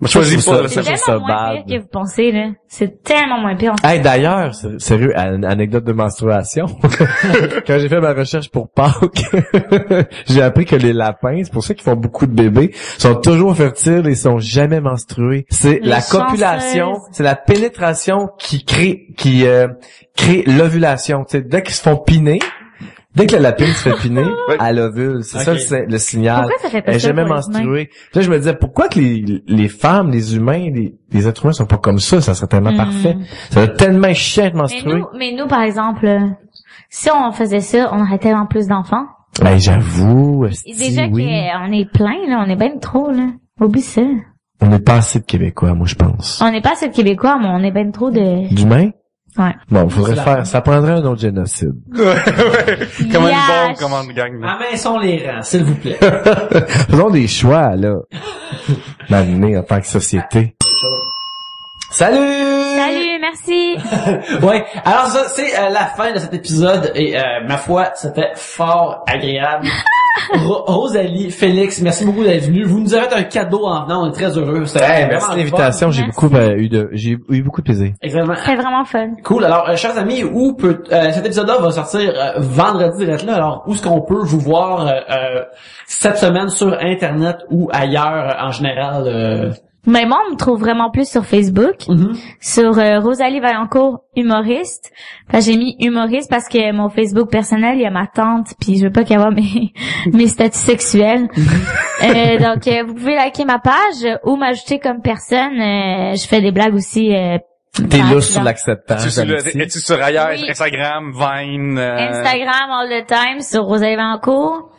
Speaker 2: Je choisis
Speaker 1: Ça,
Speaker 2: pas,
Speaker 1: ça,
Speaker 3: C'est tellement
Speaker 1: ça
Speaker 3: moins
Speaker 1: bad.
Speaker 3: pire que vous pensez, là. C'est tellement moins pire.
Speaker 1: Hey, d'ailleurs, c'est- sérieux, an- anecdote de menstruation. Quand j'ai fait ma recherche pour Pâques, j'ai appris que les lapins, c'est pour ça qu'ils font beaucoup de bébés, sont toujours fertiles et sont jamais menstrués. C'est
Speaker 3: Les
Speaker 1: la copulation,
Speaker 3: chanceuses.
Speaker 1: c'est la pénétration qui crée, qui euh, crée l'ovulation. Tu sais, dès qu'ils se font piner, dès que la lapine se fait piner, elle ovule. C'est ça le, si- le signal.
Speaker 3: Pourquoi ça fait pas
Speaker 1: Elle est
Speaker 3: ça
Speaker 1: jamais
Speaker 3: pour les humains?
Speaker 1: menstruée. Puis là, je me disais, pourquoi que les, les femmes, les humains, les, les êtres humains sont pas comme ça? Ça serait tellement
Speaker 3: Hmm.
Speaker 1: parfait. Ça doit tellement être chiant de
Speaker 3: Mais
Speaker 1: menstruer.
Speaker 3: nous, mais nous, par exemple, euh, si on faisait ça, on aurait tellement plus d'enfants.
Speaker 1: Ben, j'avoue,
Speaker 3: Et
Speaker 1: esti,
Speaker 3: Déjà
Speaker 1: oui.
Speaker 3: qu'on est plein, là, on est bien trop, là. Oublie ça.
Speaker 1: On n'est pas assez de Québécois, moi, je pense.
Speaker 3: On n'est pas assez de Québécois, mais on est bien trop de...
Speaker 1: D'humains?
Speaker 3: Ouais.
Speaker 1: Bon, faudrait faire, ça prendrait un autre génocide.
Speaker 2: Comment une bombe, comment une gang. là.
Speaker 4: Amassons les rangs, s'il vous plaît.
Speaker 1: Faisons des choix, là. M'amener en tant que société. Salut!
Speaker 3: Salut, merci.
Speaker 4: ouais. Alors ça, c'est euh, la fin de cet épisode et euh, ma foi, c'était fort agréable. Ro- Rosalie, Félix, merci beaucoup d'être venu. Vous nous avez fait un cadeau en venant, on est très heureux.
Speaker 1: Hey, merci de l'invitation, j'ai beaucoup euh, eu de, j'ai eu beaucoup de plaisir.
Speaker 4: Exactement.
Speaker 3: C'était vraiment fun.
Speaker 4: Cool. Alors, euh, chers amis, où peut euh, cet épisode-là va sortir euh, vendredi direct là. Alors, où est-ce qu'on peut vous voir cette semaine sur Internet ou ailleurs euh, en général?
Speaker 3: Mais moi, on me trouve vraiment plus sur Facebook,
Speaker 4: Mhm.
Speaker 3: sur euh, Rosalie Vaillancourt, humoriste. Enfin, j'ai mis humoriste parce que mon Facebook personnel, il y a ma tante, puis je veux pas qu'elle voit mes, mes statuts sexuels. Euh, donc, euh, vous pouvez liker ma page euh, ou m'ajouter comme personne. Euh, je fais des blagues aussi. Euh,
Speaker 1: T'es là sur l'acceptance.
Speaker 2: Es-tu sur ailleurs,
Speaker 3: Oui.
Speaker 2: Instagram, Vine, euh,
Speaker 3: Instagram all the time sur Rosalie Vaillancourt.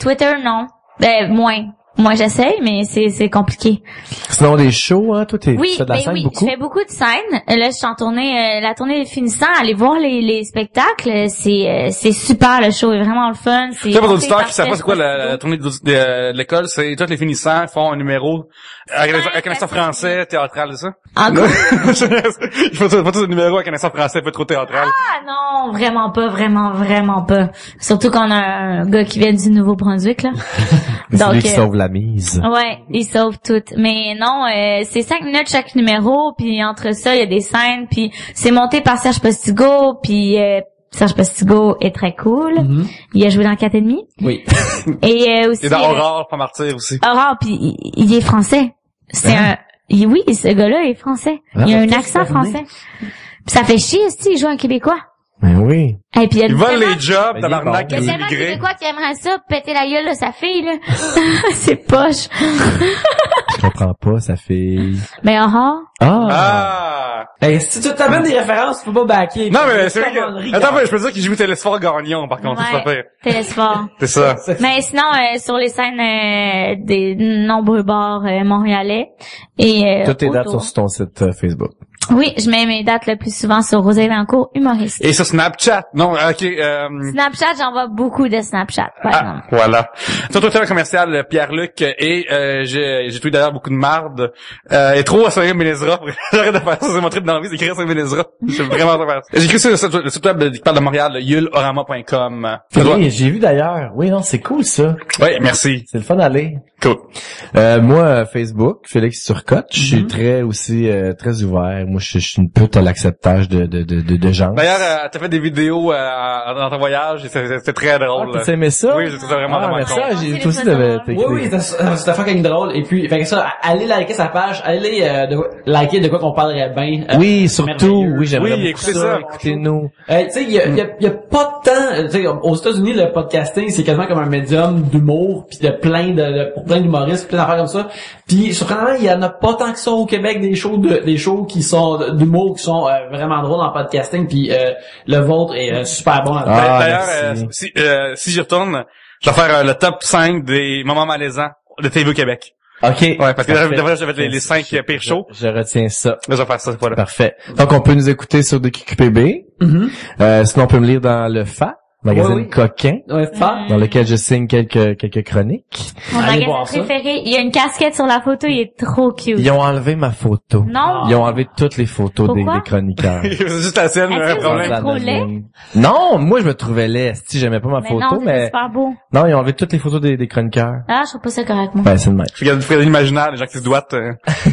Speaker 3: Twitter, non. Ben, moins. Moi, j'essaye, mais c'est c'est compliqué.
Speaker 1: Sinon, des shows, hein, toi, t'es,
Speaker 3: Oui,
Speaker 1: tu fais de la
Speaker 3: ben
Speaker 1: scène
Speaker 3: oui,
Speaker 1: beaucoup?
Speaker 3: je fais beaucoup de scènes. Là, je suis en tournée, euh, la tournée est finissant. Allez voir les, les spectacles, c'est euh, c'est super. Le show est vraiment le fun. C'est
Speaker 2: Tu sais, pour les
Speaker 3: monté
Speaker 2: auditeurs
Speaker 3: par
Speaker 2: qui savent pas c'est quoi la, tournée de, de- de l'école, c'est tous les finissants font un numéro avec,
Speaker 3: Ouais,
Speaker 2: avec un accent français, théâtral, c'est ça?
Speaker 3: Encore?
Speaker 2: Il faut, tous un numéro avec un accent français, pas trop théâtral.
Speaker 3: Ah non, vraiment pas, vraiment, vraiment pas. Surtout qu'on a un gars qui vient du Nouveau-Brunswick là.
Speaker 1: C'est
Speaker 3: Donc,
Speaker 1: lui qui
Speaker 3: euh,
Speaker 1: sauve la mise.
Speaker 3: Ouais, ils sauvent toutes. Mais non, euh, c'est cinq minutes chaque numéro, puis entre ça, il y a des scènes, puis c'est monté par Serge Postigo, puis euh, Serge Postigo est très cool.
Speaker 4: Mhm.
Speaker 3: Il a joué dans 4 et demi.
Speaker 4: Oui.
Speaker 3: Et euh, aussi
Speaker 2: Et dans
Speaker 3: euh,
Speaker 2: Aurore, pas martyr aussi.
Speaker 3: Aurore, puis il, il est français. C'est
Speaker 1: Hein?
Speaker 3: un il- oui, ce gars-là est français.
Speaker 1: Ah,
Speaker 3: il a un
Speaker 4: qu'est-ce
Speaker 3: accent français. Puis ça fait chier aussi, il joue un Québécois.
Speaker 1: Mais oui.
Speaker 3: Et puis il y a
Speaker 2: Ils volent les jobs,
Speaker 1: Ben,
Speaker 2: tabarnak,
Speaker 1: il est
Speaker 3: il y
Speaker 2: des immigrés.
Speaker 3: Québécois qui aimeraient ça, péter la gueule de sa fille, là. c'est poche.
Speaker 1: Je comprends pas, sa fille.
Speaker 3: Mais Aurore,
Speaker 1: Ah!
Speaker 2: Ah!
Speaker 4: Ben, si tu t'amènes des références, faut pas backer.
Speaker 2: Non, mais c'est vrai que... Attends, mais je peux dire qu'il joue Télésphore Gagnon, par contre, c'est pas pire.
Speaker 3: Télésphore.
Speaker 2: C'est ça.
Speaker 3: Mais sinon, euh, sur les scènes euh, des nombreux bars euh, montréalais et euh,
Speaker 1: Toutes tes dates sont sur ton site euh, Facebook.
Speaker 3: Oui, je mets mes dates le plus souvent sur Rosalie Vancourt, humoriste.
Speaker 2: Et sur Snapchat. Non, ok, euh...
Speaker 3: Snapchat, j'envoie beaucoup de Snapchat, par
Speaker 2: Ah,
Speaker 3: exemple.
Speaker 2: voilà. Sur Twitter commercial Pierre-Luc et euh, j'ai j'ai tweeté d'ailleurs beaucoup de marde euh, et trop à Saint Ménézra. J'arrête de faire ça, c'est mon trip dans la vie, c'est écrire Saint Ménézra. J'ai vraiment de faire ça. J'ai écrit sur le site web de- qui parle de Montréal, yulorama.com.
Speaker 1: Oui, j'ai vu d'ailleurs. Oui, non, c'est cool, ça.
Speaker 2: Oui, merci.
Speaker 1: C'est le fun d'aller.
Speaker 2: Cool.
Speaker 1: Euh, moi, euh, Facebook, Félix Turcotte, je suis
Speaker 4: Mhm.
Speaker 1: très aussi euh, très ouvert. Moi, je, je suis une pute à l'acceptage de de de de, de gens.
Speaker 2: D'ailleurs, euh, t'as fait des vidéos euh, dans ton voyage et c'est très
Speaker 1: ah,
Speaker 2: drôle.
Speaker 1: t'as aimé ça?
Speaker 2: Oui, j'ai trouvé ça vraiment,
Speaker 1: Ah,
Speaker 2: vraiment cool.
Speaker 1: Ah, j'ai toi aussi t'avais
Speaker 4: Oui, oui, c'était c'était fucking drôle. Et puis, fait que ça, allez liker sa page, allez euh, de, liker de quoi qu'on parlerait bien. Euh,
Speaker 1: Oui, surtout, oui, j'aimerais
Speaker 2: Oui,
Speaker 1: beaucoup
Speaker 2: écoutez
Speaker 1: ça.
Speaker 2: ça.
Speaker 1: Écoutez-nous.
Speaker 4: Euh, tu sais, il y a, y a- y a pas de temps. euh, Tu sais, aux États-Unis, le podcasting, c'est quasiment comme un médium d'humour, puis de plein de, plein d'humoristes, plein d'affaires comme ça. Puis surprenamment, il y en a pas tant que ça au Québec des shows de, des shows qui sont d'humour qui sont euh, vraiment drôles en podcasting. Puis euh, le vôtre est euh, super bon.
Speaker 1: Ah,
Speaker 2: D'ailleurs,
Speaker 1: merci.
Speaker 2: euh, si, euh, si j'y retourne, je vais faire euh, le top 5 des moments malaisants de TV au Québec.
Speaker 1: Ok.
Speaker 2: Ouais, parce que d'abord, j'avais les, les 5 pires shows.
Speaker 1: Je, je retiens ça.
Speaker 2: Là, je vais faire ça cette fois-là.
Speaker 1: Parfait. Donc, on peut nous écouter sur DQQPB.
Speaker 4: Mhm.
Speaker 1: Euh, sinon, on peut me lire dans le FA. Magazine
Speaker 4: Oui, oui.
Speaker 1: Coquin, dans lequel je signe quelques quelques chroniques.
Speaker 3: Mon
Speaker 4: Allez ça.
Speaker 3: préféré. Il y a une casquette sur la photo, il est trop cute.
Speaker 1: Ils ont enlevé ma photo.
Speaker 3: Non.
Speaker 1: Ils ont enlevé toutes les photos des, chroniqueurs.
Speaker 2: C'est juste la scène, un problème.
Speaker 3: trop laid?
Speaker 1: Non, moi je me trouvais laid. Si j'aimais pas ma
Speaker 3: mais
Speaker 1: photo,
Speaker 3: non, c'est
Speaker 1: mais
Speaker 3: super beau.
Speaker 1: non, ils ont enlevé toutes les photos des, des chroniqueurs.
Speaker 3: Ah, je trouve pas ça correct, moi.
Speaker 1: Ben c'est le même.
Speaker 2: Je regarde du Frédéric Imaginaire, les gens qui se doivent. euh,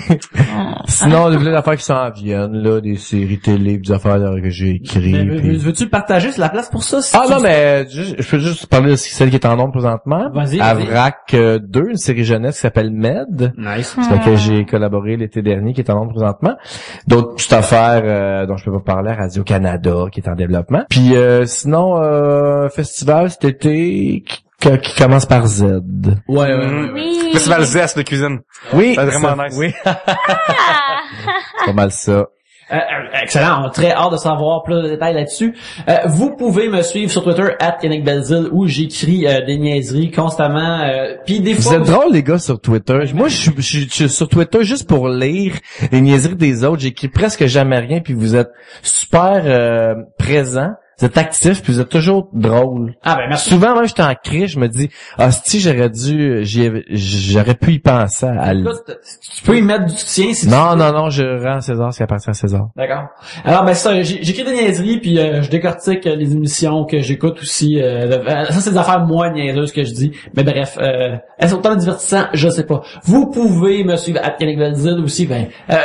Speaker 1: Sinon, les affaires qui s'en viennent, là, des séries télé, des affaires que j'ai écrites. Puis-
Speaker 4: Veux-tu le partager? C'est la place pour ça? Si
Speaker 1: Ah
Speaker 4: tu-
Speaker 1: non, mais ju- je peux juste parler de celle qui est en nombre présentement.
Speaker 4: Vas-y, vas-y.
Speaker 1: Avrac euh, 2, une série jeunesse qui s'appelle Med,
Speaker 4: Nice.
Speaker 1: sur laquelle j'ai collaboré l'été dernier, qui est en nombre présentement. D'autres petites affaires euh, dont je peux pas parler, Radio-Canada, qui est en développement. Puis euh, sinon, euh, un festival cet été qui, qui- qui commence par Z.
Speaker 4: Ouais, ouais, ouais.
Speaker 2: Mhm.
Speaker 3: Oui.
Speaker 2: Festival Zest de cuisine.
Speaker 1: Oui,
Speaker 2: C'est vraiment nice.
Speaker 1: Oui,
Speaker 3: Ah!
Speaker 1: c'est pas mal ça.
Speaker 4: Euh, euh, excellent, on a très hâte de savoir plus de détails là-dessus. Euh, vous pouvez me suivre sur Twitter @yannick où j'écris euh, des niaiseries constamment. Euh, Puis des
Speaker 1: Vous
Speaker 4: fois,
Speaker 1: êtes drôles, les gars, sur Twitter. Moi, je suis, sur Twitter juste pour lire les niaiseries des autres. J'écris presque jamais rien, puis vous êtes super euh, présents. Vous êtes actifs, puis vous êtes toujours drôles.
Speaker 4: ah ben merci.
Speaker 1: Souvent, moi, j'étais en crise, je me dis, ah, si j'aurais dû, j'aurais pu y penser à l-
Speaker 4: Écoute, tu peux y mettre du soutien si tu
Speaker 1: Non,
Speaker 4: veux.
Speaker 1: non, non, je rends à César ce qui appartient à César.
Speaker 4: D'accord. Alors ben ça, j'écris des niaiseries puis euh, je décortique euh, les émissions que j'écoute aussi. euh, euh, ça c'est des affaires moins niaiseuses que je dis. Mais bref, euh, est-ce autant divertissant? Je sais pas. Vous pouvez me suivre à Yannick Belzil aussi. Ben, euh,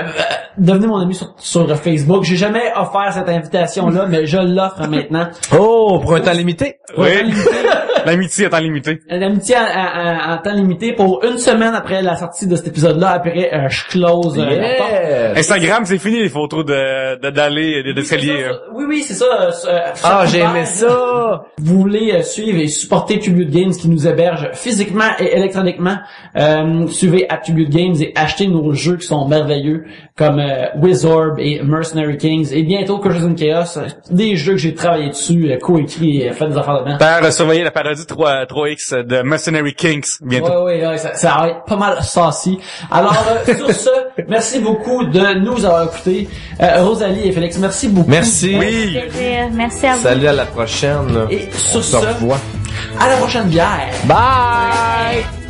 Speaker 4: devenez mon ami sur, sur Facebook. J'ai jamais offert cette invitation là, mais je l'offre maintenant.
Speaker 1: Oh, pour un temps limité?
Speaker 2: Oui.
Speaker 4: Temps limité.
Speaker 2: L'amitié est en limité.
Speaker 4: L'amitié en, temps limité pour une semaine après la sortie de cet épisode-là. Après, euh, je close euh, la porte.
Speaker 2: Instagram, c'est fini les photos de de- d'aller des d'escaliers.
Speaker 4: Oui, c'est
Speaker 2: euh.
Speaker 4: ça, Oui, oui, c'est ça. euh, euh,
Speaker 1: Ah,
Speaker 4: ça
Speaker 1: j'ai aimé ça!
Speaker 4: vous voulez euh, suivre et supporter Tribute Games qui nous héberge physiquement et électroniquement, euh, suivez à Tribute Games et achetez nos jeux qui sont merveilleux comme euh, Wizorb et Mercenary Kings et bientôt Curses and Chaos, des jeux que j'ai travaillé dessus, euh, coécrit et fait des affaires dedans.
Speaker 2: D'ailleurs, euh, surveillez la parodie 3, 3X de Mercenary Kings bientôt.
Speaker 4: Ouais, ouais, ouais, ça, ça va être pas mal saucy. Alors, euh, sur ce, merci beaucoup de nous avoir écoutés. Euh, Rosalie et Félix, merci beaucoup.
Speaker 1: Merci.
Speaker 2: Oui.
Speaker 3: Merci à vous.
Speaker 1: Salut à la prochaine.
Speaker 4: Et sur
Speaker 1: On se
Speaker 4: ce,
Speaker 1: revoit.
Speaker 4: à la prochaine bière.
Speaker 1: Bye!